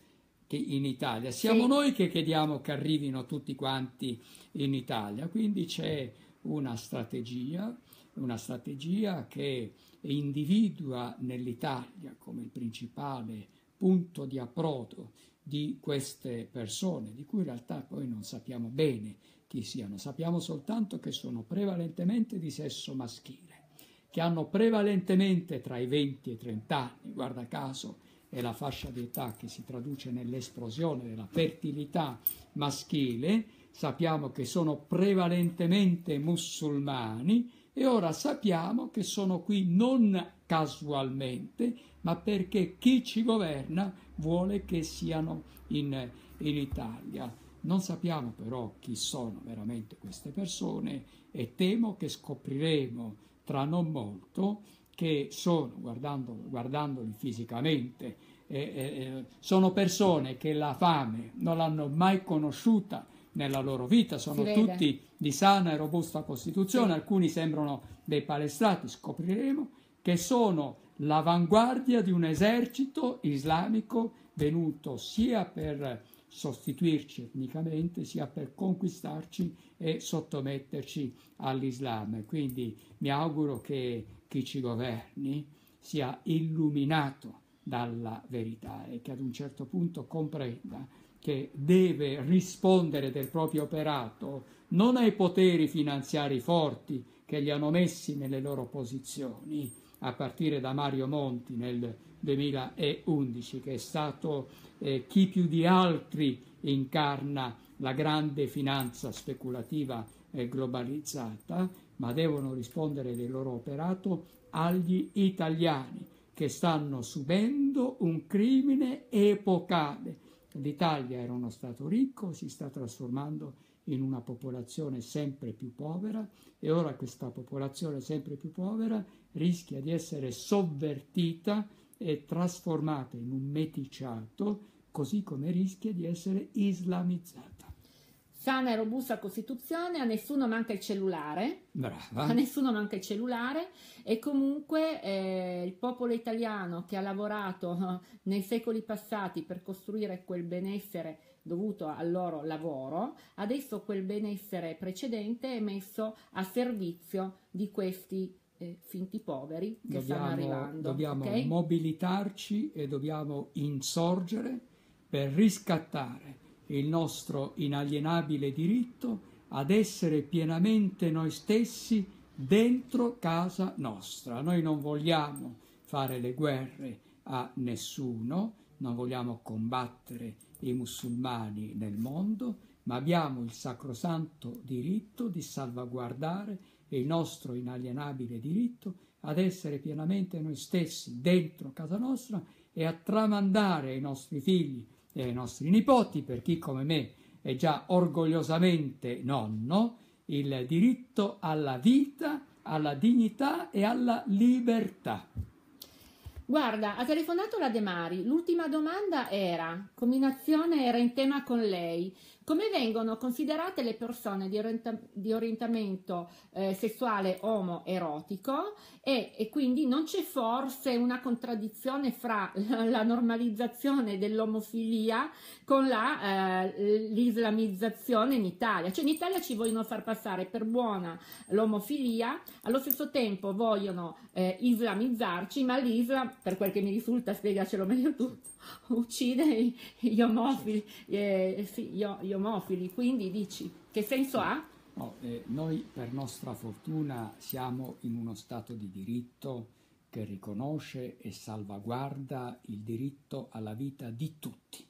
in Italia, siamo sì. noi che chiediamo che arrivino tutti quanti in Italia, quindi c'è una strategia, una strategia che individua nell'Italia come il principale punto di approdo di queste persone, di cui in realtà poi non sappiamo bene chi siano, sappiamo soltanto che sono prevalentemente di sesso maschile, che hanno prevalentemente tra i 20 e i 30 anni, guarda caso è la fascia di età che si traduce nell'esplosione della fertilità maschile, sappiamo che sono prevalentemente musulmani, e ora sappiamo che sono qui non casualmente, ma perché chi ci governa vuole che siano in, in Italia. Non sappiamo però chi sono veramente queste persone e temo che scopriremo tra non molto che sono, guardando, guardandoli fisicamente, eh, eh, sono persone che la fame non l'hanno mai conosciuta nella loro vita, sono tutti di sana e robusta costituzione, sì. alcuni sembrano dei palestrati, scopriremo che sono l'avanguardia di un esercito islamico venuto sia per sostituirci etnicamente, sia per conquistarci e sottometterci all'Islam. Quindi mi auguro che chi ci governi sia illuminato dalla verità e che ad un certo punto comprenda che deve rispondere del proprio operato non ai poteri finanziari forti che li hanno messi nelle loro posizioni, a partire da Mario Monti nel 2011, che è stato eh, chi più di altri incarna la grande finanza speculativa e globalizzata, ma devono rispondere del loro operato agli italiani che stanno subendo un crimine epocale. L'Italia era uno Stato ricco, si sta trasformando in una popolazione sempre più povera e ora questa popolazione sempre più povera rischia di essere sovvertita e trasformata in un meticciato, così come rischia di essere islamizzata. Sana e robusta Costituzione, a nessuno manca il cellulare. Brava. A nessuno manca il cellulare e comunque eh, il popolo italiano che ha lavorato eh, nei secoli passati per costruire quel benessere dovuto al loro lavoro, adesso quel benessere precedente è messo a servizio di questi eh, finti poveri che dobbiamo, stanno arrivando. Dobbiamo okay? mobilitarci e dobbiamo insorgere per riscattare il nostro inalienabile diritto ad essere pienamente noi stessi dentro casa nostra. Noi non vogliamo fare le guerre a nessuno, non vogliamo combattere i musulmani nel mondo, ma abbiamo il sacrosanto diritto di salvaguardare il nostro inalienabile diritto ad essere pienamente noi stessi dentro casa nostra e a tramandare ai nostri figli e ai nostri nipoti, per chi come me è già orgogliosamente nonno, il diritto alla vita, alla dignità e alla libertà. Guarda, ha telefonato la De Mari. L'ultima domanda era, combinazione era in tema con lei, come vengono considerate le persone di, orienta- di orientamento eh, sessuale omoerotico e, e, quindi non c'è forse una contraddizione fra la, normalizzazione dell'omofilia con la, eh, l'islamizzazione in Italia. Cioè in Italia ci vogliono far passare per buona l'omofilia, allo stesso tempo vogliono eh, islamizzarci, ma l'Islam, per quel che mi risulta, spiegacelo meglio tu, uccide gli omofili, eh, gli, omofili, quindi dici che senso ha? No, eh, noi per nostra fortuna siamo in uno Stato di diritto che riconosce e salvaguarda il diritto alla vita di tutti,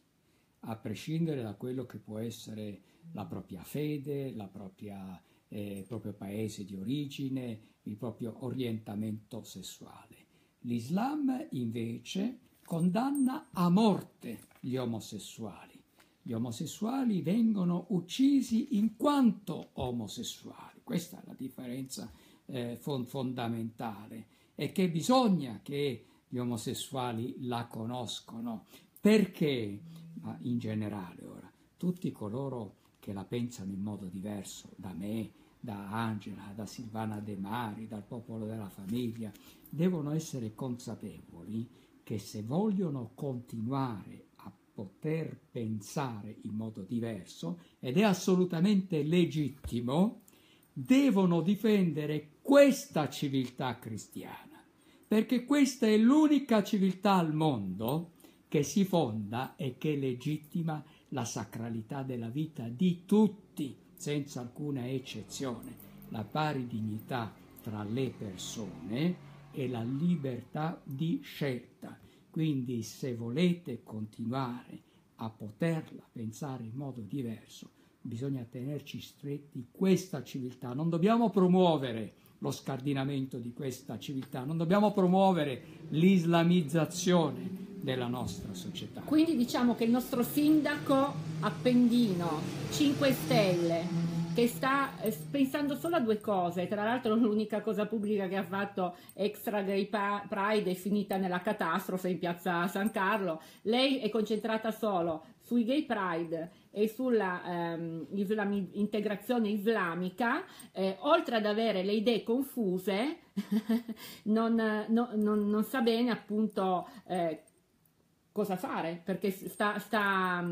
a prescindere da quello che può essere la propria fede, la propria, eh, il proprio paese di origine, il proprio orientamento sessuale. L'Islam invece condanna a morte gli omosessuali. Gli omosessuali vengono uccisi in quanto omosessuali. Questa è la differenza eh, fondamentale e che bisogna che gli omosessuali la conoscono perché, ma in generale ora, tutti coloro che la pensano in modo diverso da me, da Angela, da Silvana De Mari, dal popolo della famiglia, devono essere consapevoli che se vogliono continuare a poter pensare in modo diverso, ed è assolutamente legittimo, devono difendere questa civiltà cristiana, perché questa è l'unica civiltà al mondo che si fonda e che legittima la sacralità della vita di tutti, senza alcuna eccezione, la pari dignità tra le persone e la libertà di scelta. Quindi se volete continuare a poterla pensare in modo diverso, bisogna tenerci stretti questa civiltà. Non dobbiamo promuovere lo scardinamento di questa civiltà, non dobbiamo promuovere l'islamizzazione della nostra società. Quindi diciamo che il nostro sindaco appendino 5 Stelle che sta eh, pensando solo a due cose, tra l'altro l'unica cosa pubblica che ha fatto extra Gay Pride è finita nella catastrofe in piazza San Carlo, lei è concentrata solo sui Gay Pride e sulla ehm, islami- integrazione islamica, eh, oltre ad avere le idee confuse, non, no, non, non, sa bene appunto eh, cosa fare, perché sta, sta,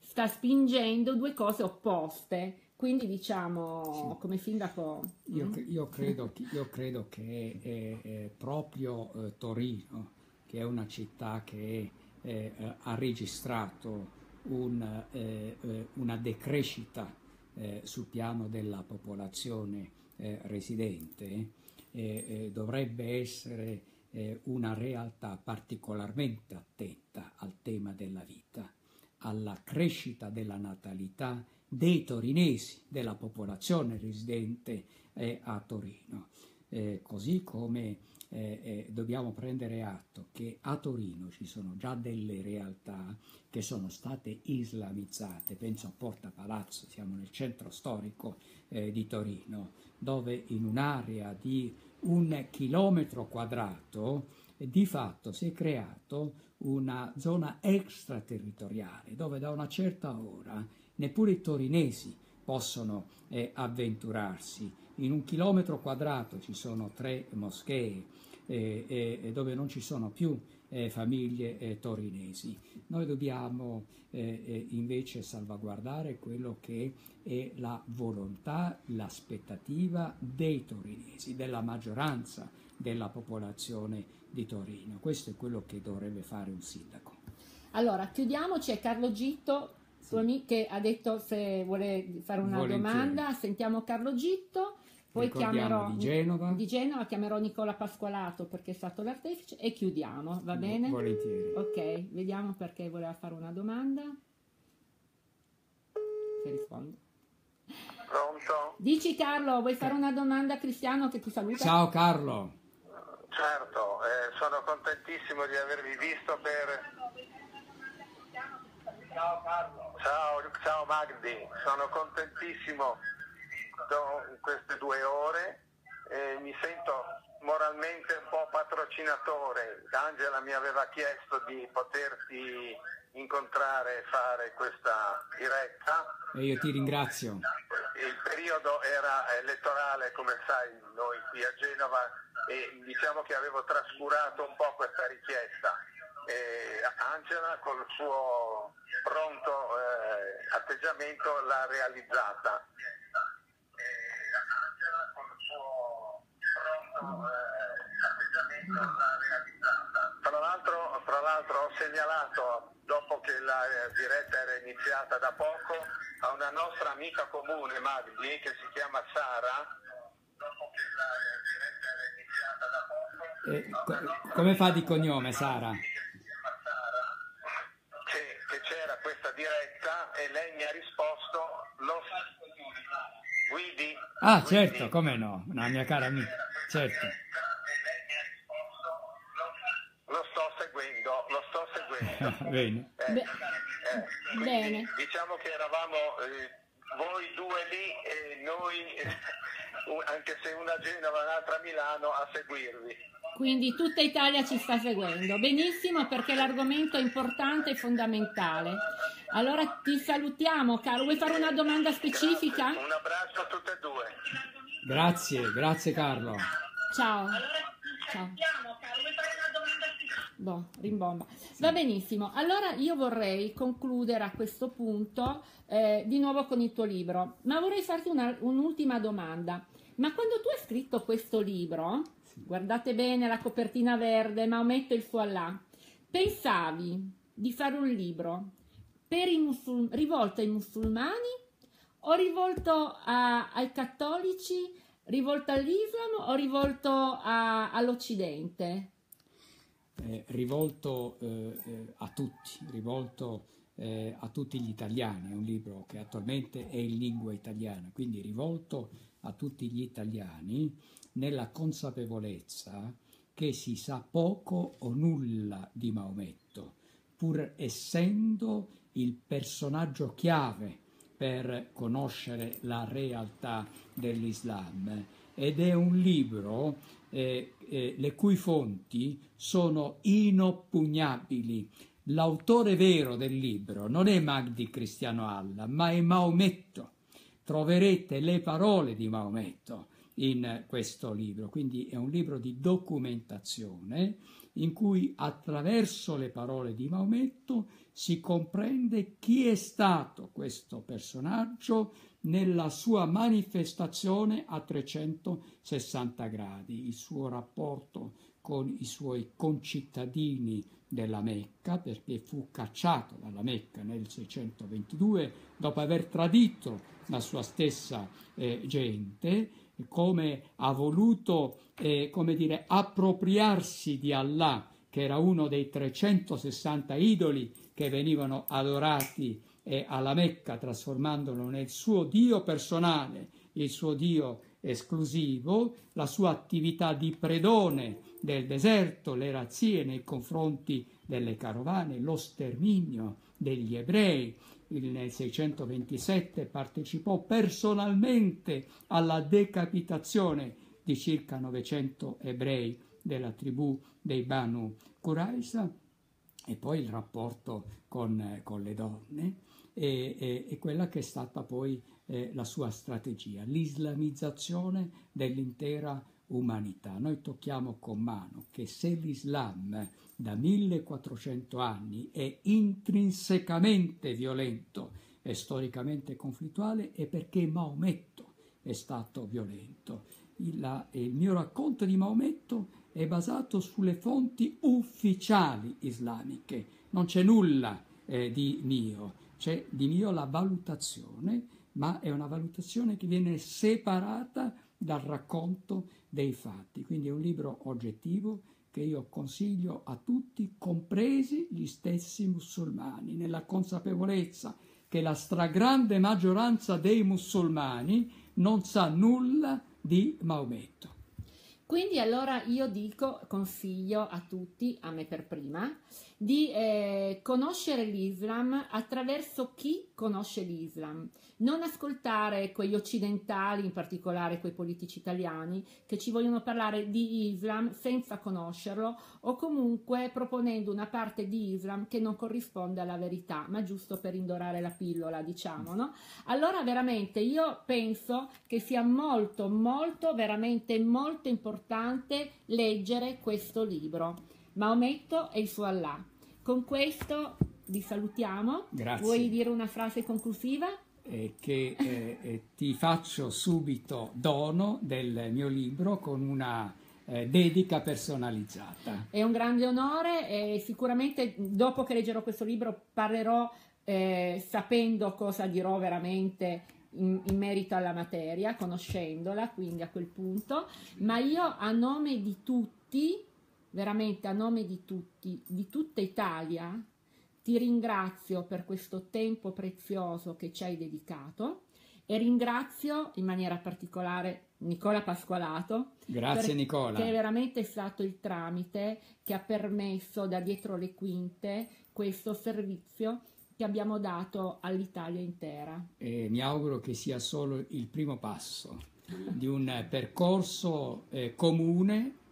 sta spingendo due cose opposte. Quindi diciamo, sì. come sindaco... Io, mm? io, credo, io credo che è, è proprio eh, Torino, che è una città che eh, ha registrato un, eh, eh una decrescita eh, sul piano della popolazione eh, residente, dovrebbe essere una realtà particolarmente attenta al tema della vita, alla crescita della natalità dei torinesi, della popolazione residente eh, a Torino, eh, così come eh, eh, dobbiamo prendere atto che a Torino ci sono già delle realtà che sono state islamizzate, penso a Porta Palazzo, siamo nel centro storico eh, di Torino, dove in un'area di un chilometro quadrato di fatto si è creato una zona extraterritoriale dove da una certa ora neppure i torinesi possono eh, avventurarsi. In un chilometro quadrato ci sono tre moschee eh, eh, dove non ci sono più eh, famiglie eh, torinesi. Noi dobbiamo eh, invece salvaguardare quello che è la volontà, l'aspettativa dei torinesi, della maggioranza della popolazione di Torino. Questo è quello che dovrebbe fare un sindaco. Allora, chiudiamo, c'è Carlo Gitto suo amico che ha detto se vuole fare una Volentieri. domanda, sentiamo Carlo Gitto, poi chiamerò di Genova. di Genova, chiamerò Nicola Pasqualato perché è stato l'artefice e chiudiamo, va bene? Volentieri. Ok, vediamo perché voleva fare una domanda. Se risponde. Pronto? Dici Carlo, vuoi fare una domanda a Cristiano che ti saluta? Ciao Carlo. Certo, eh, sono contentissimo di avervi visto per Ciao Carlo. Ciao, ciao Magdi, sono contentissimo in queste due ore e mi sento moralmente un po' patrocinatore. Angela mi aveva chiesto di poterti incontrare e fare questa diretta. E io ti ringrazio. Il periodo era elettorale, come sai, noi qui a Genova e diciamo che avevo trascurato un po' questa richiesta eh, Angela col suo pronto eh, atteggiamento l'ha realizzata. Tra l'altro, tra l'altro ho segnalato, dopo che la diretta era iniziata da poco, a una nostra amica comune, Magdi, che si chiama Sara, eh, come fa di cognome Sara? E lei mi ha risposto lo guidi. Ah guidi. certo come no una mia cara amica certo. Lo sto seguendo lo sto seguendo. Bene. Eh, eh, bene. diciamo che eravamo eh, voi due lì e noi anche se una a Genova e un'altra a Milano a seguirvi quindi tutta Italia ci sta seguendo. Benissimo perché l'argomento è importante e fondamentale. Allora ti salutiamo, caro. Vuoi fare una domanda specifica? Grazie. Un abbraccio a tutte e due. Grazie, grazie Carlo. Ciao. Ciao. Boh, rimbomba. Va benissimo. Allora io vorrei concludere a questo punto eh, di nuovo con il tuo libro, ma vorrei farti una, un'ultima domanda. Ma quando tu hai scritto questo libro, guardate bene la copertina verde, ma ometto il foulà, pensavi di fare un libro musul- rivolto ai musulmani o rivolto a, ai cattolici, rivolto all'Islam o rivolto a, all'Occidente? Eh, rivolto eh, eh a tutti, rivolto eh, a tutti gli italiani, è un libro che attualmente è in lingua italiana, quindi rivolto a tutti gli italiani nella consapevolezza che si sa poco o nulla di Maometto, pur essendo il personaggio chiave per conoscere la realtà dell'Islam. Ed è un libro eh, eh, le cui fonti sono inoppugnabili. L'autore vero del libro non è Magdi Cristiano Alla, ma è Maometto. Troverete le parole di Maometto in questo libro, quindi è un libro di documentazione in cui attraverso le parole di Maometto si comprende chi è stato questo personaggio nella sua manifestazione a 360 gradi, il suo rapporto con i suoi concittadini della Mecca, perché fu cacciato dalla Mecca nel 622 dopo aver tradito la sua stessa eh, gente, come ha voluto eh, come dire, appropriarsi di Allah, che era uno dei 360 idoli che venivano adorati eh, alla Mecca, trasformandolo nel suo Dio personale, il suo Dio esclusivo, la sua attività di predone del deserto, le razzie nei confronti delle carovane, lo sterminio degli ebrei. Nel 627 partecipò personalmente alla decapitazione di circa 900 ebrei della tribù dei Banu Qurayza e poi il rapporto con, con le donne e, e, e, quella che è stata poi eh, la sua strategia, l'islamizzazione dell'intera umanità. Noi tocchiamo con mano che se l'Islam da 1400 anni è intrinsecamente violento e storicamente conflittuale è perché Maometto è stato violento. Il, il mio racconto di Maometto è basato sulle fonti ufficiali islamiche, non c'è nulla eh, di mio, c'è di mio la valutazione, ma è una valutazione che viene separata dal racconto dei fatti. Quindi è un libro oggettivo che io consiglio a tutti, compresi gli stessi musulmani, nella consapevolezza che la stragrande maggioranza dei musulmani non sa nulla di Maometto. Quindi allora io dico, consiglio a tutti, a me per prima, di eh, conoscere l'Islam attraverso chi conosce l'Islam. Non ascoltare quegli occidentali, in particolare quei politici italiani, che ci vogliono parlare di Islam senza conoscerlo o comunque proponendo una parte di Islam che non corrisponde alla verità, ma giusto per indorare la pillola, diciamo, no? Allora veramente io penso che sia molto, molto, veramente molto importante leggere questo libro. Maometto e il suo Allah. Con questo vi salutiamo. Grazie. Vuoi dire una frase conclusiva? Eh, che eh, eh, ti faccio subito dono del mio libro con una eh, dedica personalizzata. È un grande onore e sicuramente dopo che leggerò questo libro parlerò eh, sapendo cosa dirò veramente in, in, merito alla materia, conoscendola, quindi a quel punto, ma io a nome di tutti veramente a nome di tutti, di tutta Italia, ti ringrazio per questo tempo prezioso che ci hai dedicato e ringrazio in maniera particolare Nicola Pasqualato. Grazie Nicola. Che è veramente stato il tramite che ha permesso da dietro le quinte questo servizio che abbiamo dato all'Italia intera. E mi auguro che sia solo il primo passo di un percorso eh, comune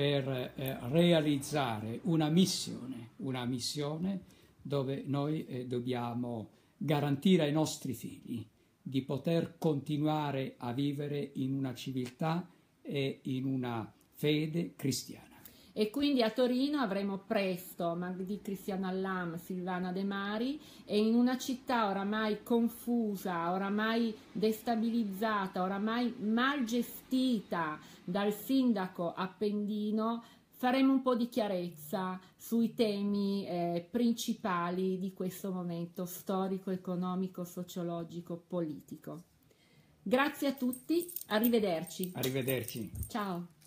per eh, realizzare una missione, una missione dove noi eh, dobbiamo garantire ai nostri figli di poter continuare a vivere in una civiltà e in una fede cristiana e quindi a Torino avremo presto Magdi Cristiano Allam, Silvana De Mari e in una città oramai confusa, oramai destabilizzata, oramai mal gestita dal sindaco appendino faremo un po' di chiarezza sui temi eh, principali di questo momento storico, economico, sociologico, politico. Grazie a tutti, arrivederci. Arrivederci. Ciao.